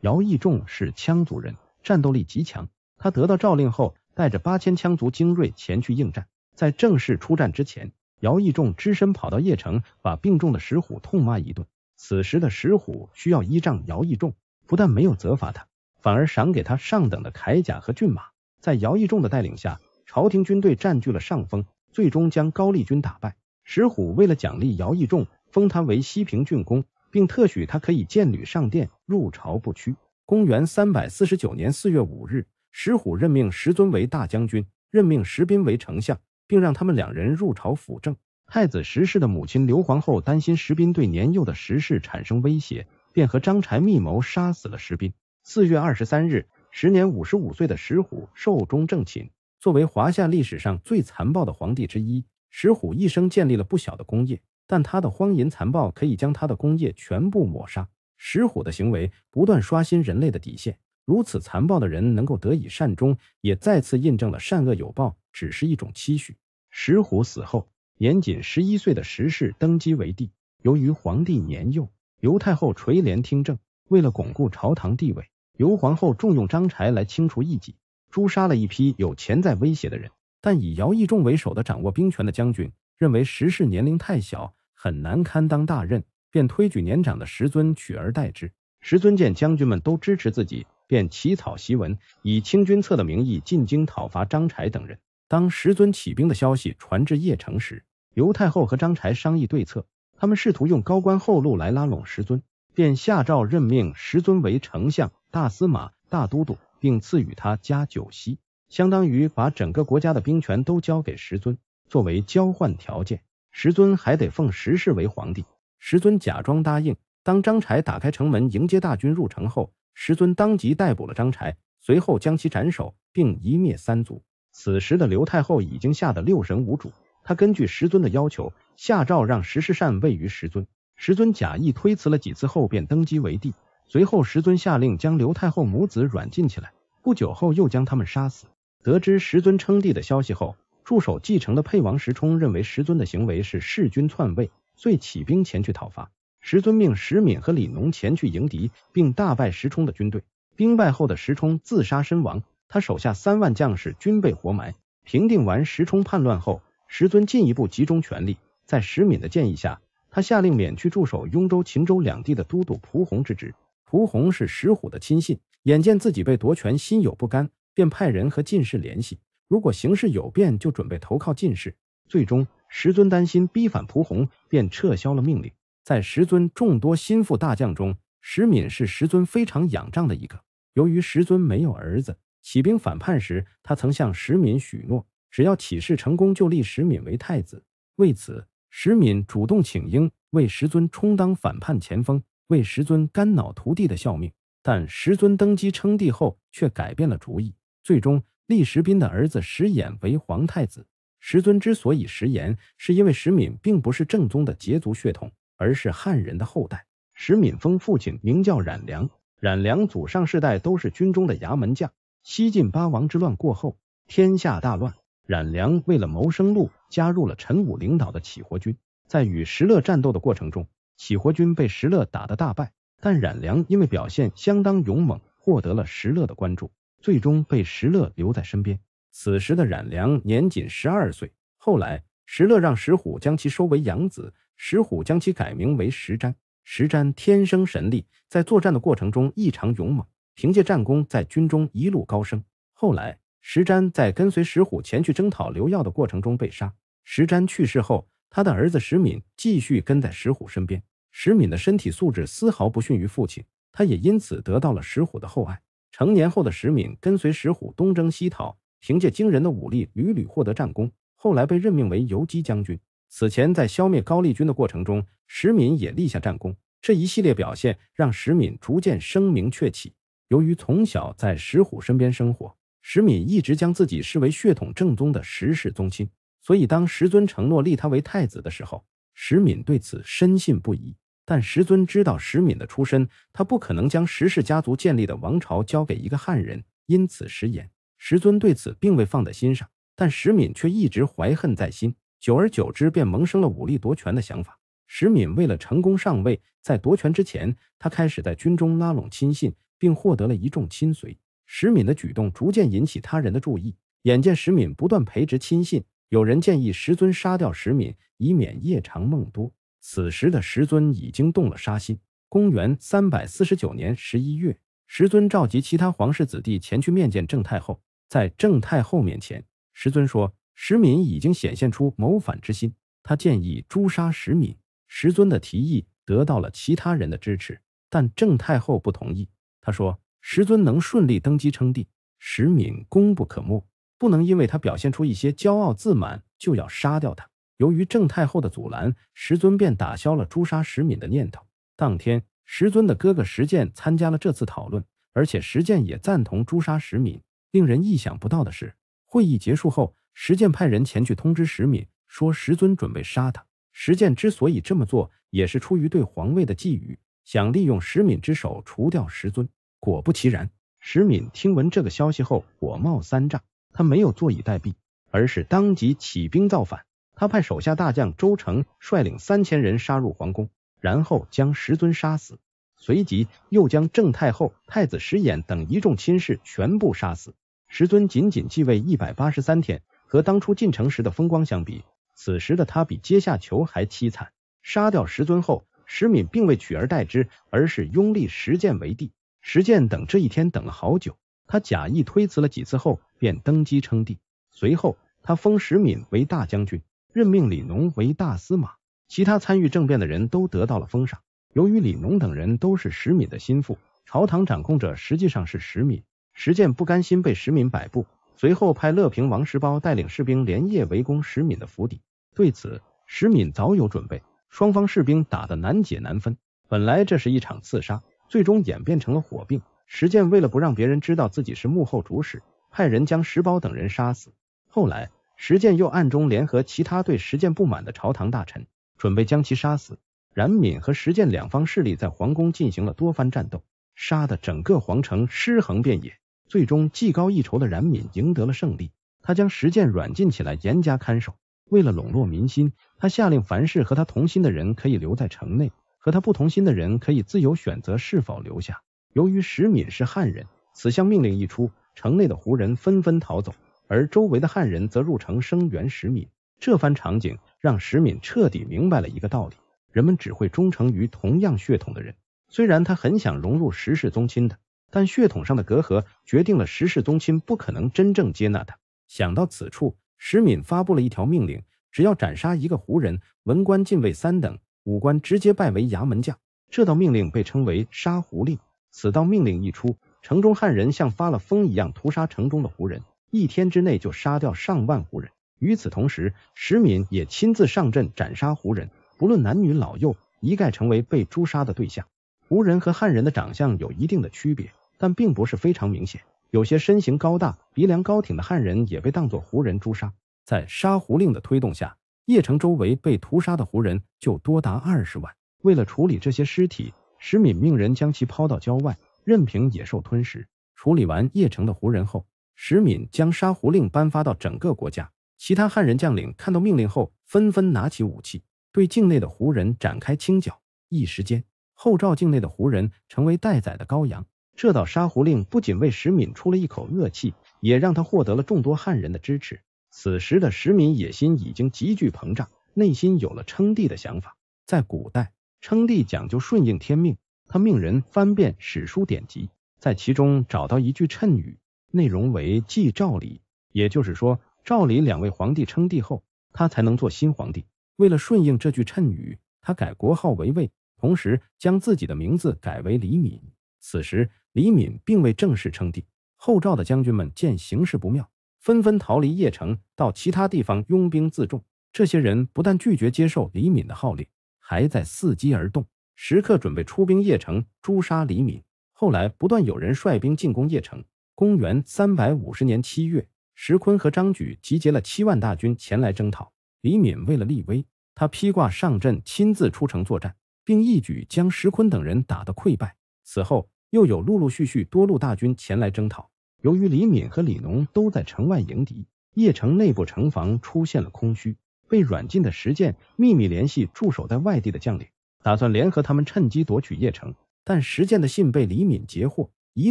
Speaker 1: 姚义仲是羌族人，战斗力极强。他得到诏令后，带着八千羌族精锐前去应战。在正式出战之前，姚义仲只身跑到邺城，把病重的石虎痛骂一顿。此时的石虎需要依仗姚义仲，不但没有责罚他，反而赏给他上等的铠甲和骏马。在姚义仲的带领下，朝廷军队占据了上风，最终将高丽军打败。石虎为了奖励姚义仲，封他为西平郡公，并特许他可以见履上殿，入朝不屈。公元三百四十九年四月五日，石虎任命石尊为大将军，任命石斌为丞相，并让他们两人入朝辅政。太子石氏的母亲刘皇后担心石斌对年幼的石氏产生威胁，便和张柴密谋杀死了石斌。四月二十三日，时年五十五岁的石虎寿终正寝。作为华夏历史上最残暴的皇帝之一，石虎一生建立了不小的功业，但他的荒淫残暴可以将他的功业全部抹杀。石虎的行为不断刷新人类的底线，如此残暴的人能够得以善终，也再次印证了善恶有报只是一种期许。石虎死后，年仅十一岁的石氏登基为帝。由于皇帝年幼，刘太后垂帘听政。为了巩固朝堂地位，刘皇后重用张柴来清除异己。诛杀了一批有潜在威胁的人，但以姚义仲为首的掌握兵权的将军认为石氏年龄太小，很难堪当大任，便推举年长的石尊取而代之。石尊见将军们都支持自己，便起草檄文，以清君侧的名义进京讨伐张柴等人。当石尊起兵的消息传至邺城时，刘太后和张柴商议对策，他们试图用高官厚禄来拉拢石尊，便下诏任命石尊为丞相、大司马、大都督。并赐予他加九锡，相当于把整个国家的兵权都交给石尊。作为交换条件，石尊还得奉石氏为皇帝。石尊假装答应。当张柴打开城门迎接大军入城后，石尊当即逮捕了张柴，随后将其斩首，并一灭三族。此时的刘太后已经吓得六神无主，她根据石尊的要求，下诏让石世善位于石尊。石尊假意推辞了几次后，便登基为帝。随后，石尊下令将刘太后母子软禁起来。不久后，又将他们杀死。得知石尊称帝的消息后，驻守继承的沛王石冲认为石尊的行为是弑君篡位，遂起兵前去讨伐。石尊命石敏和李农前去迎敌，并大败石冲的军队。兵败后的石冲自杀身亡，他手下三万将士均被活埋。平定完石冲叛乱后，石尊进一步集中权力，在石敏的建议下，他下令免去驻守雍州、秦州两地的都督蒲洪之职。蒲洪是石虎的亲信，眼见自己被夺权，心有不甘，便派人和进士联系，如果形势有变，就准备投靠进士。最终，石尊担心逼反蒲洪，便撤销了命令。在石尊众多心腹大将中，石敏是石尊非常仰仗的一个。由于石尊没有儿子，起兵反叛时，他曾向石敏许诺，只要起事成功，就立石敏为太子。为此，石敏主动请缨，为石尊充当反叛前锋，为石尊肝脑涂地的效命。但石尊登基称帝后，却改变了主意，最终立石斌的儿子石衍为皇太子。石尊之所以食言，是因为石敏并不是正宗的羯族血统，而是汉人的后代。石敏峰父亲名叫冉良，冉良祖上世代都是军中的衙门将。西晋八王之乱过后，天下大乱，冉良为了谋生路，加入了陈武领导的起活军。在与石勒战斗的过程中，起活军被石勒打得大败。但冉良因为表现相当勇猛，获得了石勒的关注，最终被石勒留在身边。此时的冉良年仅十二岁。后来，石勒让石虎将其收为养子，石虎将其改名为石瞻。石瞻天生神力，在作战的过程中异常勇猛，凭借战功在军中一路高升。后来，石瞻在跟随石虎前去征讨刘耀的过程中被杀。石瞻去世后，他的儿子石敏继续跟在石虎身边。石敏的身体素质丝毫不逊于父亲，他也因此得到了石虎的厚爱。成年后的石敏跟随石虎东征西讨，凭借惊人的武力屡屡获得战功，后来被任命为游击将军。此前在消灭高丽军的过程中，石敏也立下战功。这一系列表现让石敏逐渐声名鹊起。由于从小在石虎身边生活，石敏一直将自己视为血统正宗的石氏宗亲，所以当石尊承诺立他为太子的时候，石敏对此深信不疑。但石尊知道石敏的出身，他不可能将石氏家族建立的王朝交给一个汉人，因此食言。石尊对此并未放在心上，但石敏却一直怀恨在心，久而久之便萌生了武力夺权的想法。石敏为了成功上位，在夺权之前，他开始在军中拉拢亲信，并获得了一众亲随。石敏的举动逐渐引起他人的注意，眼见石敏不断培植亲信，有人建议石尊杀掉石敏，以免夜长梦多。此时的石尊已经动了杀心。公元三百四十九年十一月，石尊召集其他皇室子弟前去面见郑太后。在郑太后面前，石尊说：“石敏已经显现出谋反之心，他建议诛杀石敏。”石尊的提议得到了其他人的支持，但郑太后不同意。他说：“石尊能顺利登基称帝，石敏功不可没，不能因为他表现出一些骄傲自满，就要杀掉他。”由于郑太后的阻拦，石尊便打消了诛杀石敏的念头。当天，石尊的哥哥石建参加了这次讨论，而且石建也赞同诛杀石敏。令人意想不到的是，会议结束后，石建派人前去通知石敏，说石尊准备杀他。石建之所以这么做，也是出于对皇位的觊觎，想利用石敏之手除掉石尊。果不其然，石敏听闻这个消息后，火冒三丈，他没有坐以待毙，而是当即起兵造反。他派手下大将周成率领三千人杀入皇宫，然后将石尊杀死，随即又将郑太后、太子石衍等一众亲事全部杀死。石尊仅仅继位一百八十三天，和当初进城时的风光相比，此时的他比阶下囚还凄惨。杀掉石尊后，石敏并未取而代之，而是拥立石建为帝。石建等这一天等了好久，他假意推辞了几次后，便登基称帝。随后，他封石敏为大将军。任命李农为大司马，其他参与政变的人都得到了封赏。由于李农等人都是石敏的心腹，朝堂掌控者实际上是石敏。石建不甘心被石敏摆布，随后派乐平王石苞带领士兵连夜围攻石敏的府邸。对此，石敏早有准备，双方士兵打得难解难分。本来这是一场刺杀，最终演变成了火并。石建为了不让别人知道自己是幕后主使，派人将石苞等人杀死。后来。石建又暗中联合其他对石建不满的朝堂大臣，准备将其杀死。冉闵和石建两方势力在皇宫进行了多番战斗，杀得整个皇城尸横遍野。最终，技高一筹的冉闵赢得了胜利。他将石建软禁起来，严加看守。为了笼络民心，他下令凡是和他同心的人可以留在城内，和他不同心的人可以自由选择是否留下。由于石敏是汉人，此项命令一出，城内的胡人纷纷逃走。而周围的汉人则入城声援石敏，这番场景让石敏彻底明白了一个道理：人们只会忠诚于同样血统的人。虽然他很想融入石氏宗亲的，但血统上的隔阂决定了石氏宗亲不可能真正接纳他。想到此处，石敏发布了一条命令：只要斩杀一个胡人，文官进位三等，武官直接拜为衙门将。这道命令被称为“杀胡令”。此道命令一出，城中汉人像发了疯一样屠杀城中的胡人，一天之内就杀掉上万胡人。与此同时，石敏也亲自上阵斩杀胡人，不论男女老幼，一概成为被诛杀的对象。胡人和汉人的长相有一定的区别，但并不是非常明显。有些身形高大、鼻梁高挺的汉人也被当作胡人诛杀。在杀胡令的推动下，邺城周围被屠杀的胡人就多达二十万。为了处理这些尸体，石敏命人将其抛到郊外，任凭野兽吞食。处理完邺城的胡人后，石敏将杀胡令颁发到整个国家。其他汉人将领看到命令后，纷纷拿起武器，对境内的胡人展开清剿。一时间，后赵境内的胡人成为待宰的羔羊。这道杀胡令不仅为石敏出了一口恶气，也让他获得了众多汉人的支持。此时的石敏野心已经急剧膨胀，内心有了称帝的想法。在古代，称帝讲究顺应天命，他命人翻遍史书典籍，在其中找到一句谶语，内容为继赵李，也就是说，赵李两位皇帝称帝后，他才能做新皇帝。为了顺应这句谶语，他改国号为魏，同时将自己的名字改为李敏。此时。李敏并未正式称帝，后赵的将军们见形势不妙，纷纷逃离邺城，到其他地方拥兵自重。这些人不但拒绝接受李敏的号令，还在伺机而动，时刻准备出兵邺城诛杀李敏。后来不断有人率兵进攻邺城。公元三百五十年七月，石坤和张举集结了七万大军前来征讨李敏。为了立威，他披挂上阵，亲自出城作战，并一举将石坤等人打得溃败。此后。又有陆陆续续多路大军前来征讨。由于李敏和李农都在城外迎敌，邺城内部城防出现了空虚。被软禁的石建秘密联系驻守在外地的将领，打算联合他们趁机夺取邺城。但石建的信被李敏截获，一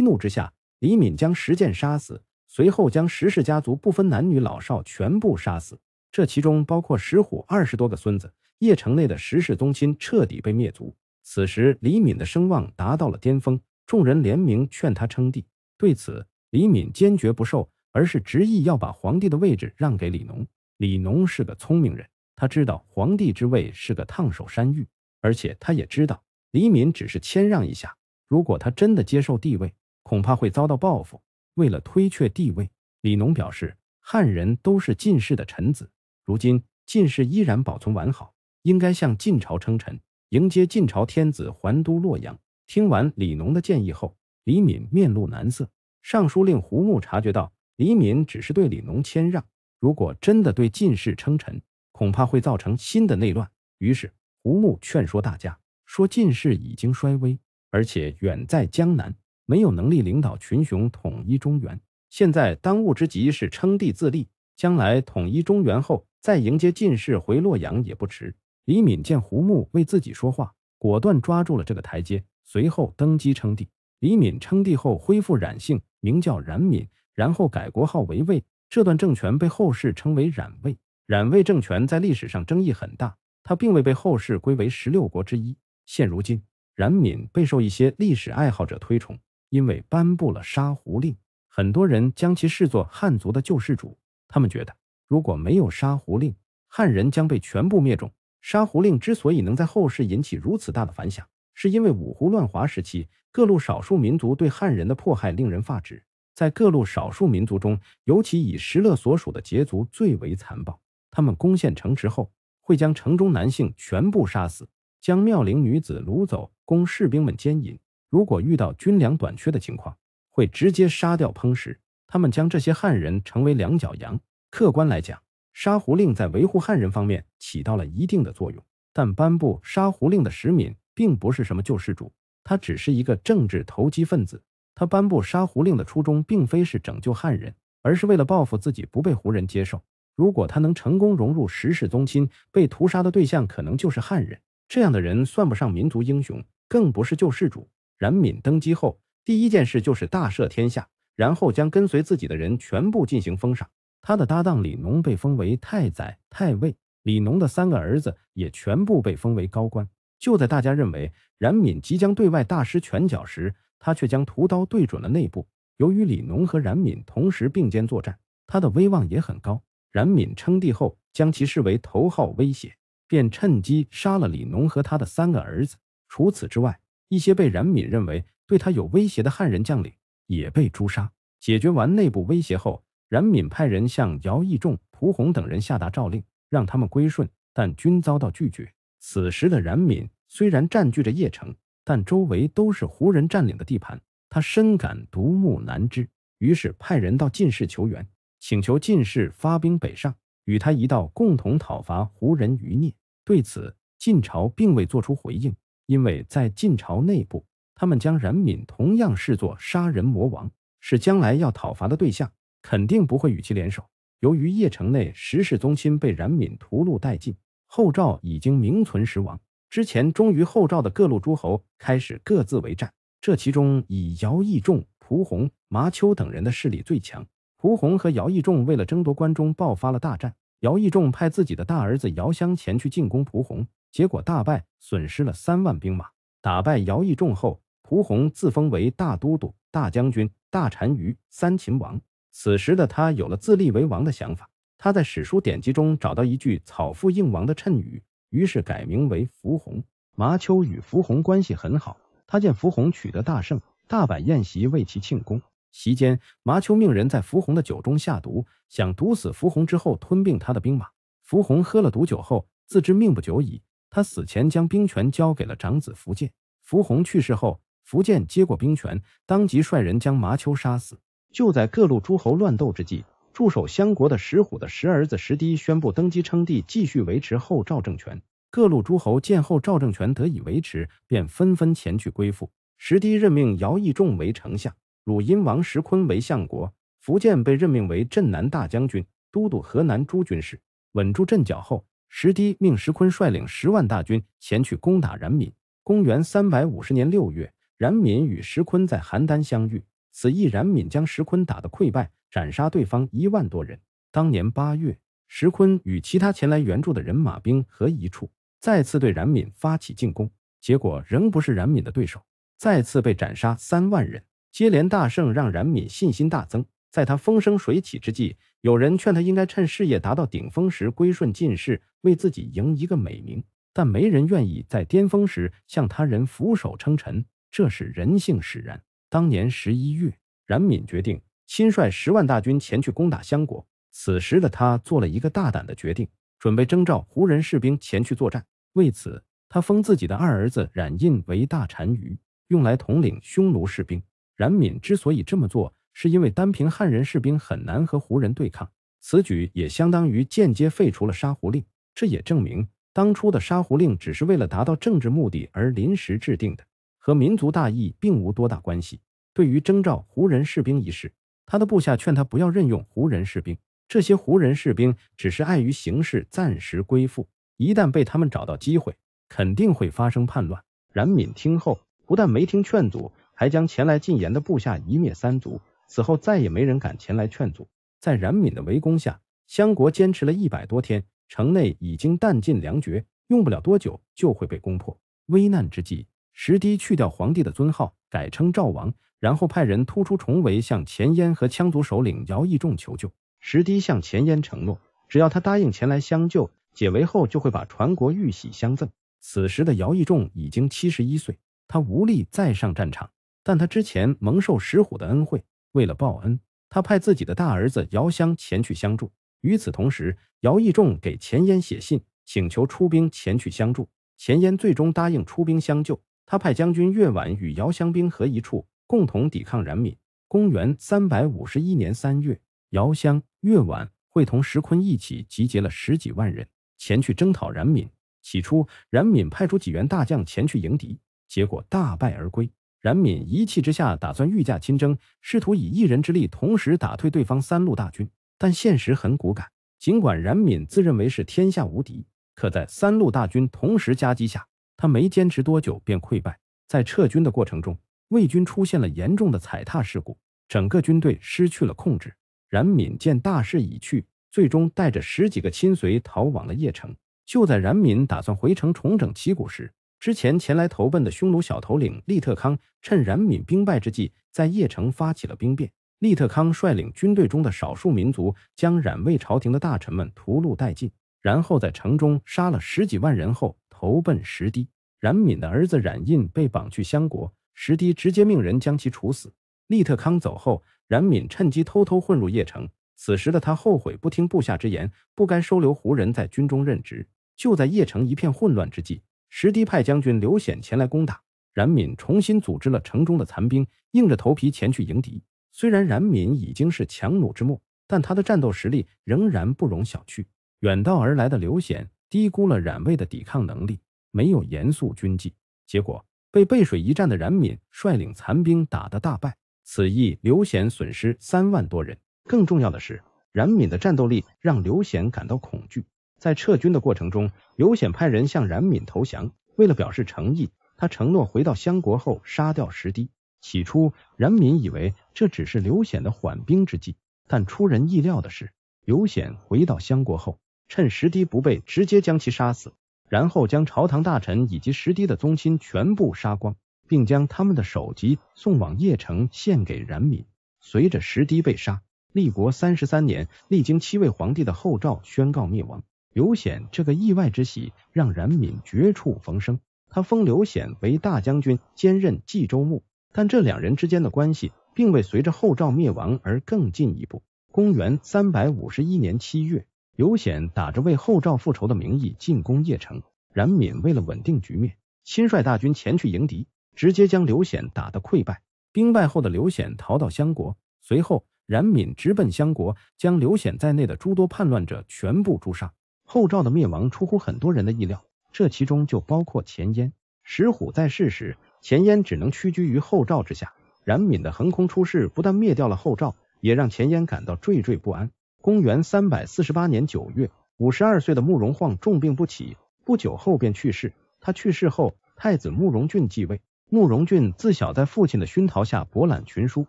Speaker 1: 怒之下，李敏将石建杀死，随后将石氏家族不分男女老少全部杀死，这其中包括石虎二十多个孙子。邺城内的石氏宗亲彻底被灭族。此时，李敏的声望达到了巅峰。众人联名劝他称帝，对此李敏坚决不受，而是执意要把皇帝的位置让给李农。李农是个聪明人，他知道皇帝之位是个烫手山芋，而且他也知道李敏只是谦让一下，如果他真的接受帝位，恐怕会遭到报复。为了推却帝位，李农表示汉人都是晋氏的臣子，如今晋氏依然保存完好，应该向晋朝称臣，迎接晋朝天子还都洛阳。听完李农的建议后，李敏面露难色。尚书令胡穆察觉到李敏只是对李农谦让，如果真的对晋氏称臣，恐怕会造成新的内乱。于是胡穆劝说大家说：“晋氏已经衰微，而且远在江南，没有能力领导群雄统一中原。现在当务之急是称帝自立，将来统一中原后，再迎接进士回洛阳也不迟。”李敏见胡穆为自己说话，果断抓住了这个台阶。随后登基称帝。李敏称帝后恢复冉姓，名叫冉闵，然后改国号为魏。这段政权被后世称为冉魏。冉魏政权在历史上争议很大，他并未被后世归为十六国之一。现如今，冉闵备受一些历史爱好者推崇，因为颁布了杀胡令，很多人将其视作汉族的救世主。他们觉得，如果没有杀胡令，汉人将被全部灭种。杀胡令之所以能在后世引起如此大的反响。是因为五胡乱华时期，各路少数民族对汉人的迫害令人发指。在各路少数民族中，尤其以石勒所属的羯族最为残暴。他们攻陷城池后，会将城中男性全部杀死，将妙龄女子掳走供士兵们奸淫。如果遇到军粮短缺的情况，会直接杀掉烹食。他们将这些汉人称为两脚羊。客观来讲，杀胡令在维护汉人方面起到了一定的作用。但颁布杀胡令的石敏。并不是什么救世主，他只是一个政治投机分子。他颁布杀胡令的初衷，并非是拯救汉人，而是为了报复自己不被胡人接受。如果他能成功融入石氏宗亲，被屠杀的对象可能就是汉人。这样的人算不上民族英雄，更不是救世主。冉闵登基后，第一件事就是大赦天下，然后将跟随自己的人全部进行封赏。他的搭档李农被封为太宰、太尉，李农的三个儿子也全部被封为高官。就在大家认为冉闵即将对外大施拳脚时，他却将屠刀对准了内部。由于李农和冉闵同时并肩作战，他的威望也很高。冉闵称帝后，将其视为头号威胁，便趁机杀了李农和他的三个儿子。除此之外，一些被冉闵认为对他有威胁的汉人将领也被诛杀。解决完内部威胁后，冉闵派人向姚义仲、蒲洪等人下达诏令，让他们归顺，但均遭到拒绝。此时的冉闵虽然占据着邺城，但周围都是胡人占领的地盘，他深感独木难支，于是派人到晋室求援。请求晋室发兵北上，与他一道共同讨伐胡人余孽。对此，晋朝并未作出回应，因为在晋朝内部，他们将冉闵同样视作杀人魔王，是将来要讨伐的对象，肯定不会与其联手。由于邺城内十世宗亲被冉闵屠戮殆尽，后赵已经名存实亡。之前忠于后赵的各路诸侯开始各自为战，这其中以姚义仲、蒲洪、麻丘等人的势力最强。蒲洪和姚义仲为了争夺关中，爆发了大战。姚义仲派自己的大儿子姚襄前去进攻蒲洪，结果大败，损失了三万兵马。打败姚义仲后，蒲洪自封为大都督、大将军、大单于、三秦王。此时的他有了自立为王的想法。他在史书典籍中找到一句“草腹应王”的谶语，于是改名为伏洪。麻丘与伏洪关系很好，他见伏洪取得大胜，大摆宴席为其庆功。席间，麻丘命人在伏洪的酒中下毒，想毒死伏洪之后吞并他的兵马。伏洪喝了毒酒后，自知命不久矣，他死前将兵权交给了长子苻建。福洪去世后，苻建接过兵权，当即率人将麻丘杀死。就在各路诸侯乱斗之际，驻守相国的石虎的十儿子石堤宣布登基称帝，继续维持后赵政权。各路诸侯见后赵政权得以维持，便纷纷前去归附。石堤任命姚义仲为丞相。汝阴王石坤为相国，苻建被任命为镇南大将军，都督河南诸军事。稳住阵脚后，石堤命石坤率领十万大军前去攻打冉闵。公元三百五十年六月，冉闵与石坤在邯郸相遇，此役冉闵将石坤打得溃败，斩杀对方一万多人。当年八月，石坤与其他前来援助的人马兵合一处，再次对冉闵发起进攻，结果仍不是冉闵的对手，再次被斩杀三万人。接连大胜让冉闵信心大增，在他风生水起之际，有人劝他应该趁事业达到顶峰时归顺晋室，为自己赢一个美名。但没人愿意在巅峰时向他人俯首称臣，这是人性使然。当年十一月，冉闵决定亲率十万大军前去攻打襄国。此时的他做了一个大胆的决定，准备征召胡人士兵前去作战。为此，他封自己的二儿子冉印为大单于，用来统领匈奴士兵。冉闵之所以这么做，是因为单凭汉人士兵很难和胡人对抗。此举也相当于间接废除了杀胡令。这也证明当初的杀胡令只是为了达到政治目的而临时制定的，和民族大义并无多大关系。对于征召胡人士兵一事，他的部下劝他不要任用胡人士兵。这些胡人士兵只是碍于形势暂时归附，一旦被他们找到机会，肯定会发生叛乱。冉闵听后，不但没听劝阻。还将前来进言的部下一灭三族，此后再也没人敢前来劝阻。在冉闵的围攻下，襄国坚持了一百多天，城内已经弹尽粮绝，用不了多久就会被攻破。危难之际，石堤去掉皇帝的尊号，改称赵王，然后派人突出重围，向前燕和羌族首领姚义仲求救。石堤向前燕承诺，只要他答应前来相救，解围后就会把传国玉玺相赠。此时的姚义仲已经七十一岁，他无力再上战场。但他之前蒙受石虎的恩惠，为了报恩，他派自己的大儿子姚襄前去相助。与此同时，姚义仲给钱淹写信，请求出兵前去相助。钱淹最终答应出兵相救。他派将军岳婉与姚襄兵合一处，共同抵抗冉闵。公元三百五十一年三月，姚襄、岳婉会同石坤一起集结了十几万人前去征讨冉闵。起初，冉闵派出几员大将前去迎敌，结果大败而归。冉闵一气之下，打算御驾亲征，试图以一人之力同时打退对方三路大军。但现实很骨感，尽管冉闵自认为是天下无敌，可在三路大军同时夹击下，他没坚持多久便溃败。在撤军的过程中，魏军出现了严重的踩踏事故，整个军队失去了控制。冉闵见大势已去，最终带着十几个亲随逃往了邺城。就在冉闵打算回城重整旗鼓时，之前前来投奔的匈奴小头领利特康，趁冉闵兵败之际，在邺城发起了兵变。利特康率领军队中的少数民族，将冉魏朝廷的大臣们屠戮殆尽，然后在城中杀了十几万人后，投奔石堤。冉闵的儿子冉印被绑去相国，石堤直接命人将其处死。利特康走后，冉闵趁机偷偷混入邺城。此时的他后悔不听部下之言，不该收留胡人在军中任职。就在邺城一片混乱之际，石堤派将军刘显前来攻打，冉闵重新组织了城中的残兵，硬着头皮前去迎敌。虽然冉闵已经是强弩之末，但他的战斗实力仍然不容小觑。远道而来的刘显低估了冉魏的抵抗能力，没有严肃军纪，结果被背水一战的冉闵率领残兵打得大败。此役刘显损失三万多人。更重要的是，冉闵的战斗力让刘显感到恐惧。在撤军的过程中，刘显派人向冉闵投降。为了表示诚意，他承诺回到相国后杀掉石堤。起初，冉闵以为这只是刘显的缓兵之计，但出人意料的是，刘显回到相国后，趁石堤不备，直接将其杀死，然后将朝堂大臣以及石堤的宗亲全部杀光，并将他们的首级送往邺城献给冉闵。随着石堤被杀，立国三十三年，历经七位皇帝的后赵宣告灭亡。刘显这个意外之喜让冉闵绝处逢生，他封刘显为大将军，兼任冀州牧。但这两人之间的关系并未随着后赵灭亡而更进一步。公元三百五十一年七月，刘显打着为后赵复仇的名义进攻邺城。冉闵为了稳定局面，亲率大军前去迎敌，直接将刘显打得溃败。兵败后的刘显逃到襄国，随后冉闵直奔襄国，将刘显在内的诸多叛乱者全部诛杀。后赵的灭亡出乎很多人的意料，这其中就包括钱燕。石虎在世时。钱燕只能屈居于后赵之下，冉闵的横空出世不但灭掉了后赵，也让钱燕感到惴惴不安。公元三百四十八年九月，五十二岁的慕容晃重病不起，不久后便去世。他去世后，太子慕容俊继位。慕容俊自小在父亲的熏陶下博览群书，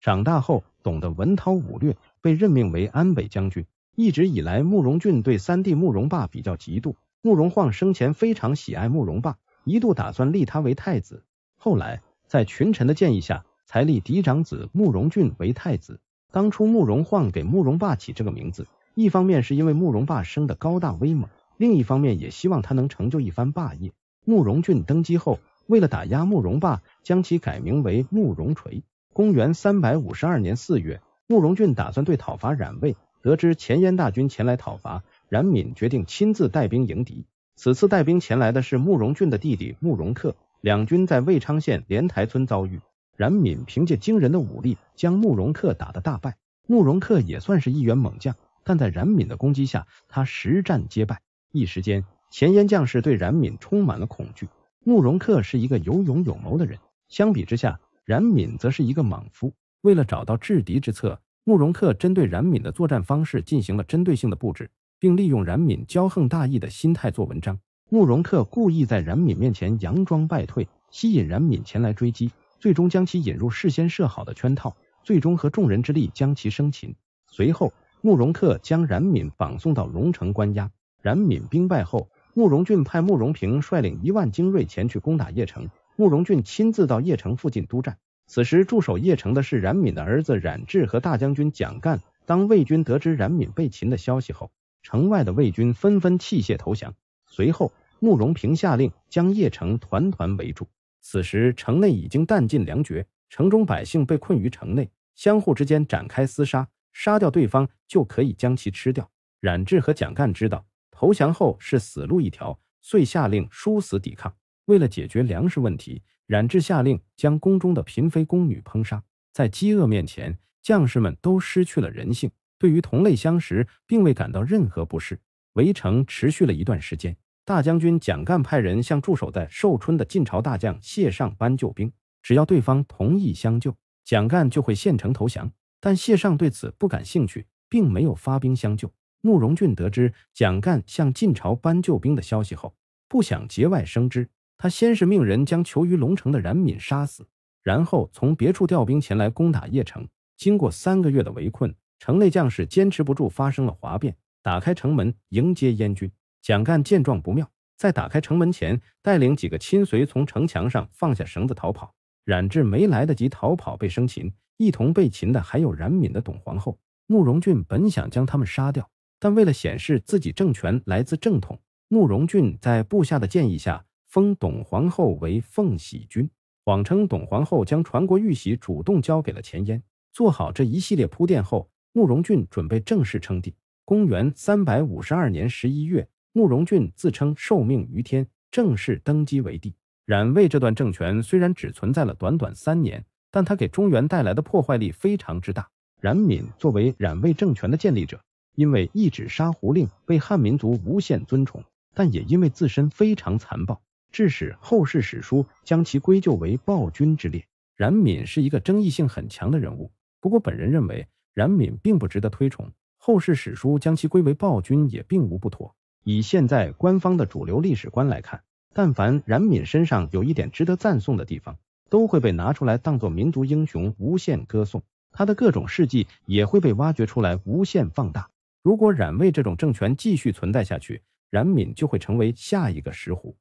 Speaker 1: 长大后懂得文韬武略，被任命为安北将军。一直以来，慕容俊对三弟慕容霸比较嫉妒。慕容晃生前非常喜爱慕容霸，一度打算立他为太子。后来，在群臣的建议下，才立嫡长子慕容俊为太子。当初慕容晃给慕容霸起这个名字，一方面是因为慕容霸生的高大威猛，另一方面也希望他能成就一番霸业。慕容俊登基后，为了打压慕容霸，将其改名为慕容垂。公元三百五十二年四月，慕容俊打算对讨伐冉魏，得知前燕大军前来讨伐，冉闵决定亲自带兵迎敌。此次带兵前来的是慕容俊的弟弟慕容恪。两军在魏昌县莲台村遭遇，冉闵凭借惊人的武力将慕容恪打得大败。慕容恪也算是一员猛将，但在冉闵的攻击下，他实战皆败。一时间，前燕将士对冉闵充满了恐惧。慕容恪是一个有勇有谋的人，相比之下，冉闵则是一个莽夫。为了找到制敌之策，慕容恪针对冉闵的作战方式进行了针对性的布置，并利用冉闵骄横大义的心态做文章。慕容恪故意在冉闵面前佯装败退，吸引冉闵前来追击，最终将其引入事先设好的圈套，最终和众人之力将其生擒。随后，慕容恪将冉闵绑送到龙城关押。冉闵兵败后，慕容俊派慕容平率领一万精锐前去攻打邺城，慕容俊亲自到邺城附近督战。此时驻守邺城的是冉闵的儿子冉智和大将军蒋干。当魏军得知冉闵被擒的消息后，城外的魏军纷纷弃械投降。随后，慕容平下令将邺城团团围住。此时，城内已经弹尽粮绝，城中百姓被困于城内，相互之间展开厮杀，杀掉对方就可以将其吃掉。冉智和蒋干知道投降后是死路一条，遂下令殊死抵抗。为了解决粮食问题，冉智下令将宫中的嫔妃宫女烹杀。在饥饿面前，将士们都失去了人性，对于同类相食，并未感到任何不适。围城持续了一段时间，大将军蒋干派人向驻守在寿春的晋朝大将谢尚搬救兵，只要对方同意相救，蒋干就会献城投降。但谢尚对此不感兴趣，并没有发兵相救。慕容俊得知蒋干向晋朝搬救兵的消息后，不想节外生枝，他先是命人将囚于龙城的冉闵杀死，然后从别处调兵前来攻打邺城。经过三个月的围困，城内将士坚持不住，发生了哗变。打开城门迎接燕军，蒋干见状不妙，在打开城门前，带领几个亲随从城墙上放下绳子逃跑。冉智没来得及逃跑，被生擒。一同被擒的还有冉闵的董皇后。慕容俊本想将他们杀掉，但为了显示自己政权来自正统，慕容俊在部下的建议下，封董皇后为凤喜君，谎称董皇后将传国玉玺主动交给了前燕。做好这一系列铺垫后，慕容俊准备正式称帝。公元三百五十二年十一月，慕容俊自称受命于天，正式登基为帝。冉魏这段政权虽然只存在了短短三年，但他给中原带来的破坏力非常之大。冉闵作为冉魏政权的建立者，因为一纸杀胡令被汉民族无限尊崇，但也因为自身非常残暴，致使后世史书将其归咎为暴君之列。冉闵是一个争议性很强的人物，不过本人认为冉闵并不值得推崇，后世史书将其归为暴君也并无不妥。以现在官方的主流历史观来看，但凡冉闵身上有一点值得赞颂的地方，都会被拿出来当做民族英雄无限歌颂。他的各种事迹也会被挖掘出来，无限放大。如果冉魏这种政权继续存在下去，冉闵就会成为下一个石虎。